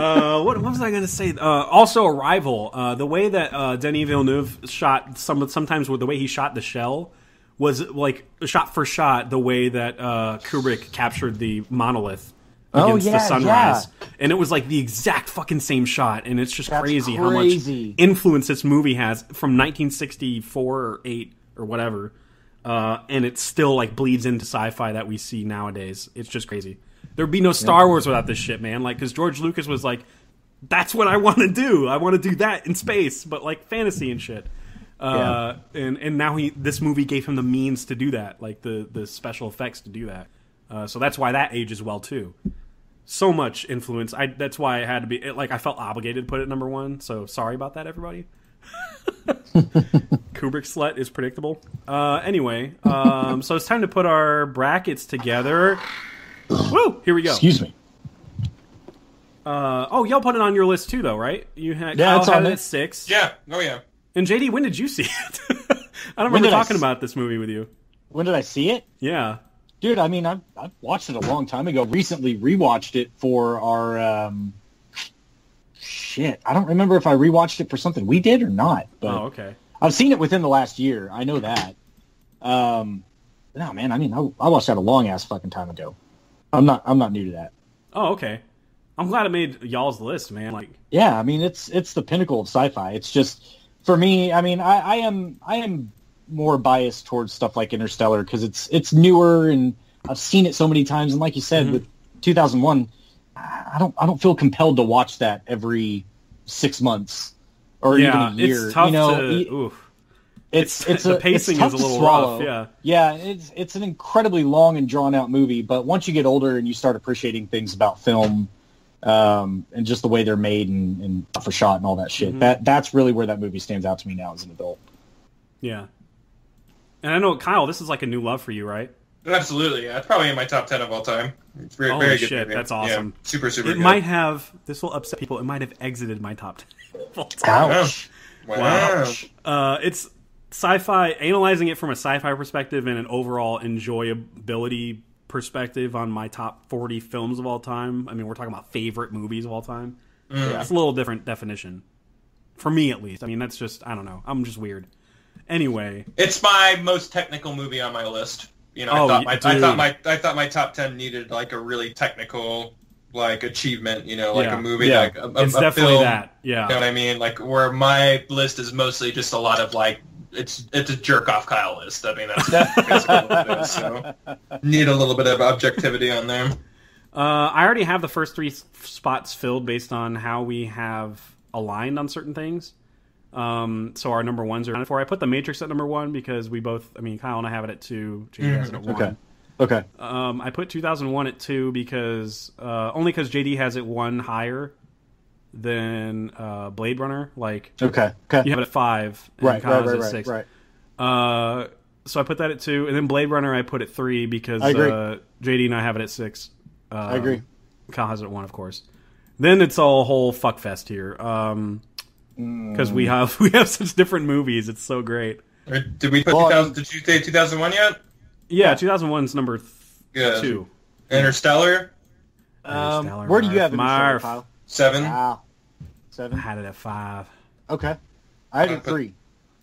S1: Uh, what, what was I going to say? Uh, also, Arrival. Uh, the way that uh, Denis Villeneuve shot some sometimes with the way he shot the shell was like shot for shot the way that uh, Kubrick captured the monolith
S2: Oh,
S1: against the
S2: yeah,
S1: sunrise, and it was like the exact fucking same shot. And it's just
S2: That's
S1: crazy, how much
S2: crazy.
S1: influence this movie has from 1964 or eight or whatever. Uh, and it still like bleeds into sci-fi that we see nowadays. It's just crazy. There'd be no Star Wars without this shit, man. Like, because George Lucas was like, "That's what I want to do. I want to do that in space, but like fantasy and shit." Uh, and and now he this movie gave him the means to do that, like the the special effects to do that. Uh, so that's why that ages well too. So much influence. I that's why I had to be it, like I felt obligated to put it number one. So sorry about that, everybody. Kubrick slut is predictable. Uh, anyway, um, so it's time to put our brackets together. Woo! Here we go.
S2: Excuse me.
S1: Uh, oh, y'all put it on your list too, though, right? You had
S2: Yeah,
S1: Kyle
S2: it's
S1: had
S2: on
S1: it
S2: there.
S1: at six.
S3: Yeah. Oh yeah.
S1: And JD, when did you see it? I don't
S2: When
S1: remember
S2: did I
S1: talking
S2: s-
S1: about this movie with you.
S2: When did I see it?
S1: Yeah.
S2: Dude, I mean, I've, I've watched it a long time ago. Recently rewatched it for our um, shit. I don't remember if I rewatched it for something we did or not. But
S1: Oh, okay.
S2: I've seen it within the last year. I know that. Um, no, man. I mean, I, I watched that a long ass fucking time ago. I'm not. I'm not new to that.
S1: Oh, okay. I'm glad it made y'all's list, man. Like,
S2: Yeah, I mean, it's it's the pinnacle of sci-fi. It's just for me. I mean, I, I am I am more biased towards stuff like Interstellar because it's it's newer and I've seen it so many times. And like you said, mm-hmm. with 2001, I I don't I don't feel compelled to watch that every six months or
S1: yeah,
S2: even a year.
S1: it's tough
S2: you know,
S1: to. oof.
S2: It's
S1: it's-
S2: it's
S1: the
S2: a,
S1: pacing
S2: it's tough
S1: is a
S2: to
S1: little
S2: swallow.
S1: rough, yeah.
S2: yeah. It's it's an incredibly long and drawn out movie, but once you get older and you start appreciating things about film, um, and just the way they're made and, and for shot and all that shit,
S1: Mm-hmm.
S2: that that's really where that movie stands out to me now as an adult.
S1: Yeah. And I know, Kyle, this is like a new love for you, right?
S3: Absolutely. Yeah. It's probably in my top ten of all time. It's very,
S1: Holy
S3: very good
S1: shit,
S3: movie.
S1: that's awesome.
S3: Yeah, super super.
S1: It
S3: good.
S1: might have. This will upset people. It might have exited my top ten. of all time.
S2: Ouch!
S3: Wow.
S1: Uh, it's sci-fi. Analyzing it from a sci-fi perspective and an overall enjoyability perspective on my top forty films of all time. I mean, we're talking about favorite movies of all time.
S3: Mm.
S1: It's a little different definition for me, at least. I mean, that's just I don't know. I'm just weird. Anyway,
S3: It's my most technical movie on my list. You know,
S1: Oh,
S3: I thought my I thought my I thought my top ten needed like a really technical like achievement. You know, like
S1: Yeah.
S3: a movie,
S2: Yeah.
S3: like a, a,
S1: it's
S3: a
S1: definitely
S3: film,
S1: that. Yeah.
S3: You know what I mean? Like where my list is mostly just a lot of like it's it's a jerk off Kyle list. I mean that's basically what it is. So need a little bit of objectivity on there.
S1: Uh, I already have the first three spots filled based on how we have aligned on certain things. Um, so our number ones are accounted for. I put the Matrix at number one because we both. I mean, Kyle and I have it at two. JD has it at one.
S2: Okay, okay,
S1: Um, I put 2001 at two because uh, only because JD has it one higher than uh, Blade Runner. Like
S2: okay, okay.
S1: you have it at five, and
S2: right,
S1: Kyle
S2: right,
S1: has
S2: right,
S1: it at
S2: right,
S1: six.
S2: right.
S1: Uh, so I put that at two, and then Blade Runner I put at three because
S2: I agree.
S1: Uh, JD and I have it at six. Uh,
S2: I agree.
S1: Kyle has it at one, of course. Then it's all a whole fuck fest here, um, because
S2: Mm.
S1: we have we have such different movies. It's so great.
S3: Did we put
S2: Well,
S3: 2000? Did you say 2001 yet?
S1: Yeah, 2001 is number th-
S3: Yeah.
S1: two.
S3: Interstellar
S2: Um,
S1: Interstellar,
S2: where do you have it,
S1: Marv.
S2: Kyle?
S3: Seven.
S2: Wow, Seven.
S1: I had it at five.
S2: Okay, I had
S3: I
S2: it
S3: put-
S2: three.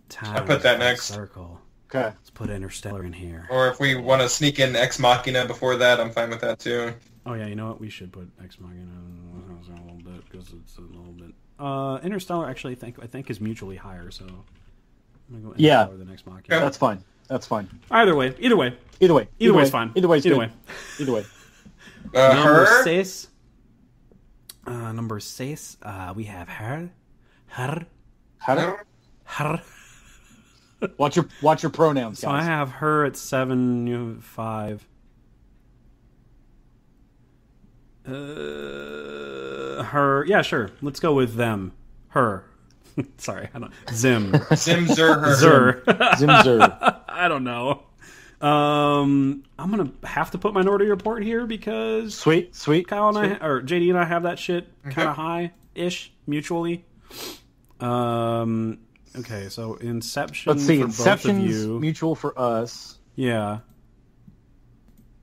S1: Time
S3: put that next.
S1: Circle.
S2: Okay,
S1: Let's put Interstellar in here.
S3: Or if we want to sneak in Ex Machina before that, I'm fine with that too.
S1: Oh yeah, you know what? We should put Ex Machina a little bit because it's a little bit. Uh, Interstellar actually, I think I think is mutually higher. So I'm gonna go
S2: Yeah.
S1: the next Ex Machina.
S2: that's fine. That's fine.
S1: Either way, either way,
S2: Either way,
S1: either way's fine.
S2: Either way's
S1: either
S2: good.
S1: way.
S2: Either way.
S3: Uh,
S1: number
S3: her.
S1: six. Uh, number six. Uh, we have her, her,
S2: her,
S1: her.
S2: watch your watch your pronouns,
S1: So I have her at seven, you have five. Uh, her, yeah, sure. Let's go with them. Her. Sorry, I don't. Zim.
S3: Zim Zer her.
S1: Zer.
S2: Zimzer.
S1: I don't know. Um, I'm gonna have to put Minority Report here because
S2: Sweet, sweet.
S1: Kyle and
S2: sweet.
S1: I, or JD and I, have that shit kind
S3: Okay.
S1: of high ish mutually. Um. Okay, so Inception.
S2: Let's see.
S1: Inception both of
S2: Inception's
S1: you.
S2: mutual for us.
S1: Yeah.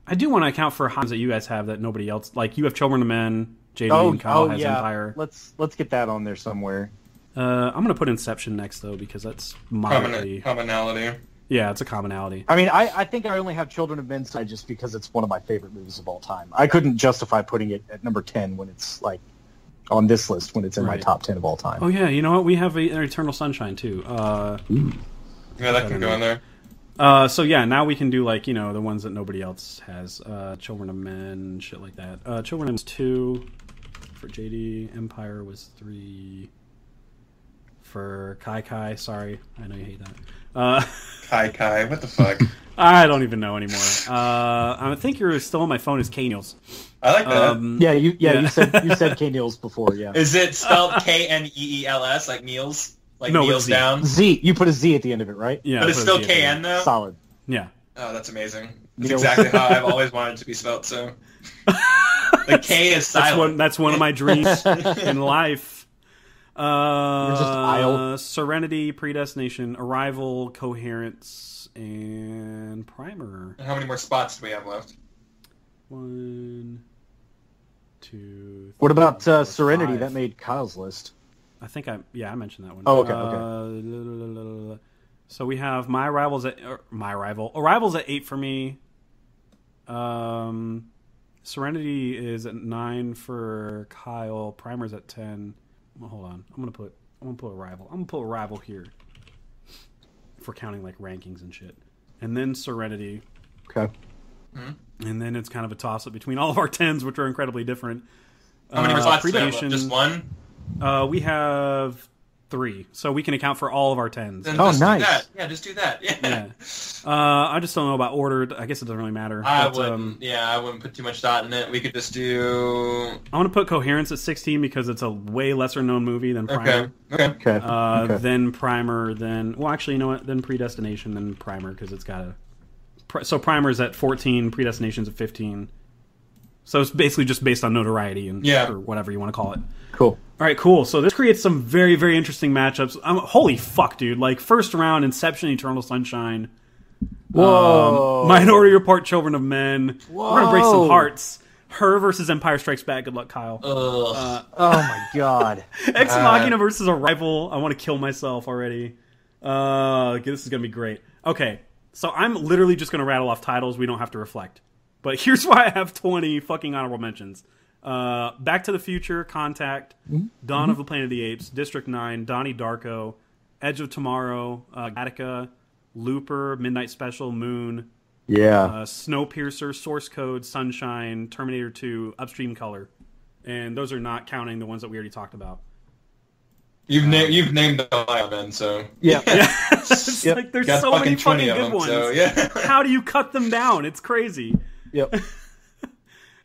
S1: I do want to account for Hans that you guys have that nobody else like. You have Children of Men. JD
S2: Oh,
S1: and Kyle
S2: oh
S1: has
S2: yeah.
S1: Empire.
S2: Let's let's get that on there somewhere.
S1: Uh, I'm gonna put Inception next though because that's moderately.
S3: Commonality.
S1: Yeah, it's a commonality.
S2: I mean, I, I think I only have Children of Men side just because it's one of my favorite movies of all time. I couldn't justify putting it at number ten when it's like on this list when it's in my top ten of all time.
S1: Oh yeah, you know what? We have a, Eternal Sunshine too. Uh,
S3: Yeah, that can go in there.
S1: uh, so yeah, now we can do like you know the ones that nobody else has. Uh, Children of Men, shit like that. Uh, Children of Men's two for JD. Empire was three. for Kai Kai. Sorry, I know you hate that. Uh,
S3: Kai Kai, what the fuck?
S1: I don't even know anymore. Uh, I think you're still on my phone as K Niels.
S3: I like that.
S1: Um,
S2: Yeah, you yeah,
S1: Yeah.
S2: you said you said K Niels before, yeah.
S3: Is it spelled K N E E L S like Niels? Like
S1: No,
S3: Niels down?
S2: Z. You put a Z at the end of it, right?
S1: yeah,
S3: But it's still
S1: Z at the
S3: K
S1: end.
S3: N though.
S2: Solid.
S1: Yeah.
S3: Oh, that's amazing. That's
S2: Niels.
S3: exactly how I've always wanted to be spelled. So the K is
S1: That's
S3: silent.
S1: one. That's one of my dreams in life. Uh,
S2: You're just Isle.
S1: Serenity, Predestination, Arrival, Coherence, and Primer.
S3: And How many more spots do we have left?
S1: One, two.
S2: What about
S1: three,
S2: uh, Serenity?
S1: five.
S2: That made Kyle's list.
S1: I think I yeah I mentioned that one.
S2: Oh, okay,
S1: Uh,
S2: okay.
S1: la, la, la, la, la. So we have my arrivals at or my arrival arrivals at eight for me. Um, Serenity is at nine for Kyle. Primer's at ten. Well, hold on, I'm gonna put I'm gonna put Arrival. I'm gonna put Arrival here for counting like rankings and shit, and then Serenity,
S2: Okay.
S1: and then it's kind of a toss up between all of our tens, which are incredibly different.
S3: How many
S1: Uh,
S3: more spots do we left?
S1: Predation-
S3: Just one?
S1: Uh, we have three, so we can account for all of our tens.
S3: Then
S2: Oh,
S3: just
S2: nice.
S3: Do that. Yeah, just do that. Yeah.
S1: Yeah. Uh, I just don't know about ordered. I guess it doesn't really matter.
S3: I
S1: But,
S3: wouldn't.
S1: um,
S3: yeah, I wouldn't put too much thought in it. We could just do.
S1: I want to put Coherence at 16 because it's a way lesser known movie than
S3: Okay.
S1: Primer.
S3: Okay.
S2: Okay.
S1: Uh,
S2: okay.
S1: Then Primer, then well, actually, you know what? Then Predestination, then Primer because it's got a. Pri- So Primer's at 14, Predestination's at 15. So it's basically just based on notoriety and
S3: Yeah.
S1: or whatever you want to call it.
S2: Cool.
S1: All right, cool. So this creates some very, very interesting matchups. Um, holy fuck, dude! Like first round, Inception, Eternal Sunshine.
S2: Whoa.
S1: Um, Minority Report, Children of Men. Whoa. We're gonna break some hearts. Her versus Empire Strikes Back. Good luck, Kyle.
S3: Ugh.
S2: Oh my god.
S1: Ex
S3: uh,
S1: Machina versus Arrival. I want to kill myself already. Uh, this is gonna be great. Okay, so I'm literally just gonna rattle off titles. We don't have to reflect. But here's why I have 20 fucking honorable mentions. Uh, Back to the Future, Contact,
S2: Mm-hmm.
S1: Dawn of the Planet of the Apes, District 9, Donnie Darko, Edge of Tomorrow, uh, Gattaca, Looper, Midnight Special, Moon,
S2: Yeah.
S1: uh, Snowpiercer, Source Code, Sunshine, Terminator 2, Upstream Color. And those are not counting the ones that we already talked about.
S3: You've named you've named the line then, so
S2: yeah.
S1: it's
S2: Yep.
S1: like there's
S3: got
S1: so
S3: fucking
S1: many
S3: twenty
S1: fucking good
S3: them.
S1: ones.
S3: So yeah.
S1: How do you cut them down? It's crazy.
S2: Yep.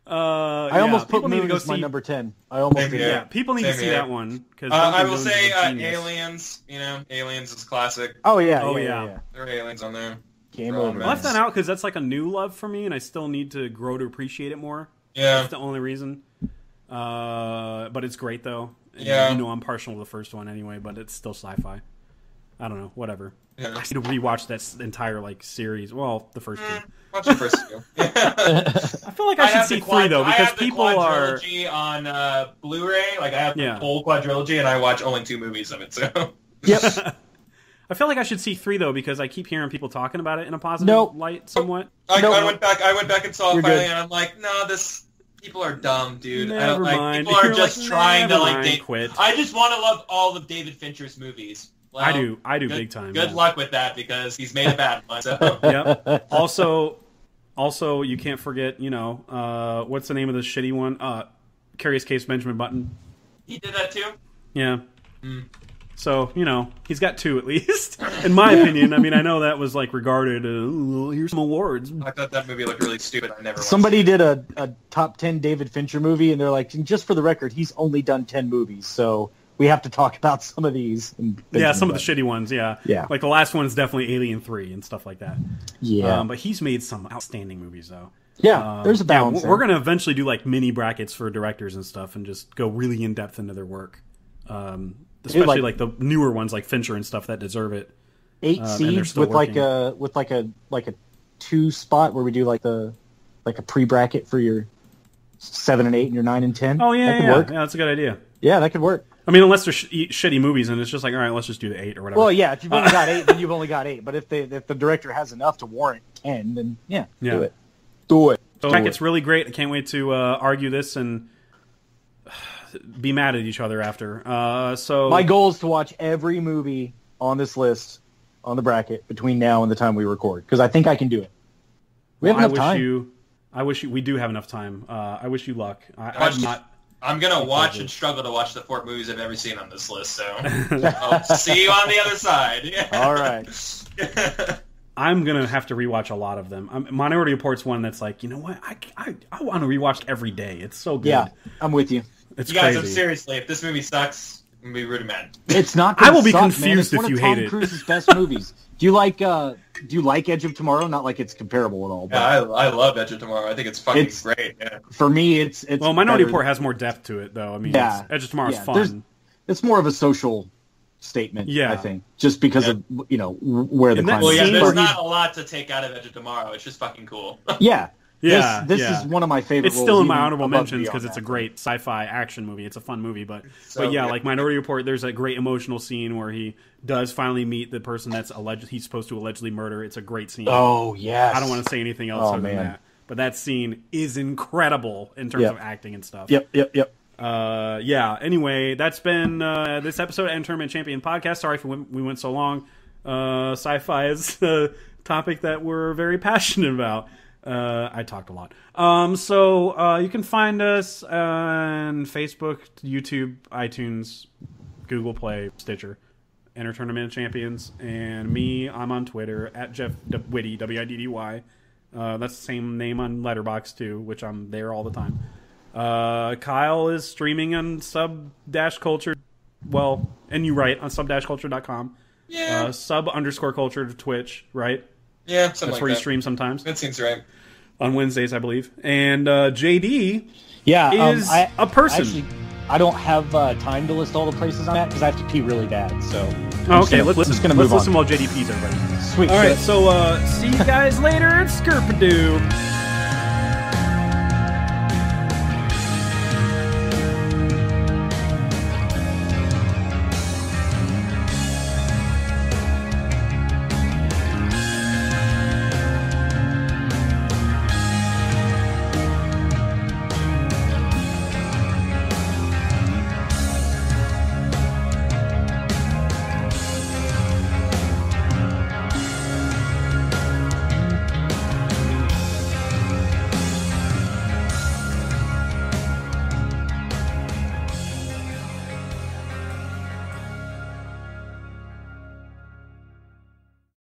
S1: Uh,
S2: I almost put
S1: people
S2: Moon
S1: go
S2: as my number ten. I almost
S3: Same
S2: did.
S1: Yeah, people need to see
S3: here.
S1: that one because
S3: Uh, I will say uh, Aliens. You know, Aliens is classic.
S2: Oh yeah.
S1: Oh,
S2: yeah.
S1: yeah.
S2: yeah, yeah.
S3: There are aliens on there.
S2: Game over.
S1: left that out because that's like a new love for me, and I still need to grow to appreciate it more.
S3: Yeah.
S1: That's the only reason. Uh, but it's great though.
S3: Yeah.
S1: You know I'm partial to the first one anyway, but it's still sci-fi. I don't know. Whatever. I
S3: Yeah.
S1: need to rewatch that entire like series. Well, the first two.
S3: Watch the first two.
S1: I feel like I should see
S3: the
S1: three
S3: quad-
S1: though
S3: I
S1: because
S3: have the
S1: people are.
S3: quadrilogy on uh, Blu-ray. Like I have
S1: Yeah.
S3: the whole quadrilogy, and I watch only two movies of it. So
S2: Yep.
S1: I feel like I should see three though because I keep hearing people talking about it in a positive
S2: Nope.
S1: light, somewhat.
S3: I,
S2: No.
S3: I went back. I went back and saw
S2: You're
S3: it finally,
S2: good.
S3: and I'm like, no, this people are dumb, dude. I
S1: Never
S3: don't, like,
S1: mind.
S3: People are
S1: You're
S3: just
S1: like,
S3: trying to
S1: never
S3: like.
S1: mind,
S3: They,
S1: quit.
S3: I just want to love all of David Fincher's movies. Well,
S1: I do. I do
S3: Good,
S1: big time.
S3: Good
S1: yeah.
S3: luck with that because he's made a bad one. So.
S1: Yep. Also, also you can't forget. You know, uh, what's the name of the shitty one? Uh, Curious Case Benjamin Button.
S3: he did that too.
S1: Yeah.
S3: Hmm.
S1: So you know he's got two at least, in my opinion. I mean, I know that was like regarded. Uh, here's some awards.
S3: I thought that movie looked really stupid. I never.
S2: Somebody did a, a top ten David Fincher movie, and they're like, just for the record, he's only done ten movies, so we have to talk about some of these.
S1: Yeah, some of the shitty ones. Yeah.
S2: Yeah.
S1: Like the last one is definitely Alien Three and stuff like that.
S2: Yeah,
S1: Um, but he's made some outstanding movies though.
S2: yeah.
S1: Um,
S2: there's a balance. yeah,
S1: we're to eventually do like mini brackets for directors and stuff, and just go really in depth into their work. Um, especially like,
S2: like-
S1: the newer ones, like Fincher and stuff that deserve it.
S2: eight
S1: um,
S2: seeds with like a with like a like a two spot where we do like the like a pre bracket for your seven and eight and your nine and ten.
S1: Oh yeah,
S2: that could
S1: yeah,
S2: work.
S1: yeah, that's a good idea.
S2: Yeah, that could work.
S1: I mean, unless they're sh- shitty movies, and it's just like, all right, let's just do the eight or whatever.
S2: Well, yeah, if you've only got eight, then you've only got eight. But if they if the director has enough to warrant ten, then yeah,
S1: Yeah.
S2: do it. Do it.
S1: so
S2: Do
S1: it's really great. I can't wait to uh, argue this and be mad at each other after. Uh, so
S2: My goal is to watch every movie on this list on the bracket between now and the time we record because I think I can do it. We have
S1: I
S2: enough
S1: wish
S2: time.
S1: you. I wish you, we do have enough time. Uh, I wish you luck. I, I'm not.
S3: I'm gonna watch and struggle to watch the four movies I've ever seen on this list. So I'll see you on the other side.
S2: All right.
S1: I'm gonna have to rewatch a lot of them. Um, Minority Report's one that's like, you know what? I, I, I want to rewatch every day. It's so good.
S2: Yeah, I'm with you.
S1: it's
S3: you guys, I'm
S1: crazy.
S3: seriously, if this movie sucks, I'm gonna be rude mad.
S2: It's not.
S1: I
S2: gonna
S1: will be
S2: suck, man.
S1: confused
S2: It's one
S1: you
S2: of Tom
S1: hate it.
S2: Cruise's best movies. Do you like? uh Do you like Edge of Tomorrow? Not like it's comparable at all. But
S3: Yeah, I, I love Edge of Tomorrow. I think it's fucking
S2: It's-
S3: great. Yeah.
S2: for me, it's it's.
S1: Well, Minority
S2: better-
S1: Report has more depth to it, though. I mean,
S2: Yeah.
S1: it's- Edge of Tomorrow's
S2: Yeah,
S1: fun.
S2: It's more of a social statement.
S1: Yeah.
S2: I think just because
S3: Yeah.
S2: of you know where the
S1: And that
S2: crime.
S3: Well, yeah,
S1: scene
S3: there's
S1: where
S3: not a lot to take out of Edge of Tomorrow. It's just fucking cool.
S2: yeah.
S1: Yeah,
S2: This, this
S1: yeah.
S2: is one of my favorite.
S1: It's still in my honorable mentions because it's a great sci-fi action movie. It's a fun movie, but
S3: So
S1: but yeah,
S3: good.
S1: like Minority Report, there's a great emotional scene where he does finally meet the person that's alleged he's supposed to allegedly murder. It's a great scene.
S2: Oh yes.
S1: I don't want to say anything else
S2: Oh,
S1: other than that. But that scene is incredible in terms
S2: Yep.
S1: of acting and stuff.
S2: Yep. Yep. Yep.
S1: Uh, yeah. Anyway, that's been uh, this episode of Entertournament Champion podcast. Sorry if we went, we went so long. Uh, sci-fi is a topic that we're very passionate about. Uh, I talked a lot. Um, so uh, you can find us on Facebook, YouTube, iTunes, Google Play, Stitcher, Entertournament Champions, and me. I'm on Twitter at Jeff Widdy W I D D Y. Uh, that's the same name on Letterboxd too, which I'm there all the time. Uh, Kyle is streaming on sub dash culture. Well, and you write on sub dash culture.com.
S3: Yeah,
S1: Uh, sub underscore culture to Twitch, right?
S3: Yeah,
S1: That's
S3: something like
S1: where you stream sometimes
S3: That seems right.
S1: on Wednesdays, I believe. And uh, JD
S2: Yeah. um,
S1: is
S2: I,
S1: a person.
S2: Actually, I don't have uh, time to list all the places I'm at because I have to pee really bad. So. I'm
S1: Oh,
S2: just
S1: okay,
S2: gonna-
S1: let's,
S2: I'm just gonna
S1: let's
S2: move
S1: listen
S2: on.
S1: while JD pees, everybody.
S2: Sweet.
S1: All right,
S2: shit.
S1: so uh, see you guys later at Skirpadoo.